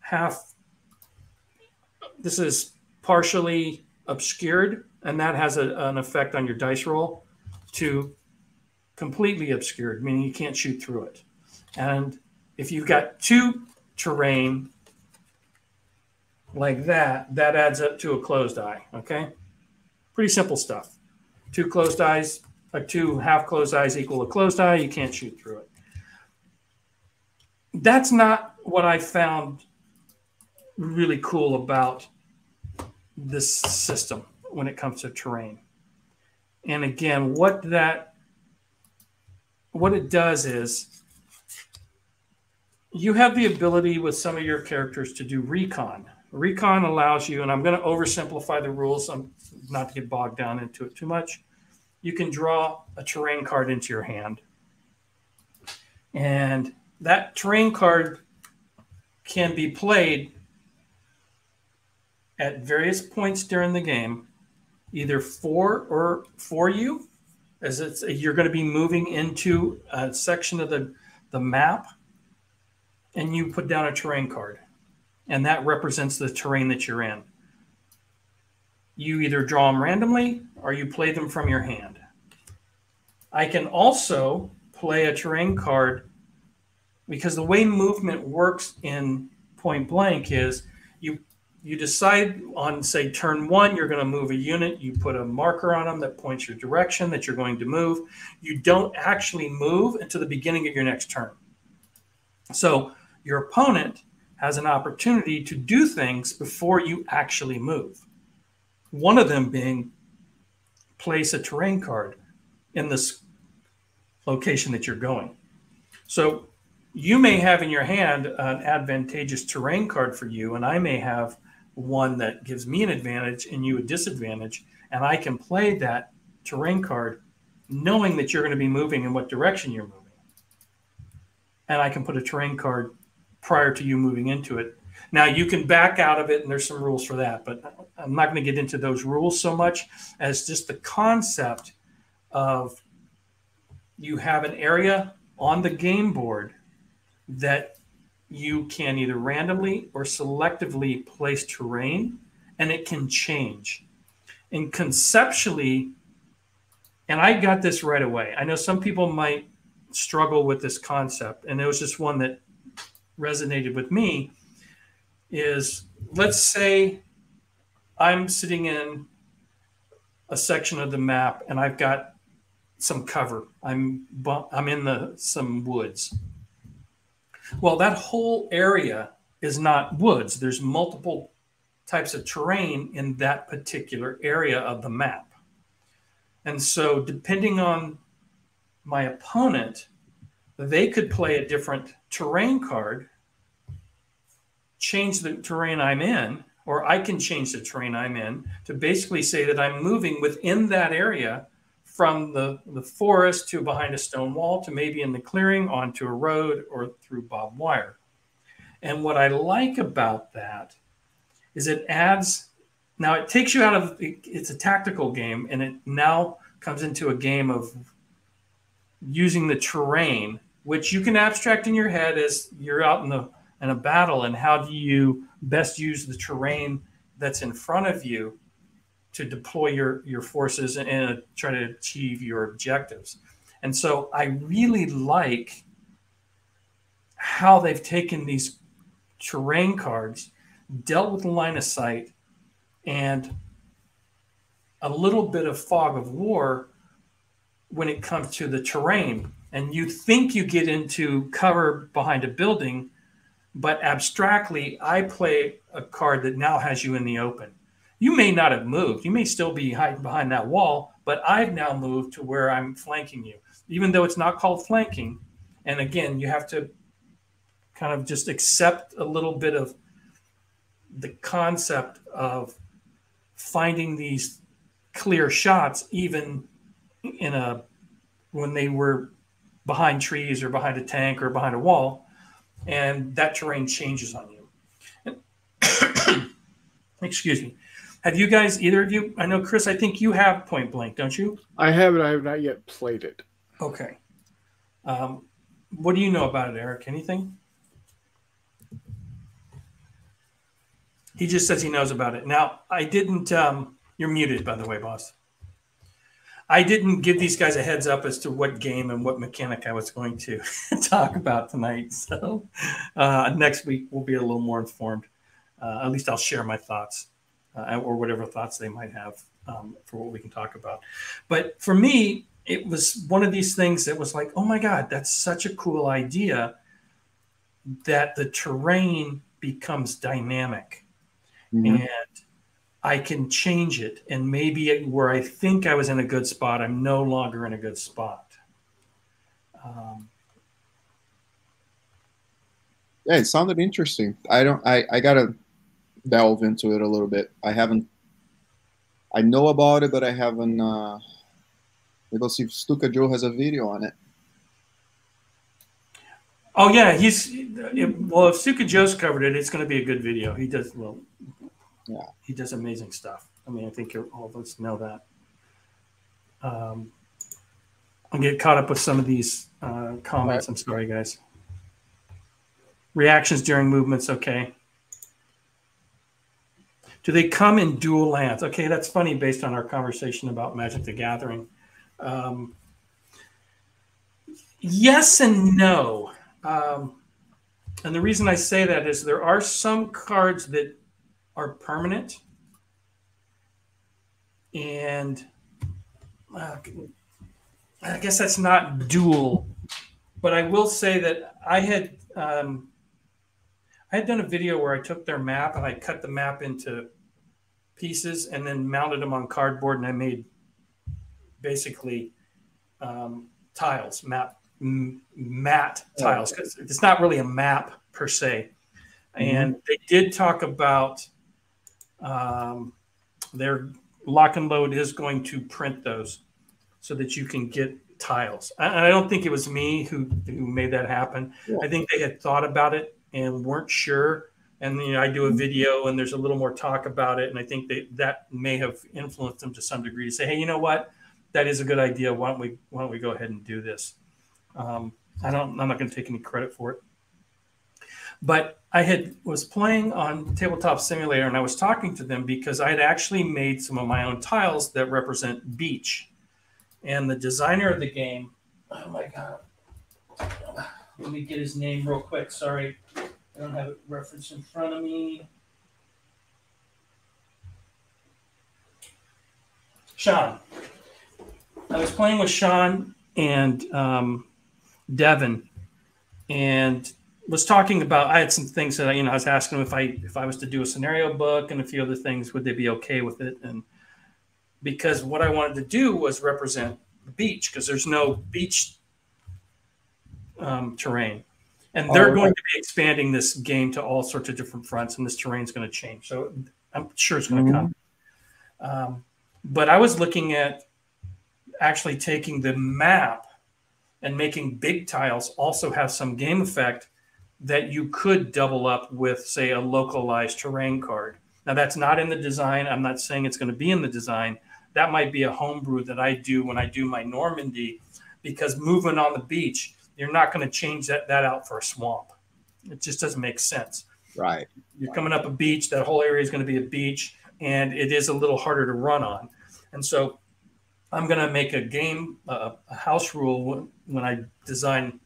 half this is partially obscured and that has a, an effect on your dice roll to completely obscured meaning you can't shoot through it and if you've got two terrain like that, that adds up to a closed eye. Okay. Pretty simple stuff. Two closed eyes, uh, two half closed eyes equal a closed eye. You can't shoot through it. That's not what I found really cool about this system when it comes to terrain. And again, what that what it does is you have the ability with some of your characters to do recon Recon allows you, and I'm going to oversimplify the rules, I'm not to get bogged down into it too much. You can draw a terrain card into your hand. And that terrain card can be played at various points during the game, either for or for you, as it's you're going to be moving into a section of the, the map, and you put down a terrain card and that represents the terrain that you're in. You either draw them randomly or you play them from your hand. I can also play a terrain card because the way movement works in point blank is you you decide on say turn one you're going to move a unit you put a marker on them that points your direction that you're going to move you don't actually move until the beginning of your next turn so your opponent has an opportunity to do things before you actually move. One of them being place a terrain card in this location that you're going. So you may have in your hand an advantageous terrain card for you, and I may have one that gives me an advantage and you a disadvantage, and I can play that terrain card knowing that you're going to be moving in what direction you're moving. And I can put a terrain card prior to you moving into it. Now you can back out of it, and there's some rules for that, but I'm not going to get into those rules so much as just the concept of you have an area on the game board that you can either randomly or selectively place terrain, and it can change. And conceptually, and I got this right away. I know some people might struggle with this concept, and it was just one that resonated with me is let's say I'm sitting in a section of the map and I've got some cover. I'm I'm in the some woods. Well, that whole area is not woods. There's multiple types of terrain in that particular area of the map. And so, depending on my opponent, they could play a different terrain card, change the terrain I'm in, or I can change the terrain I'm in to basically say that I'm moving within that area from the, the forest to behind a stone wall to maybe in the clearing onto a road or through barbed wire. And what I like about that is it adds, now it takes you out of, it's a tactical game and it now comes into a game of using the terrain, which you can abstract in your head as you're out in the in a battle and how do you best use the terrain that's in front of you to deploy your your forces and, and try to achieve your objectives. And so I really like how they've taken these terrain cards, dealt with the line of sight, and a little bit of fog of war when it comes to the terrain. And you think you get into cover behind a building, but abstractly, I play a card that now has you in the open. You may not have moved. You may still be hiding behind that wall, but I've now moved to where I'm flanking you, even though it's not called flanking. And again, you have to kind of just accept a little bit of the concept of finding these clear shots, even in a when they were behind trees or behind a tank or behind a wall, and that terrain changes on you. Excuse me. Have you guys, either of you? I know, Chris. I think you have Point Blank, don't you? I have it. I have not yet played it. Okay. Um, what do you know about it, Eric? Anything? He just says he knows about it. Now, I didn't. Um, you're muted, by the way, boss. I didn't give these guys a heads up as to what game and what mechanic I was going to talk about tonight. So uh, next week we'll be a little more informed. Uh, at least I'll share my thoughts uh, or whatever thoughts they might have um, for what we can talk about. But for me, it was one of these things that was like, oh my God, that's such a cool idea that the terrain becomes dynamic. Mm-hmm. And I can change it. And maybe where I think I was in a good spot, I'm no longer in a good spot. Um, yeah, it sounded interesting. I don't, I, I got to delve into it a little bit. I haven't, I know about it, but I haven't, uh, maybe I'll see if Stuka Joe has a video on it. Oh yeah, he's well. If Stuka Joe's covered it, it's going to be a good video. He does well. Yeah, he does amazing stuff. I mean, I think you all of us know that. Um, I'll get caught up with some of these uh, comments. Right. I'm sorry, guys. Reactions during movements, okay. Do they come in dual lands? Okay, that's funny based on our conversation about Magic the Gathering. Um, yes and no. Um, and the reason I say that is there are some cards that are permanent. And uh, I guess that's not dual, but I will say that I had um, I had done a video where I took their map and I cut the map into pieces and then mounted them on cardboard and I made basically um, tiles, map, m- mat tiles because it's not really a map per se. Mm-hmm. And they did talk about um, their lock and load is going to print those so that you can get tiles. I, I don't think it was me who, who made that happen. Yeah. I think they had thought about it and weren't sure. And you know, I do a video and there's a little more talk about it. And I think they, that may have influenced them to some degree to say, hey, you know what? That is a good idea. Why don't we why don't we go ahead and do this? Um, I don't I'm not going to take any credit for it. But I had was playing on Tabletop Simulator and I was talking to them because I had actually made some of my own tiles that represent beach. And the designer of the game, oh my god. Let me get his name real quick. Sorry. I don't have it referenced in front of me. Sean. I was playing with Sean and um, Devin, and was talking about. I had some things that I, you know I was asking if I if I was to do a scenario book and a few other things, would they be okay with it? And because what I wanted to do was represent the beach because there's no beach um, terrain, and they're Oh, going right. to be expanding this game to all sorts of different fronts, and this terrain is going to change. So I'm sure it's going to Mhm. come. Um, but I was looking at actually taking the map and making big tiles also have some game effect that you could double up with, say, a localized terrain card. Now, that's not in the design. I'm not saying it's going to be in the design. That might be a homebrew that I do when I do my Normandy, because moving on the beach, you're not going to change that, that out for a swamp. It just doesn't make sense. Right. You're coming up a beach, that whole area is going to be a beach, and it is a little harder to run on. And so I'm going to make a game, uh, a house rule when, when I design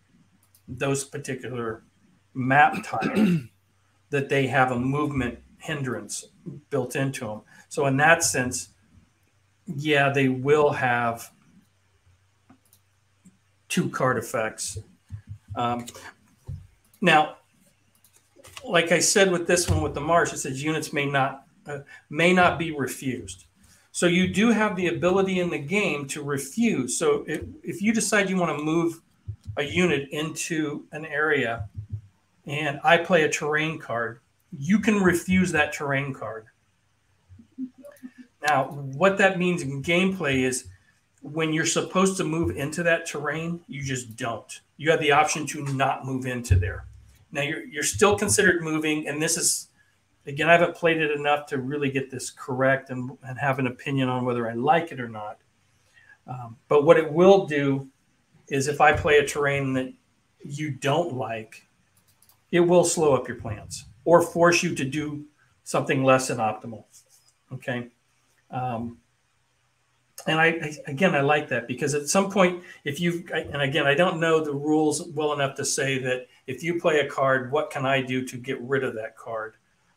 those particular map tiles that they have a movement hindrance built into them. So in that sense, yeah, they will have two card effects. Um, now, like I said with this one with the marsh, it says units may not uh, may not be refused. So you do have the ability in the game to refuse. So if, if you decide you want to move a unit into an area and I play a terrain card, you can refuse that terrain card. Now, what that means in gameplay is when you're supposed to move into that terrain, you just don't. You have the option to not move into there. Now you're you're still considered moving, and this is again, I haven't played it enough to really get this correct and, and have an opinion on whether I like it or not. Um, but what it will do is if I play a terrain that you don't like, it will slow up your plans or force you to do something less than optimal. Okay. Um, and I, I again, I like that because at some point, if you and again, I don't know the rules well enough to say that if you play a card, what can I do to get rid of that card?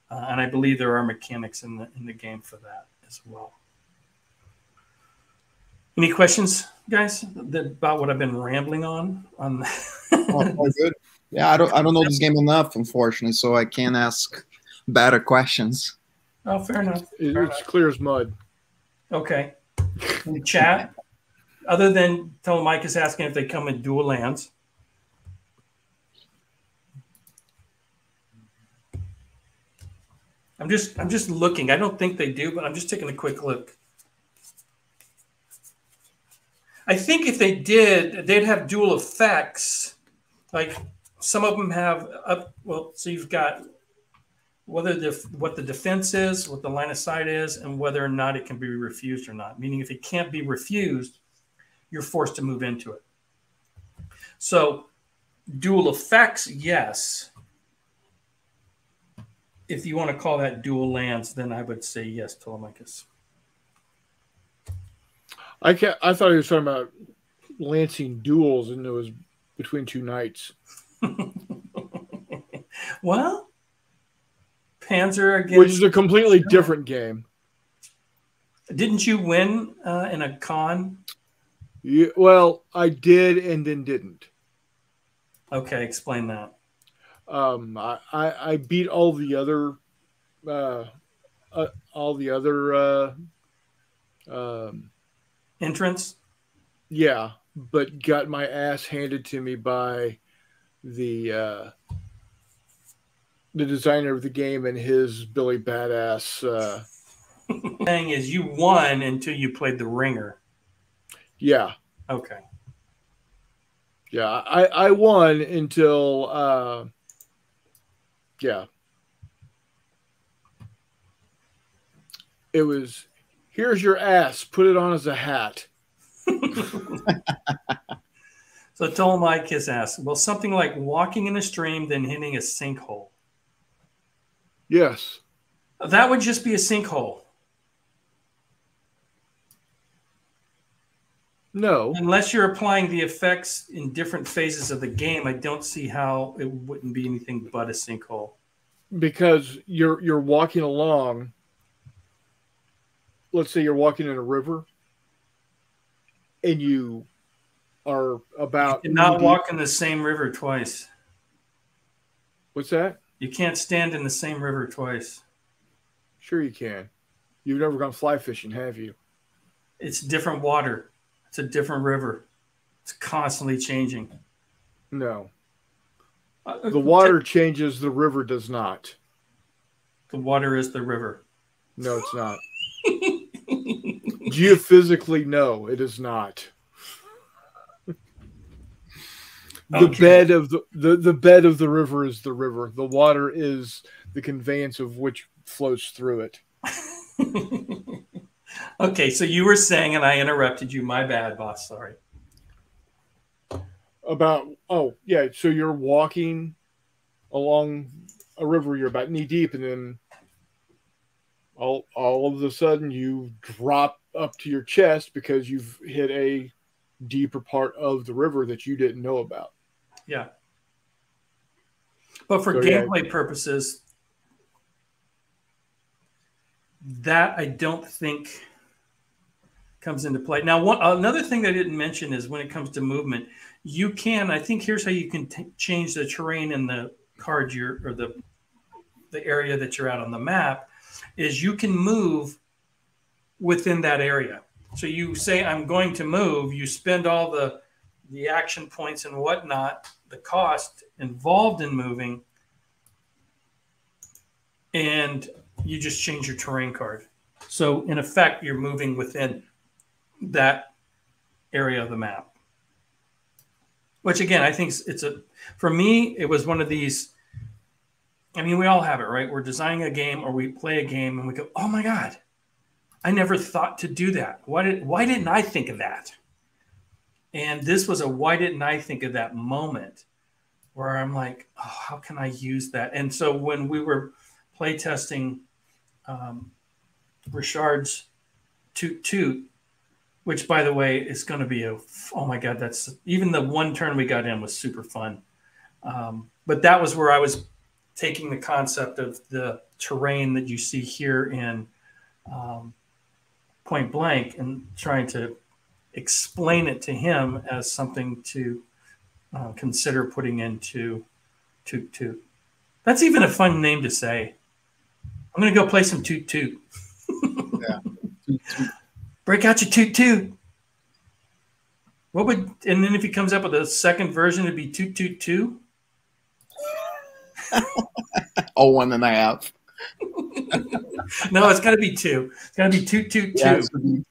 Uh, and I believe there are mechanics in the in the game for that as well. Any questions, guys, that, about what I've been rambling on? On Oh, all good. Yeah, I don't I don't know this game enough, unfortunately, so I can't ask better questions. oh, fair enough. Fair it's clear as mud. Okay. In the chat, other than Telemachus asking if they come in dual lands. I'm just I'm just looking. I don't think they do, but I'm just taking a quick look. I think if they did, they'd have dual effects. Like some of them have up. Well, so you've got whether the what the defense is, what the line of sight is, and whether or not it can be refused or not. Meaning, if it can't be refused, you're forced to move into it. So, dual effects, yes. If you want to call that dual lands, then I would say yes, Telemachus. I can I thought he was talking about lancing duels, and it was between two knights. well, Panzer against. which is a completely different game. Didn't you win uh, in a con? You, well, I did and then didn't. Okay, explain that. Um, I, I, I beat all the other, uh, uh, all the other, uh, um, Entrance. yeah, but got my ass handed to me by the uh, the designer of the game and his Billy Badass. Uh, thing is, you won until you played the ringer. yeah, Okay. yeah, I, I won until uh, yeah. It was here's your ass, put it on as a hat. So Telemachus asks, well, something like walking in a stream, then hitting a sinkhole. Yes. That would just be a sinkhole. No. Unless you're applying the effects in different phases of the game, I don't see how it wouldn't be anything but a sinkhole. because you're you're walking along let's say you're walking in a river and you are about You knee-deep- walk in the same river twice. What's that? You can't stand in the same river twice. Sure, you can. You've never gone fly fishing, have you? It's different water. It's a different river. It's constantly changing. No. Uh, The water changes, the river does not. The water is the river. No, it's not. Geophysically, no, it is not. Oh, the Okay. bed of the, the the bed of the river is the river. The water is the conveyance of which flows through it. okay, so you were saying, and I interrupted you. My bad, boss. Sorry. About oh yeah, so you're walking along a river, you're about knee deep, and then all all of a sudden you drop up to your chest because you've hit a deeper part of the river that you didn't know about. Yeah. But for So, yeah. gameplay purposes, that I don't think comes into play. Now, one another thing I didn't mention is when it comes to movement, you can. I think here's how you can t- change the terrain in the card you're or the the area that you're at on the map is you can move within that area. So you say I'm going to move. You spend all the the action points and whatnot, the cost involved in moving, and you just change your terrain card. So in effect, you're moving within that area of the map. Which again, I think it's a for me, it was one of these. I mean, we all have it, right? We're designing a game or we play a game and we go, "Oh my god, I never thought to do that. Why did why didn't I think of that?" And this was a why didn't I think of that moment where I'm like, oh, how can I use that? And so when we were playtesting um, Richard's Toot Toot, which by the way is going to be a, oh my God, that's even the one turn we got in was super fun. Um, but that was where I was taking the concept of the terrain that you see here in um, Point Blank and trying to explain it to him as something to uh, consider putting into Toot Toot. That's even a fun name to say. I'm going to go play some Toot Toot. Yeah. Break out your Toot Toot. What would, and then if he comes up with a second version, it'd be Toot Toot 2. Oh, one and a half. No, it's got to be two. It's got to be Toot Toot 2. Yeah, so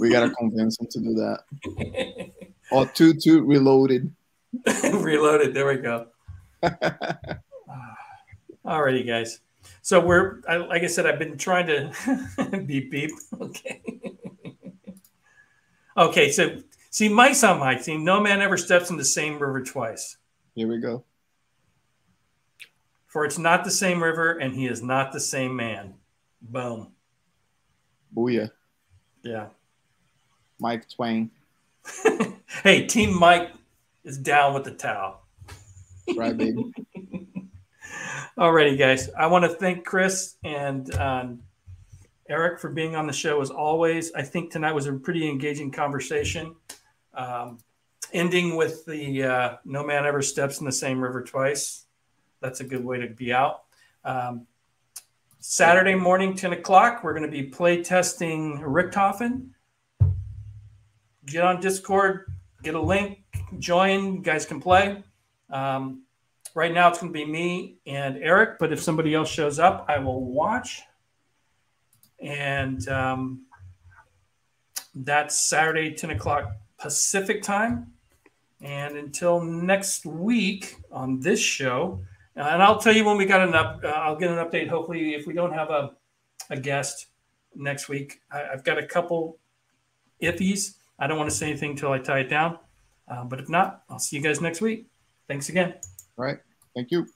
we- gotta convince him to do that. Or two two reloaded. Reloaded. There we go. Alrighty, guys. So we're I, like I said, I've been trying to beep beep. Okay. okay. So see, mice on my team. No man ever steps in the same river twice. Here we go. For it's not the same river, and he is not the same man. Boom. Booyah. Yeah. Mike Twain. hey, Team Mike is down with the towel. Right, baby. Alrighty, guys. I want to thank Chris and um, Eric for being on the show as always. I think tonight was a pretty engaging conversation. Um, ending with the uh, no man ever steps in the same river twice. That's a good way to be out. Um, Saturday morning, 10 o'clock, we're going to be play testing Richthofen. Get on Discord, get a link, join. You guys can play. Um, Right now, it's going to be me and Eric, but if somebody else shows up, I will watch. And um, that's Saturday, 10 o'clock Pacific time. And until next week on this show, uh, and I'll tell you when we got an up, uh, I'll get an update. Hopefully, if we don't have a, a guest next week, I, I've got a couple iffies. I don't want to say anything until I tie it down. Uh, but if not, I'll see you guys next week. Thanks again. All right. Thank you.